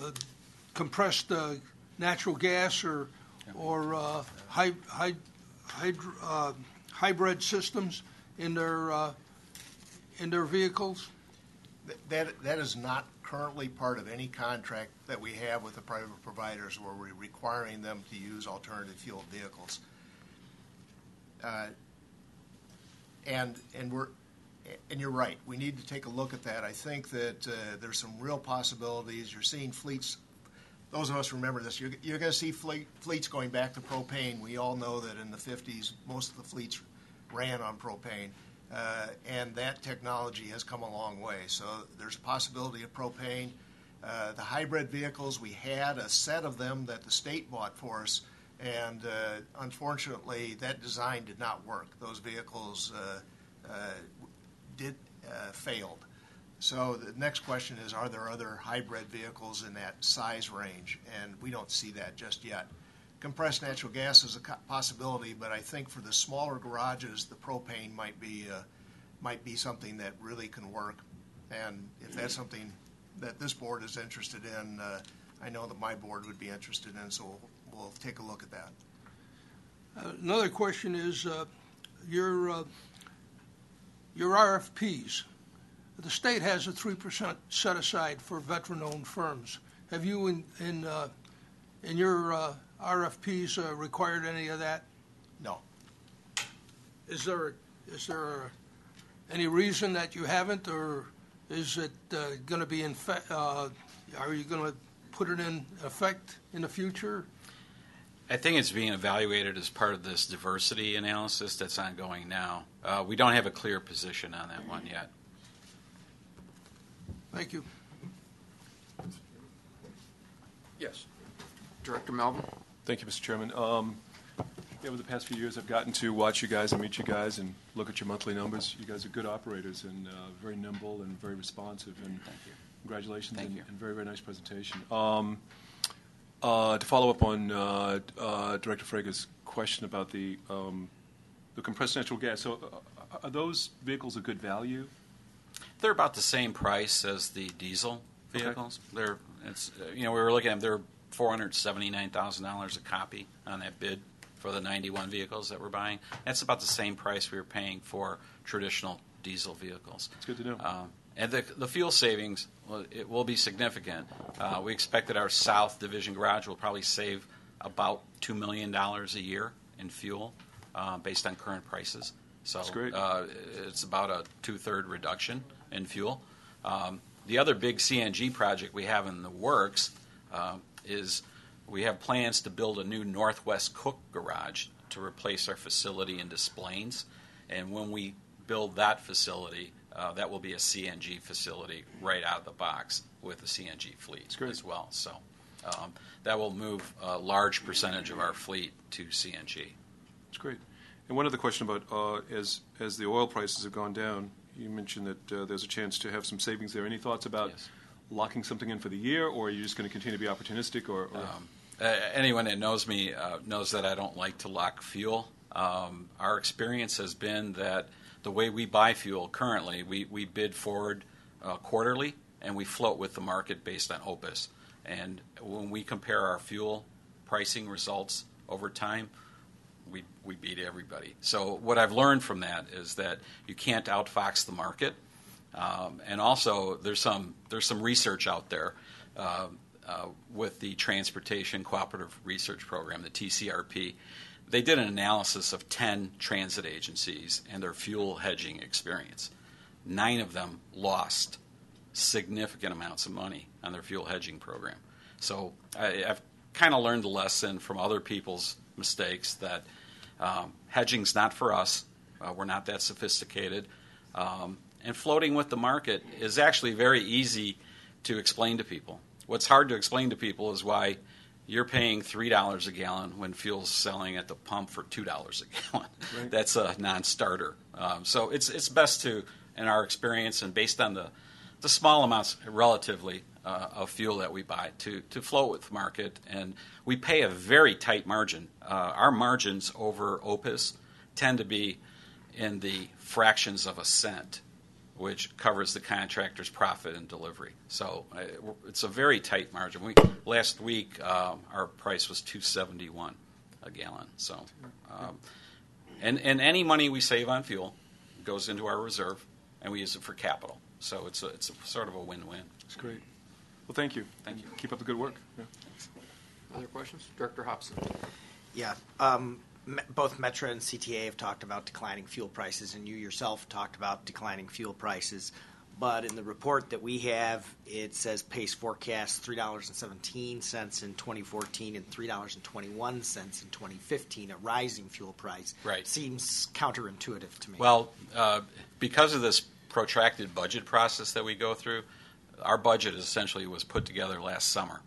uh, compressed uh, natural gas or or uh, hy- hy- hydr- uh, hybrid systems in their uh, in their vehicles? That, that is not currently part of any contract that we have with the private providers where we're requiring them to use alternative fuel vehicles. Uh, And, and we're, and you're right, we need to take a look at that. I think that uh, there's some real possibilities. You're seeing fleets, those of us remember this, you're, you're going to see fleet, fleets going back to propane. We all know that in the 50s, most of the fleets ran on propane. Uh, and that technology has come a long way. So there's a possibility of propane. Uh, the hybrid vehicles, we had a set of them that the state bought for us, and uh, unfortunately, that design did not work. Those vehicles uh, uh, did uh, failed. So the next question is, are there other hybrid vehicles in that size range? And we don't see that just yet. Compressed natural gas is a possibility, but I think for the smaller garages, the propane might be uh, might be something that really can work. And if that's something that this board is interested in, uh, I know that my board would be interested in. So we'll, we'll take a look at that. Uh, Another question is uh, your uh, your RFPs. The state has a three percent set aside for veteran-owned firms. Have you in in uh, in your RFPs uh, required any of that? No. Is there is there any reason that you haven't, or is it uh, going to be in? Fe- uh, are you going to put it in effect in the future? I think it's being evaluated as part of this diversity analysis that's ongoing now. Uh, we don't have a clear position on that one yet. Thank you. Yes. Director Melvin. Thank you, Mr. Chairman. Um, over the past few years, I've gotten to watch you guys and meet you guys and look at your monthly numbers. You guys are good operators and uh, very nimble and very responsive. And congratulations Thank and, you. and very very nice presentation. Um, uh, to follow up on uh, uh, Director Frega's question about the um, the compressed natural gas, so uh, are those vehicles a good value? They're about the same price as the diesel Okay. vehicles. They're, it's, uh, you know, we were looking at, they're four hundred seventy-nine thousand dollars a copy on that bid for the ninety-one vehicles that we're buying. That's about the same price we were paying for traditional diesel vehicles. It's good to know. Um, and the, the fuel savings, well, it will be significant. Uh, we expect that our South Division garage will probably save about $2 million a year in fuel uh, based on current prices. So That's great. Uh, it's about a two-third reduction in fuel. Um, the other big CNG project we have in the works uh, is we have plans to build a new Northwest Cook garage to replace our facility in Des Plaines. And when we build that facility, uh, that will be a CNG facility right out of the box with a CNG fleet as well. So um, that will move a large percentage of our fleet to CNG. That's great. And one other question about uh, as as the oil prices have gone down, you mentioned that uh, there's a chance to have some savings there. Any thoughts about locking something in for the year, or are you just going to continue to be opportunistic? Or, or Uh, anyone that knows me uh, knows that I don't like to lock fuel. Um, our experience has been that the way we buy fuel currently, we, we bid forward uh, quarterly and we float with the market based on OPIS. And when we compare our fuel pricing results over time, we, we beat everybody. So what I've learned from that is that you can't outfox the market. Um, and also, there's some there's some research out there uh, uh, with the Transportation Cooperative Research Program, the TCRP. They did an analysis of 10 transit agencies and their fuel hedging experience. Nine of them lost significant amounts of money on their fuel hedging program. So I, I've kind of learned the lesson from other people's mistakes that um, hedging's not for us. Uh, we're not that sophisticated. Um, and floating with the market is actually very easy to explain to people. What's hard to explain to people is why you're paying $3 a gallon when fuel's selling at the pump for $2 a gallon. Right. That's a non starter. Um, so it's, it's best to, in our experience and based on the, the small amounts relatively uh, of fuel that we buy, to, to float with the market. And we pay a very tight margin. Uh, our margins over OPIS tend to be in the fractions of a cent, which covers the contractor's profit and delivery. So uh, it's a very tight margin. We, last week, um, our price was 271 a gallon. So, um, and, and any money we save on fuel goes into our reserve, and we use it for capital. So it's a, it's a sort of a win-win. That's great. Well, thank you. Thank you. Keep up the good work. Yeah. Other questions? Director Hobson. Yeah. Um, me- both Metra and CTA have talked about declining fuel prices, and you yourself talked about declining fuel prices. But in the report that we have, it says Pace forecasts $3.17 in 2014 and $3.21 in 2015, a rising fuel price. Right. Seems counterintuitive to me. Well, uh, because of this protracted budget process that we go through, our budget essentially was put together last summer.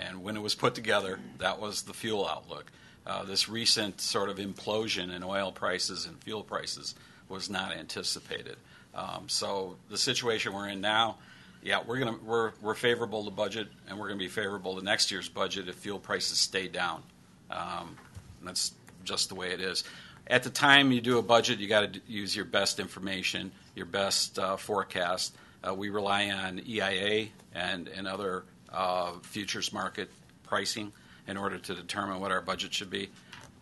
And when it was put together, that was the fuel outlook. Uh, this recent sort of implosion in oil prices and fuel prices was not anticipated. Um, so the situation we're in now, yeah, we're gonna we're we're favorable to budget, and we're gonna be favorable to next year's budget if fuel prices stay down. Um, that's just the way it is. At the time you do a budget, you got to use your best information, your best uh, forecast. Uh, we rely on EIA and and other uh, futures market pricing in order to determine what our budget should be.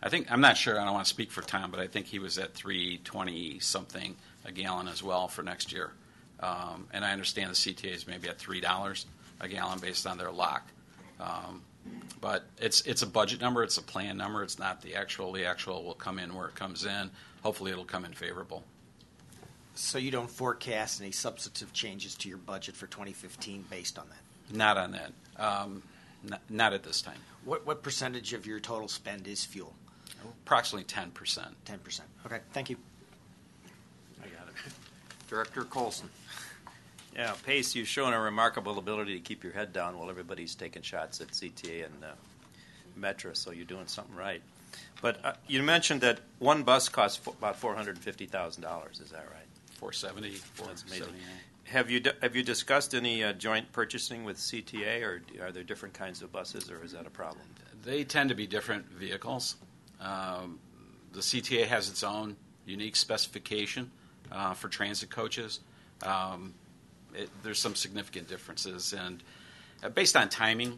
I think I'm not sure. I don't want to speak for Tom, but I think he was at 320 something a gallon as well for next year. Um, and I understand the CTA is maybe at three dollars a gallon based on their lock. Um, but it's it's a budget number. It's a plan number. It's not the actual. The actual will come in where it comes in. Hopefully, it'll come in favorable. so you don't forecast any substantive changes to your budget for 2015 based on that? Not on that. Um, not, not at this time. What, what percentage of your total spend is fuel? Approximately 10 percent. 10%. Okay, thank you. I got it. Director Coulson. Yeah, Pace, you've shown a remarkable ability to keep your head down while everybody's taking shots at CTA and uh, Metra, so you're doing something right. But uh, you mentioned that one bus costs fo- about four hundred and fifty thousand dollars. Is that right? Four seventy. That's amazing. Have you have you discussed any uh, joint purchasing with CTA, or are there different kinds of buses, or is that a problem? They tend to be different vehicles. Um, the CTA has its own unique specification uh, for transit coaches. Um, it, there's some significant differences, and uh, based on timing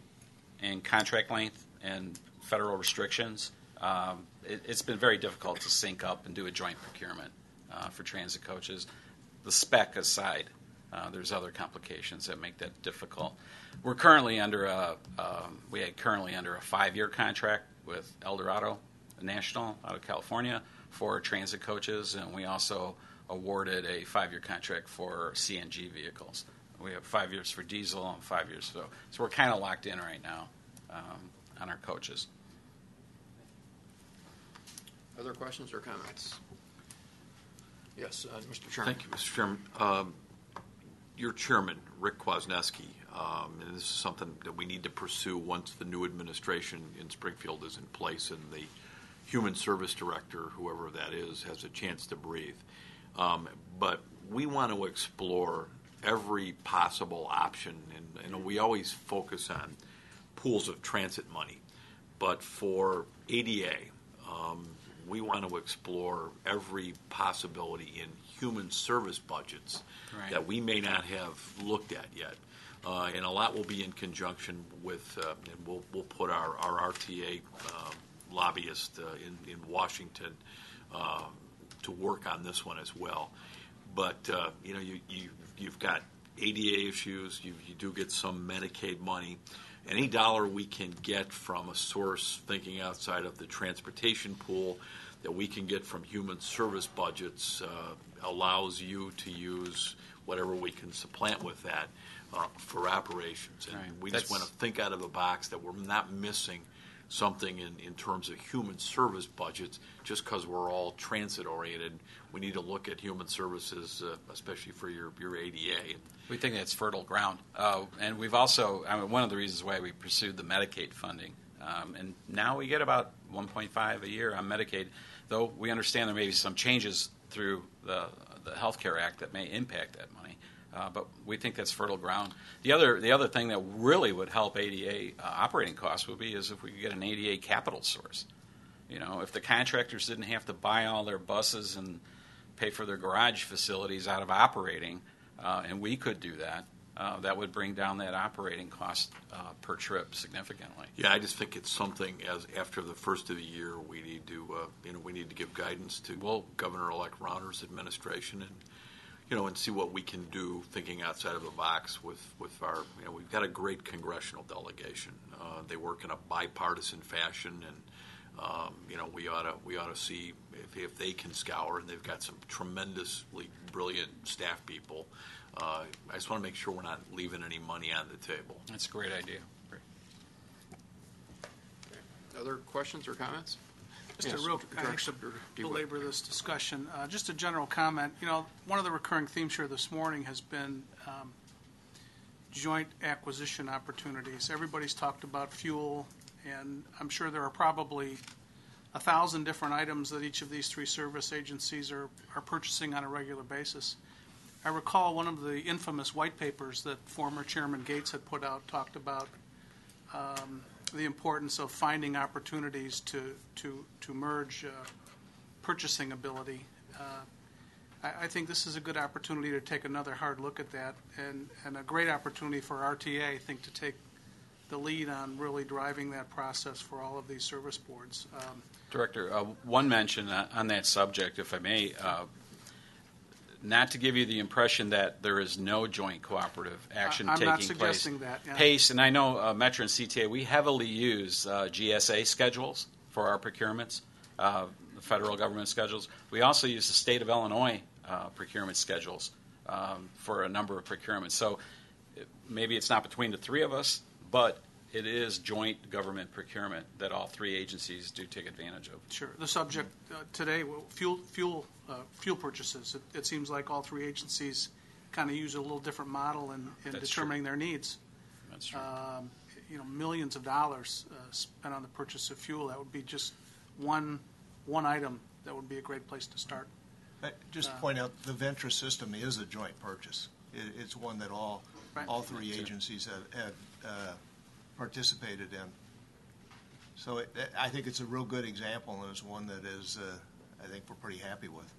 and contract length and federal restrictions, um, it, it's been very difficult to sync up and do a joint procurement uh, for transit coaches. The spec aside, uh, there's other complications that make that difficult. We're currently under a um, we are currently under a five-year contract with Eldorado National out of California for transit coaches, and we also awarded a five-year contract for CNG vehicles. We have five years for diesel and five years so so we're kind of locked in right now um, on our coaches. Other questions or comments? Yes, uh, Mr. Chairman. Thank you, Mr. Chairman. Um, Your chairman, Rick Kwasneski, um, and this is something that we need to pursue once the new administration in Springfield is in place and the human service director, whoever that is, has a chance to breathe. Um, But we want to explore every possible option, and, and we always focus on pools of transit money. But for ADA, um, we want to explore every possibility in human service budgets Right. that we may not have looked at yet. Uh, and a lot will be in conjunction with, uh, and we'll, we'll put our, our RTA uh, lobbyist uh, in, in Washington uh, to work on this one as well. But, uh, you know, you, you, you've got ADA issues, you, you do get some Medicaid money. Any dollar we can get from a source thinking outside of the transportation pool that we can get from human service budgets uh, allows you to use whatever we can supplant with that uh, for operations. And Right. we just want to think out of the box that we're not missing something in, in terms of human service budgets just because we're all transit oriented. We need to look at human services, uh, especially for your, your ADA. We think that's fertile ground. Uh, and we've also, I mean, one of the reasons why we pursued the Medicaid funding. Um, and now we get about 1.5 a year on Medicaid, though we understand there may be some changes through the, the Health Care Act that may impact that money. Uh, but we think that's fertile ground. The other, the other thing that really would help ADA uh, operating costs would be is if we could get an ADA capital source. You know, if the contractors didn't have to buy all their buses and pay for their garage facilities out of operating, uh, and we could do that, uh, that would bring down that operating cost uh, per trip significantly. Yeah, I just think it's something as after the first of the year, we need to, uh, you know, we need to give guidance to well Governor-elect Rauner's administration and, you know, and see what we can do, thinking outside of the box with, with our, you know, we've got a great congressional delegation. Uh, they work in a bipartisan fashion and, um, you know, we ought to, we ought to see if, if they can scour, and they've got some tremendously brilliant staff people. Uh, I just want to make sure we're not leaving any money on the table. That's a great idea. Other questions or comments? Just Yes, a real, I hate Director to Dewitt. belabor this discussion, uh, just a general comment. You know, one of the recurring themes here this morning has been um, joint acquisition opportunities. Everybody's talked about fuel, and I'm sure there are probably a thousand different items that each of these three service agencies are, are purchasing on a regular basis. I recall one of the infamous white papers that former Chairman Gates had put out talked about um, the importance of finding opportunities to to to merge uh, purchasing ability. Uh, I, I think this is a good opportunity to take another hard look at that, and and a great opportunity for RTA, I think, to take the lead on really driving that process for all of these service boards. Um, Director, uh, one mention uh, on that subject, if I may, uh, not to give you the impression that there is no joint cooperative action I'm taking not place. suggesting that, yeah. PACE, and I know uh, Metra and CTA, we heavily use uh, GSA schedules for our procurements, uh, the federal government schedules. We also use the state of Illinois uh, procurement schedules um, for a number of procurements. So maybe it's not between the three of us, but it is joint government procurement that all three agencies do take advantage of. Sure. The subject uh, today, well, fuel, fuel, uh, fuel purchases. It, it seems like all three agencies kind of use a little different model in, in That's determining their needs. That's true. Um, you know, millions of dollars uh, spent on the purchase of fuel. That would be just one, one item, that would be a great place to start. Uh, Just to Uh, point out, the Ventra system is a joint purchase. It, it's one that all, Right. all three agencies have, have uh, participated in. So it, I think it's a real good example, and it's one that is, uh, I think we're pretty happy with.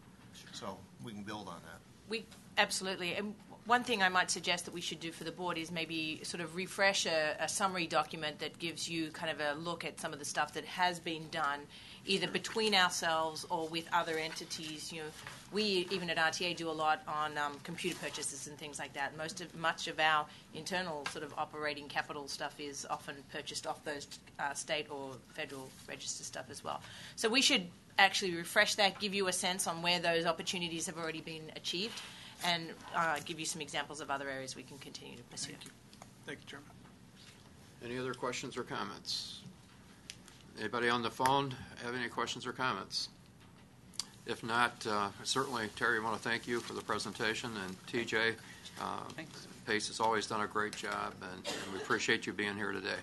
So we can build on that. We absolutely. And one thing I might suggest that we should do for the board is maybe sort of refresh a, a summary document that gives you kind of a look at some of the stuff that has been done, either between ourselves or with other entities. You know, we even at RTA do a lot on um, computer purchases and things like that. Most of much of our internal sort of operating capital stuff is often purchased off those uh, state or federal register stuff as well. So we should actually refresh that, give you a sense on where those opportunities have already been achieved, and uh, give you some examples of other areas we can continue to pursue. Thank you. Thank you, Chairman. Any other questions or comments? Anybody on the phone have any questions or comments? If not, uh, certainly, Terry, I want to thank you for the presentation, and TJ, uh, Pace has always done a great job, and and we appreciate you being here today.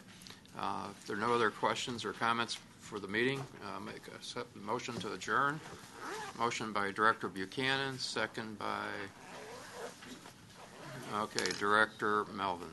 Uh, If there are no other questions or comments for the meeting, uh, make a motion to adjourn. Motion by Director Buchanan, second by, okay, Director Melvin.